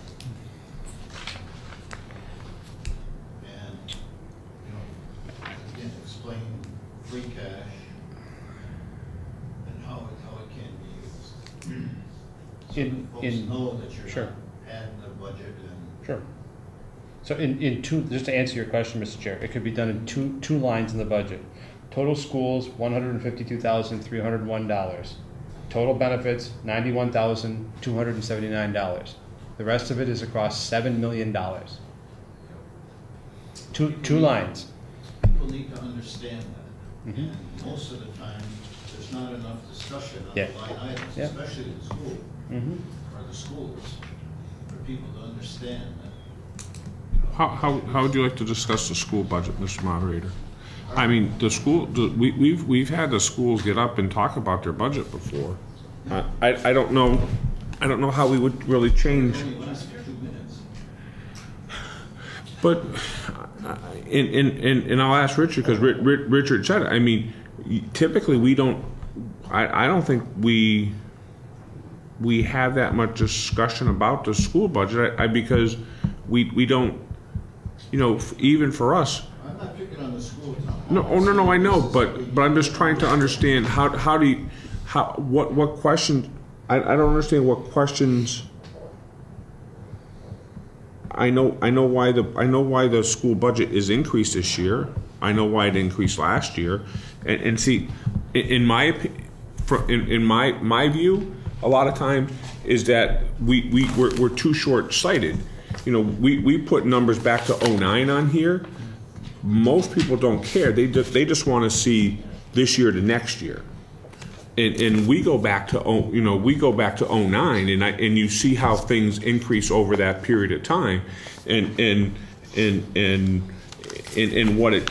And, you know, again, explain free cash and how it, how it can be used. So In- that folks in- know that you're sure. not adding the budget and Sure. So in, two, just to answer your question, Mr. Chair, it could be done in two, two lines in the budget. Total schools, one hundred and fifty-two thousand, three hundred and one dollars. Total benefits, ninety-one thousand, two hundred and seventy-nine dollars. The rest of it is across seven million dollars. Two, two lines. people need to understand that. Mhm. And most of the time, there's not enough discussion on Yeah. the line items, Yeah. especially in school, Mhm. or the schools, for people to understand. How, how, how would you like to discuss the school budget, Mr. Moderator? I mean, the school, the, we, we've, we've had the schools get up and talk about their budget before. I, I don't know, I don't know how we would really change. But, and, and, and and I'll ask Richard, because Richard said it, I mean, typically, we don't, I, I don't think we, we have that much discussion about the school budget, I- because we, we don't, you know, f- even for us, I'm not picking on the school, Tom. no, oh, no, no, I know, but, but I'm just trying to understand, how, how do you, how, what, what questions, I, I don't understand what questions, I know, I know why the, I know why the school budget is increased this year, I know why it increased last year, and, and see, in, in my in, in my, my view, a lot of time, is that we, we, we're, we're too short-sighted. You know, we, we put numbers back to '09 on here, most people don't care. They just they just want to see this year to next year. And, and we go back to oh, you know we go back to '09 and I and you see how things increase over that period of time, and and and and and, and what it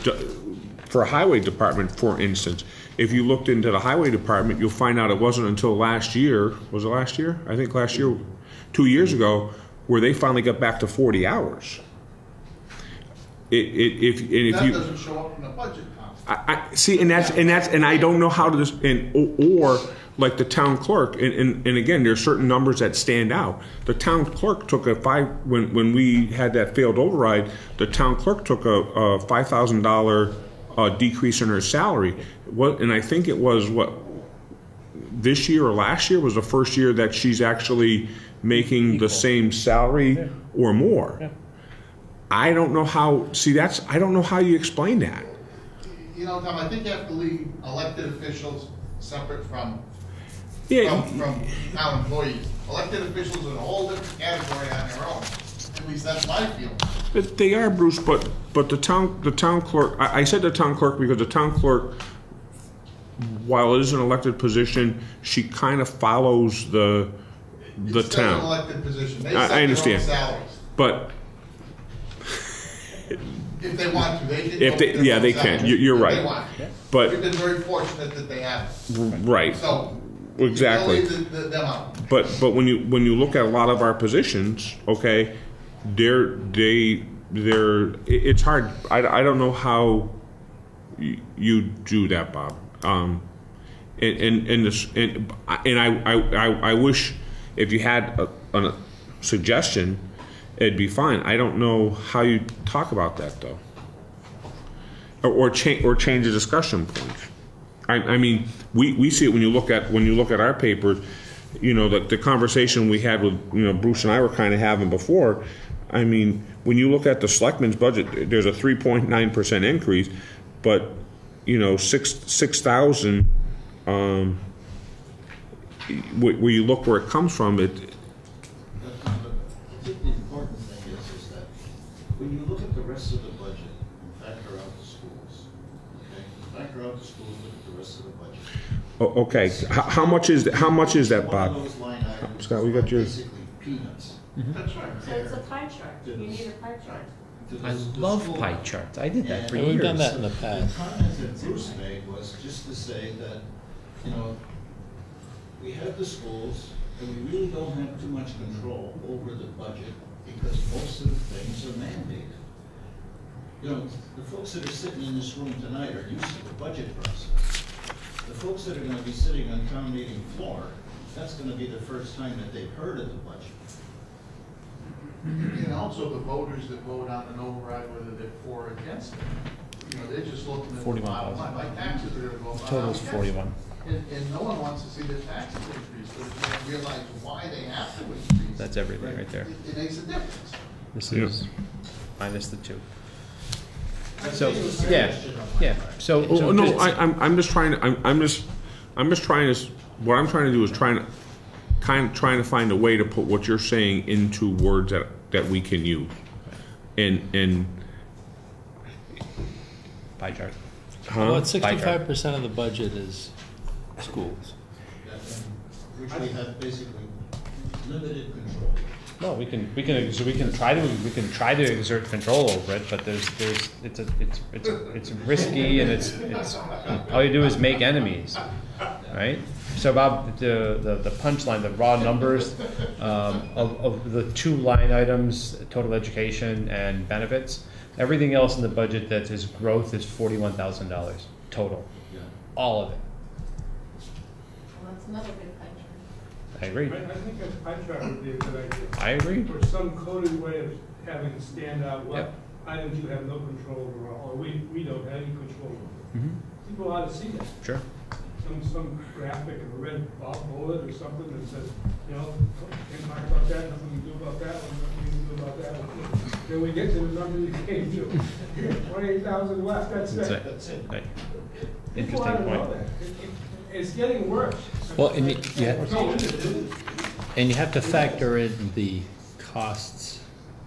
for a highway department, for instance. If you looked into the highway department, you'll find out it wasn't until last year. Was it last year? I think last year, two years ago, where they finally got back to 40 hours. It, it, if and if That you doesn't show up in the budget, I, I see, and that's and that's and I don't know how to this and or, or like the town clerk, and, and, and again, there's certain numbers that stand out. The town clerk took a five when when we had that failed override. The town clerk took a, a five thousand dollar uh, decrease in her salary. What and I think it was what this year or last year was the first year that she's actually making the same salary or more. I don't know how. See, that's I don't know how you explain that. You know, Tom, I think you have to leave elected officials separate from, Yeah, from, from town employees. Elected officials are a whole different category on their own. At least that's my feeling. But they are, Bruce, but, but the town, the town clerk, I, I said the town clerk because the town clerk, while it is an elected position, she kind of follows the, the It's still an town. elected position. They I- I set their own understand. salaries. But If they want to, they can. If they- their yeah, own they can. salaries You- you're right. they want. But- We've been very fortunate that they have. right, So. you gotta exactly. leave the- the- them out. But, but when you, when you look at a lot of our positions, okay, they're, they, they're, it, it's hard, I, I don't know how you, you do that, Bob. Um, and, and, and this, and, and I, I, I, I wish if you had a, a suggestion, it'd be fine. I don't know how you talk about that though. Or, or change, or change the discussion point. I, I mean, we, we see it when you look at, when you look at our papers, you know, the, the conversation we had with, you know, Bruce and I were kind of having before. I mean, when you look at the selectmen's budget, there's a three point nine percent increase, but, you know, six, six thousand, um, where where you look where it comes from, it, the important thing is, is that when you look at the rest of the budget and factor out the schools, okay? Factor out the schools, look at the rest of the budget. o- okay, h- how much is, th- how much is that, One Bob? of those line items Scott, we got are yours. Basically peanuts. Mm-hmm. That's right. So it's a pie chart. You need a pie chart. To the- I the love school. pie charts. I did that for And- We've done that in the past. The comment that Bruce made was just to say that, you know, we have the schools, and we really don't have too much control over the budget because most of the things are mandated. You know, the folks that are sitting in this room tonight are used to the budget process. The folks that are gonna be sitting on town meeting floor, that's gonna be the first time that they've heard of the budget. And also the voters that vote on an override, whether they're for or against it. You know, they're just looking at the 41,000. bottom line, my taxes are gonna go up. Total's I'm against it. 41. And, and no one wants to see their taxes increase, but if you realize why they have to increase. That's everything right there. It, it makes a difference. This Yeah. is minus the two. So, think it was a yeah, question on my yeah, part. so. Oh, so no, just- I, I'm, I'm just trying to, I'm, I'm just, I'm just trying to, s- what I'm trying to do is trying to, kind of trying to find a way to put what you're saying into words that, that we can use. And, and, Pie chart. huh? About Pie chart. sixty-five percent of the budget is schools. Which we have basically limited control. No, we can, we can, so we can try to, we can try to exert control over it, but there's, there's, it's a, it's, it's, it's risky and it's, it's, all you do is make enemies, right? So Bob, the, the, the punchline, the raw numbers, um, of, of the two line items, total education and benefits, everything else in the budget that is growth is forty-one thousand dollars, total, all of it. Well, that's another good pie chart. I agree, I, I think a pie chart would be a good idea. I agree. Or some coded way of having it stand out what Yep. items you have no control over, or we, we don't have any control over. Mhm. People ought to see that. Sure. Some, some graphic of a red ball bullet or something that says, you know, oh, can't talk about that, nothing you do about that, one, nothing you can do about that. one. Then we get to the number you can't do. Twenty-eight thousand left, that's That's it. it. That's it. Right. Interesting to know point. That. It- it- It's getting worse. Well, and you- yeah. No, it isn't. And you have to factor in the costs,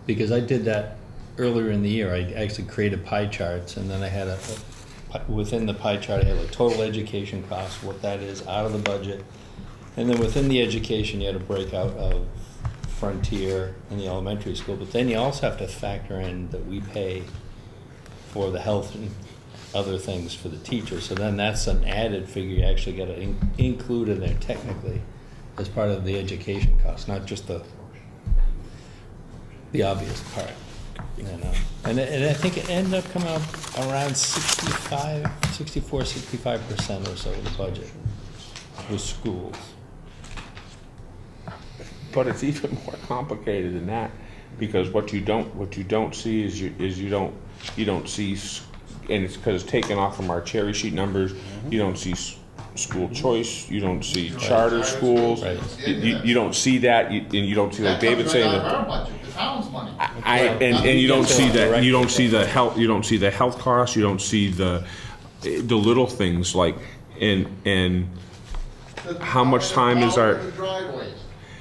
because I did that earlier in the year. I actually created pie charts, and then I had a, a- within the pie chart, I had a total education cost, what that is out of the budget. And then within the education, you had a breakout of Frontier and the elementary school. But then you also have to factor in that we pay for the health and other things for the teachers. So then that's an added figure you actually got to in- include in there technically as part of the education cost, not just the the obvious part. You know, and, and I think it ended up coming up around 65, 64, 65 percent or so of the budget was schools. But it's even more complicated than that, because what you don't, what you don't see is you, is you don't, you don't see, and it's because it's taken off from our cherry sheet numbers, mm-hmm. you don't see s- school mm-hmm. choice, you don't see charter schools, Right. you, you- you don't see that, you- and you don't see, like David saying That comes right out that. of our budget, the town's money. I, and, and you don't see that, you don't see the health, you don't see the health costs, you don't see the, the little things like, and, and The- how much time is our- The driveways,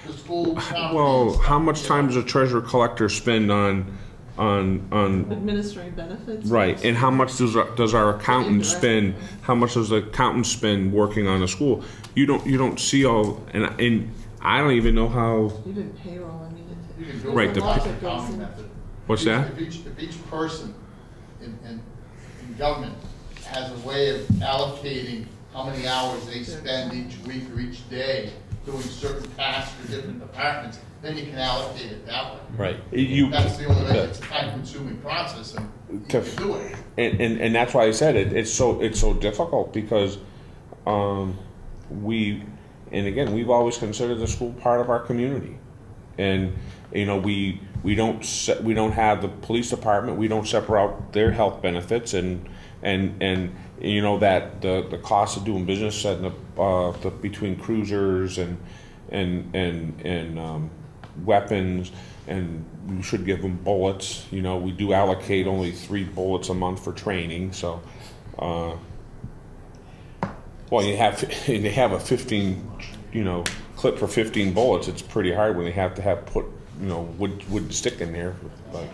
the school properties. Well, how much time does a treasurer collector spend on, on, on, Administering benefits? right, and how much does, our- does our accountant spend, how much does the accountant spend working on a school? You don't, you don't see all, and, and I don't even know how, Even payroll, I mean. it- You can do Right, it the by pa- accounting method. What's If each- that? If each, if each person in, in, in government has a way of allocating how many hours they spend each week or each day doing certain tasks for different departments, then you can allocate it that way. Right. you, That's the only way, it's a time-consuming process, and you To- can do it. and, and, and that's why I said it, it's so, it's so difficult because, um, we, and again, we've always considered the school part of our community. And, you know, we, we don't, se- we don't have the police department, we don't separate out their health benefits and, and, and, you know, that, the, the cost of doing business and the, uh, the, between cruisers and, and, and, and, um, weapons, and we should give them bullets, you know, we do allocate only three bullets a month for training, so, uh, well, you have, they have a fifteen you know, clip for fifteen bullets, it's pretty hard when they have to have put, you know, wood, wood stick in there, but.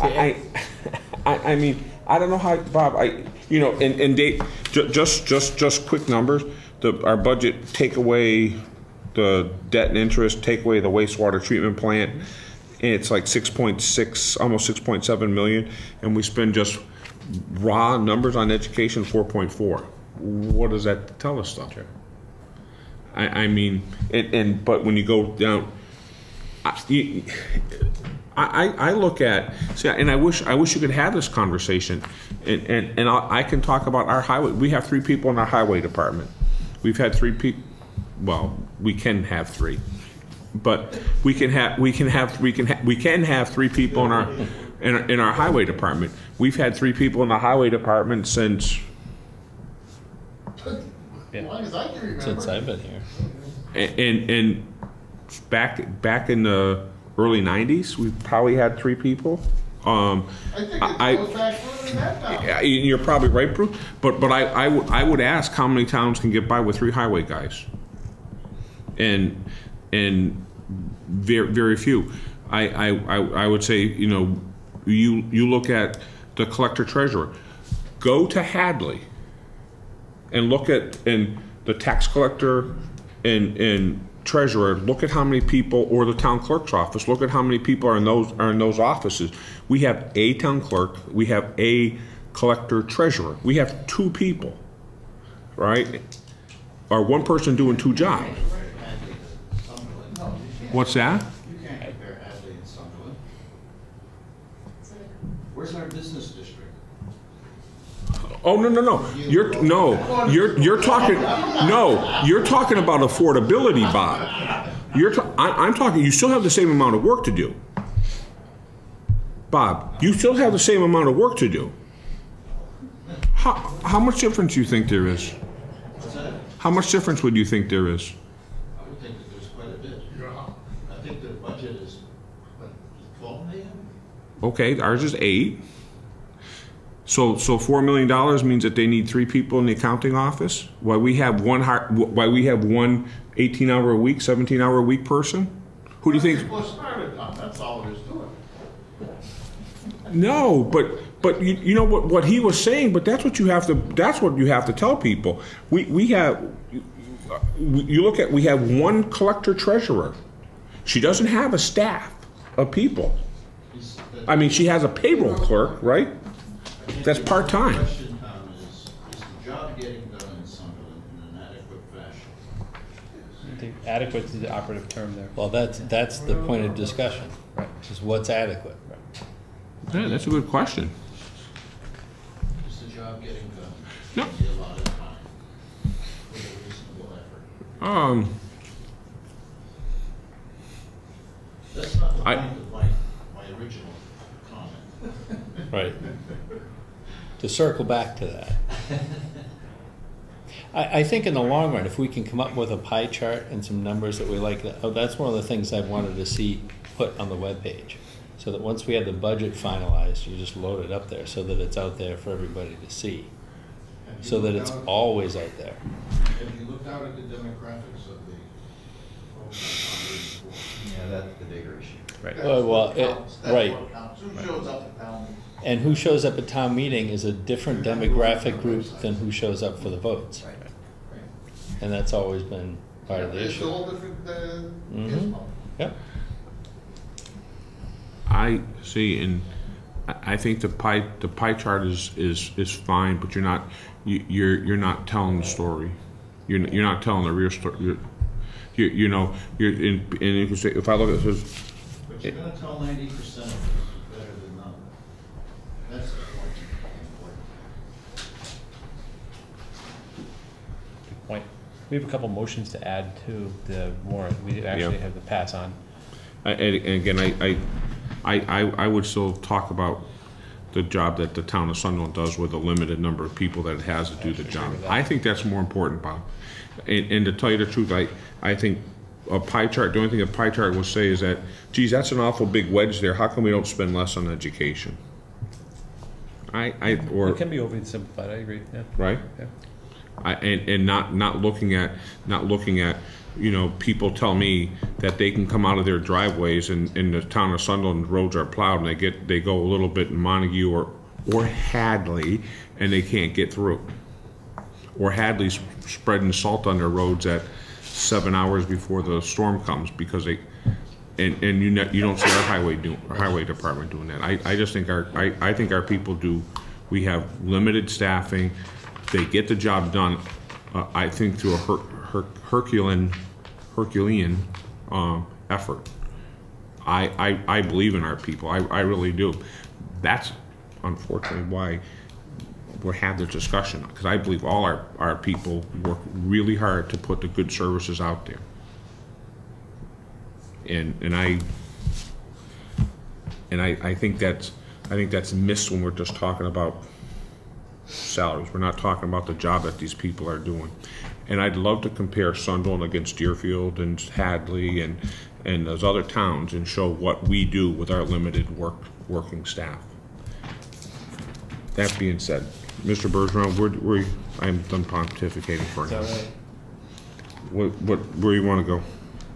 I, I, I mean, I don't know how, Bob, I, you know, and, and they, ju- just, just, just quick numbers, the, our budget, take away the debt and interest, take away the wastewater treatment plant, and it's like six point six, almost six point seven million, and we spend just raw numbers on education, four point four. What does that tell us, though? I, I mean, and, and, but when you go down, I, you, I, I I look at see, and I wish I wish you could have this conversation, and and, and I, I can talk about our highway. We have three people in our highway department. We've had three people. Well, we can have three, but we can have we can have we can ha- we can have three people in our in our, in our highway department. We've had three people in the highway department since As long as I can remember. Since I've been here. and and, and back back in the early '90s, we probably had three people. Um, I think it I- goes back further than that now. Yeah, you- You're probably right, Bruce. But but I, I, would, I would ask how many towns can get by with three highway guys, and and very very few. I, I, I, would say you know you you look at the collector treasurer. Go to Hadley and look at and the tax collector and and treasurer look at how many people or the town clerk's office look at how many people are in those are in those offices we have a town clerk we have a collector treasurer we have two people right or one person doing two jobs what's that You can't compare Hadley and Sunderland. Where's our business district? Oh no no no! You're no you're you're talking no you're talking about affordability, Bob. You're ta- I, I'm talking. You still have the same amount of work to do, Bob. You still have the same amount of work to do. How how much difference do you think there is? How much difference would you think there is? I would think that there's quite a bit. I think the budget is, what, twelve million? Okay, ours is eight. So so four million dollars means that they need three people in the accounting office. Why we have one why we have one 18 hour a week, 17 hour a week person? Who do you think? That's all there is it. No, but but you, you know what what he was saying. But that's what you have to that's what you have to tell people. We we have you look at we have one collector treasurer. She doesn't have a staff of people. I mean, she has a payroll clerk, right? That's part The time. question, Tom, is, is the job getting done in Sunderland in an adequate fashion? I think adequate is the operative term there. Well, that's, that's the point of discussion, Right. is what's adequate. Yeah, that's a good question. Is the job getting done? No. In the allotted time? With a reasonable effort? Um, That's not the I- point of my, my original comment. Right. To circle back to that. I, I think in the long run, if we can come up with a pie chart and some numbers that we like, oh, that's one of the things I've wanted to see put on the webpage. So that once we have the budget finalized, you just load it up there so that it's out there for everybody to see. So that it's out- always out there. Have you looked out at the demographics of the Yeah, that's the bigger issue. Right. That's Well, well, what it- counts. That's right. what counts. Who shows up at town meeting? And who shows up at town meeting is a different demographic group than who shows up for the votes. And that's always been part of the It's a issue. whole different, uh, Mhm. gizmo. Yep. I see, and I I think the pie the pie chart is is is fine, but you're not you, you're you're not telling the story. You're you're not telling the real story. You're, you you know you're in and you can say if I look at this. But you're gonna tell ninety percent of it is better than none. That's. Good point. We have a couple motions to add to the warrant. We actually Yeah. have to pass on. I- And, and again, I, I, I, I I would still talk about the job that the town of Sunderland does with a limited number of people that it has to do the job. I think that's more important, Bob. And, and to tell you the truth, I, I think a pie chart, the only thing a pie chart will say is that, geez, that's an awful big wedge there. How come we don't spend less on education? I, I, or. It can be overly simplified, I agree, yeah. right? Yeah. I, and, and not, not looking at, not looking at, you know, people tell me that they can come out of their driveways and in the town of Sunderland, roads are plowed and they get, they go a little bit in Montague or, or Hadley and they can't get through. Or Hadley's spreading salt on their roads at seven hours before the storm comes because they, and, and you ne- you don't see our highway do, our highway department doing that. I, I just think our, I, I think our people do, we have limited staffing, they get the job done, uh, I think through a her, her, Herculean, Herculean, um, effort. I, I, I believe in our people, I, I really do. That's unfortunately why we're having this discussion, because I believe all our, our people work really hard to put the good services out there. And, and I, and I, I think that's, I think that's missed when we're just talking about salaries. We're not talking about the job that these people are doing. And I'd love to compare Sunderland against Deerfield and Hadley and, and those other towns and show what we do with our limited work, working staff. That being said, Mr. Bergeron, where, where, I'm done pontificating for now. right? What, what, where you wanna go?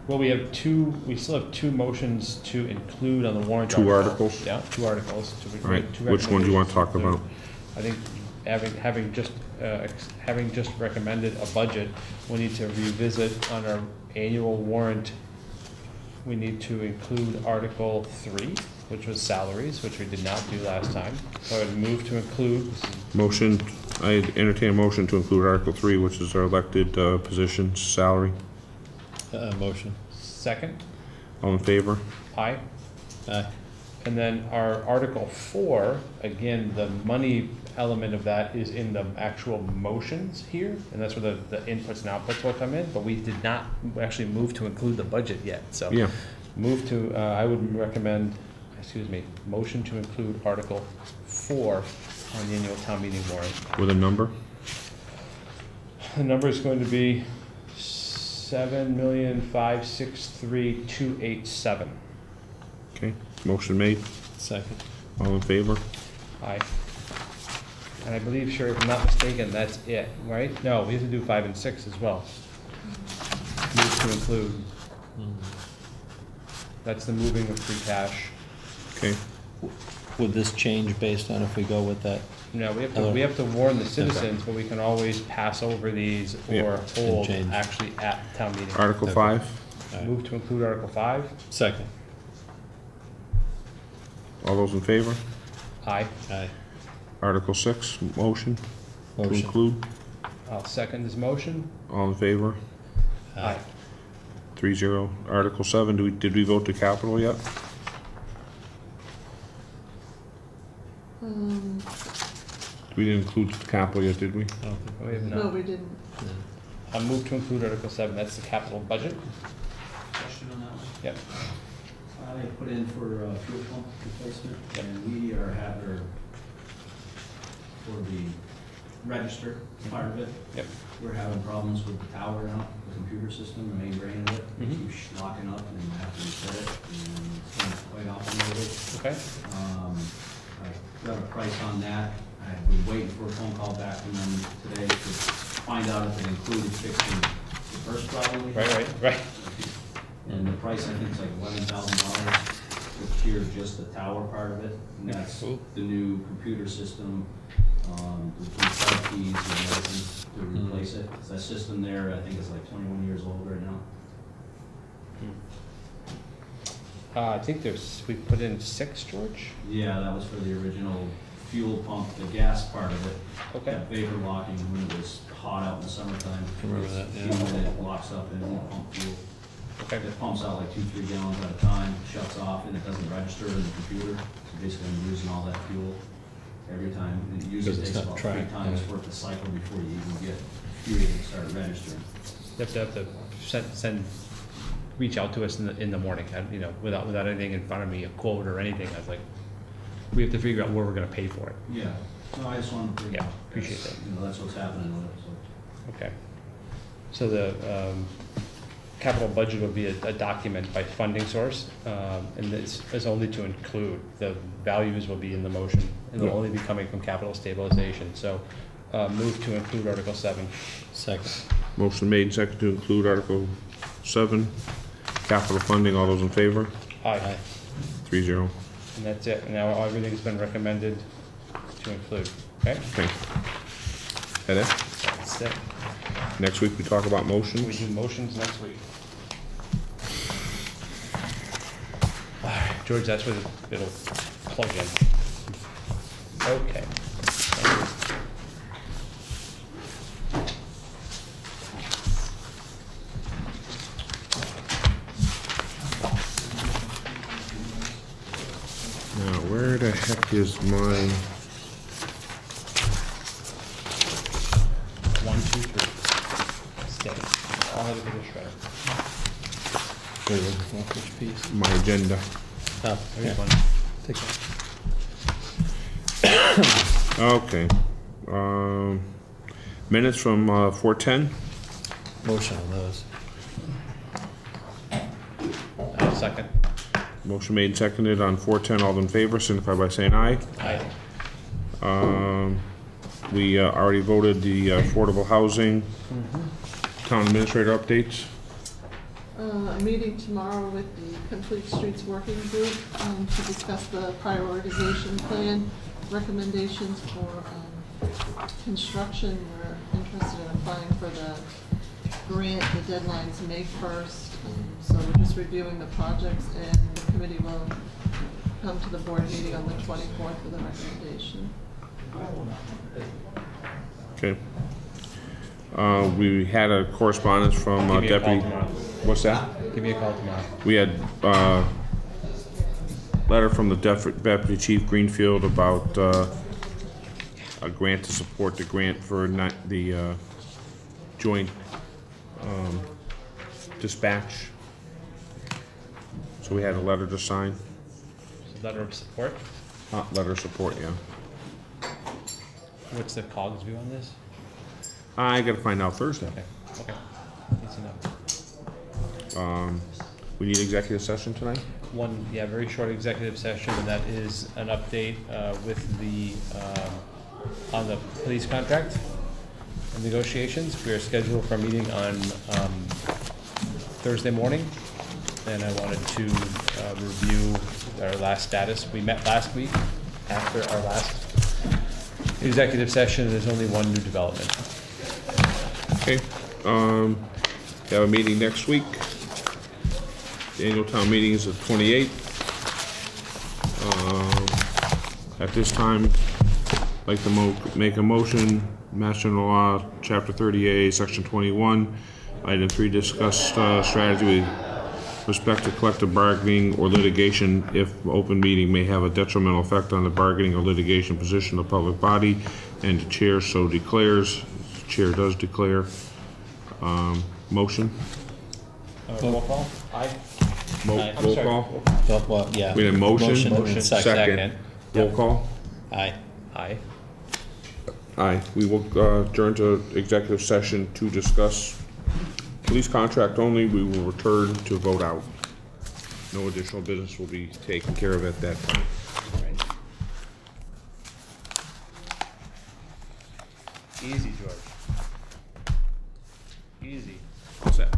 Well, we have two, we still have two motions to include on the warrant. Two article. articles? Yeah, two articles. to right, two which one do you wanna talk recommendations. about? I think having, having just, uh, ex- having just recommended a budget, we need to revisit on our annual warrant. We need to include Article Three, which was salaries, which we did not do last time. So I would move to include, this is Motion, I entertain a motion to include Article Three, which is our elected, uh, positions, salary. Uh, motion. second. All in favor? Aye. Aye. And then our Article Four, again, the money element of that is in the actual motions here, and that's where the, the inputs and outputs will come in, but we did not actually move to include the budget yet, so. Yeah. Move to, uh, I would recommend, excuse me, motion to include Article Four on the annual town meeting warrant. With a number? The number is going to be seven million, five, six, three, two, eight, seven. Okay, motion made. Second. All in favor? Aye. And I believe, Sherry, if I'm not mistaken, that's it, right? No, we have to do five and six as well. Move to include. Mm-hmm. That's the moving of free cash. Okay. Would this change based on if we go with that? No, we have to, we have to warn the citizens, but we can always pass over these Yeah, or and hold change. actually at town meeting. Article Okay. five, Alright. Move to include Article five. Second. all those in favor? Aye. Aye. Article six, motion to Motion. include, I'll second this motion. all in favor? Aye. Three zero. Article seven, do we, did we vote to capital yet? Um, We didn't include the capital yet, did we? I We have no, not. we didn't. I'll move to include Article seven, that's the capital budget. Question on that one? Yep. I put in for uh, fuel pump replacement, and we are having, for the register part of it. Yep. We're having problems with the tower now, the computer system, the main brain of it. It Mhm. keeps locking up and I have to reset it, and it's not quite operated. Okay. Um, I got a price on that. I've been waiting for a phone call back from them today to find out if it included fixing the first problem we had. Right, right, right. And the price, I think, is like eleven thousand dollars to cure just the tower part of it. And that's Cool. the new computer system, um, the sub keys and everything to Mhm. replace it. 'Cause That system there, I think is like twenty-one years old right now. Uh, I think there's, we put in six, George? Yeah, that was for the original fuel pump, the gas part of it. Okay. That Vapor locking when it was hot out in the summertime. Remember that, yeah. Fuel that it locks up and it won't pump fuel. Okay. It pumps out like two, three gallons at a time, shuts off, and it doesn't register in the computer. So basically, I'm using all that fuel every time. And it usually Because it's takes not about three tracked, times right. worth of cycle before you even get fuel to start registering. You have to, have to send, send, reach out to us in the, in the morning, you know, without, without anything in front of me, a quote or anything, I was like, we have to figure out where we're gonna pay for it. Yeah, no, I just wanted to. Yeah, appreciate that's, that. You know, that's what's happening with it, so. Okay. So the, um, capital budget will be a, a document by funding source, um, and this is only to include, the values will be in the motion, and they'll Yeah. only be coming from capital stabilization, so, Uh, move to include Article seven. Second. Motion made and seconded to include Article seven, capital funding, all those in favor? Aye. Three zero. And that's it. Now everything's been recommended to include, okay? Okay. That it? That's it. Next week we talk about motions. We motions. do motions next week. George, that's where it'll plug in. Okay. Now, where the heck is my, One, two, three. Steady. I'll have it in the shredder. Which piece? my agenda? Oh, Here's yeah. one. Take that. Okay. Um, minutes from, uh, four ten? Motion on those. Uh, Second. Motion made and seconded on four ten, all in favor, signify by saying aye. Aye. Um, we uh, already voted the uh, affordable housing, town administrator updates. Uh, a meeting tomorrow with the Complete Streets Working Group, um, to discuss the prioritization plan, recommendations for, um, construction. We're interested in applying for the grant, the deadline's May first. So we're just reviewing the projects and the committee will come to the board meeting on the twenty-fourth with a recommendation. Okay. Uh, we had a correspondence from uh, Give me a call Deputy. tomorrow. What's that? Give me a call tomorrow. We had, uh, letter from the Def- Deputy Chief Greenfield about, uh, a grant to support the grant for not, the, uh, joint, um, dispatch. So we had a letter to sign, Letter of support. uh, letter of support, yeah. What's the COG's view on this? I gotta find out Thursday. Okay, okay. To. Um, we need executive session tonight? One, yeah, very short executive session, and that is an update uh, with the, um, on the police contract and negotiations. We are scheduled for a meeting on um, Thursday morning, and I wanted to uh, review our last status. We met last week after our last executive session, there's only one new development. Okay, um, we have a meeting next week. The annual town meeting is the twenty-eighth. Um, at this time, I'd like to make a motion, Mass General Law, Chapter thirty A, Section twenty-one, Item three, discuss, uh, strategy with respect to collective bargaining or litigation if open meeting may have a detrimental effect on the bargaining or litigation position of the public body, and the chair so declares, chair does declare. Um, motion? Uh, Roll call? Aye. Mo- Aye. I'm roll sorry. call? Well, well, yeah. We had a motion? Motion, Motion, second. second. Roll call? Aye. Aye. Aye. We will uh, adjourn to executive session to discuss police contract only, we will return to vote out. No additional business will be taken care of at that time. Easy, George. Easy. What's that?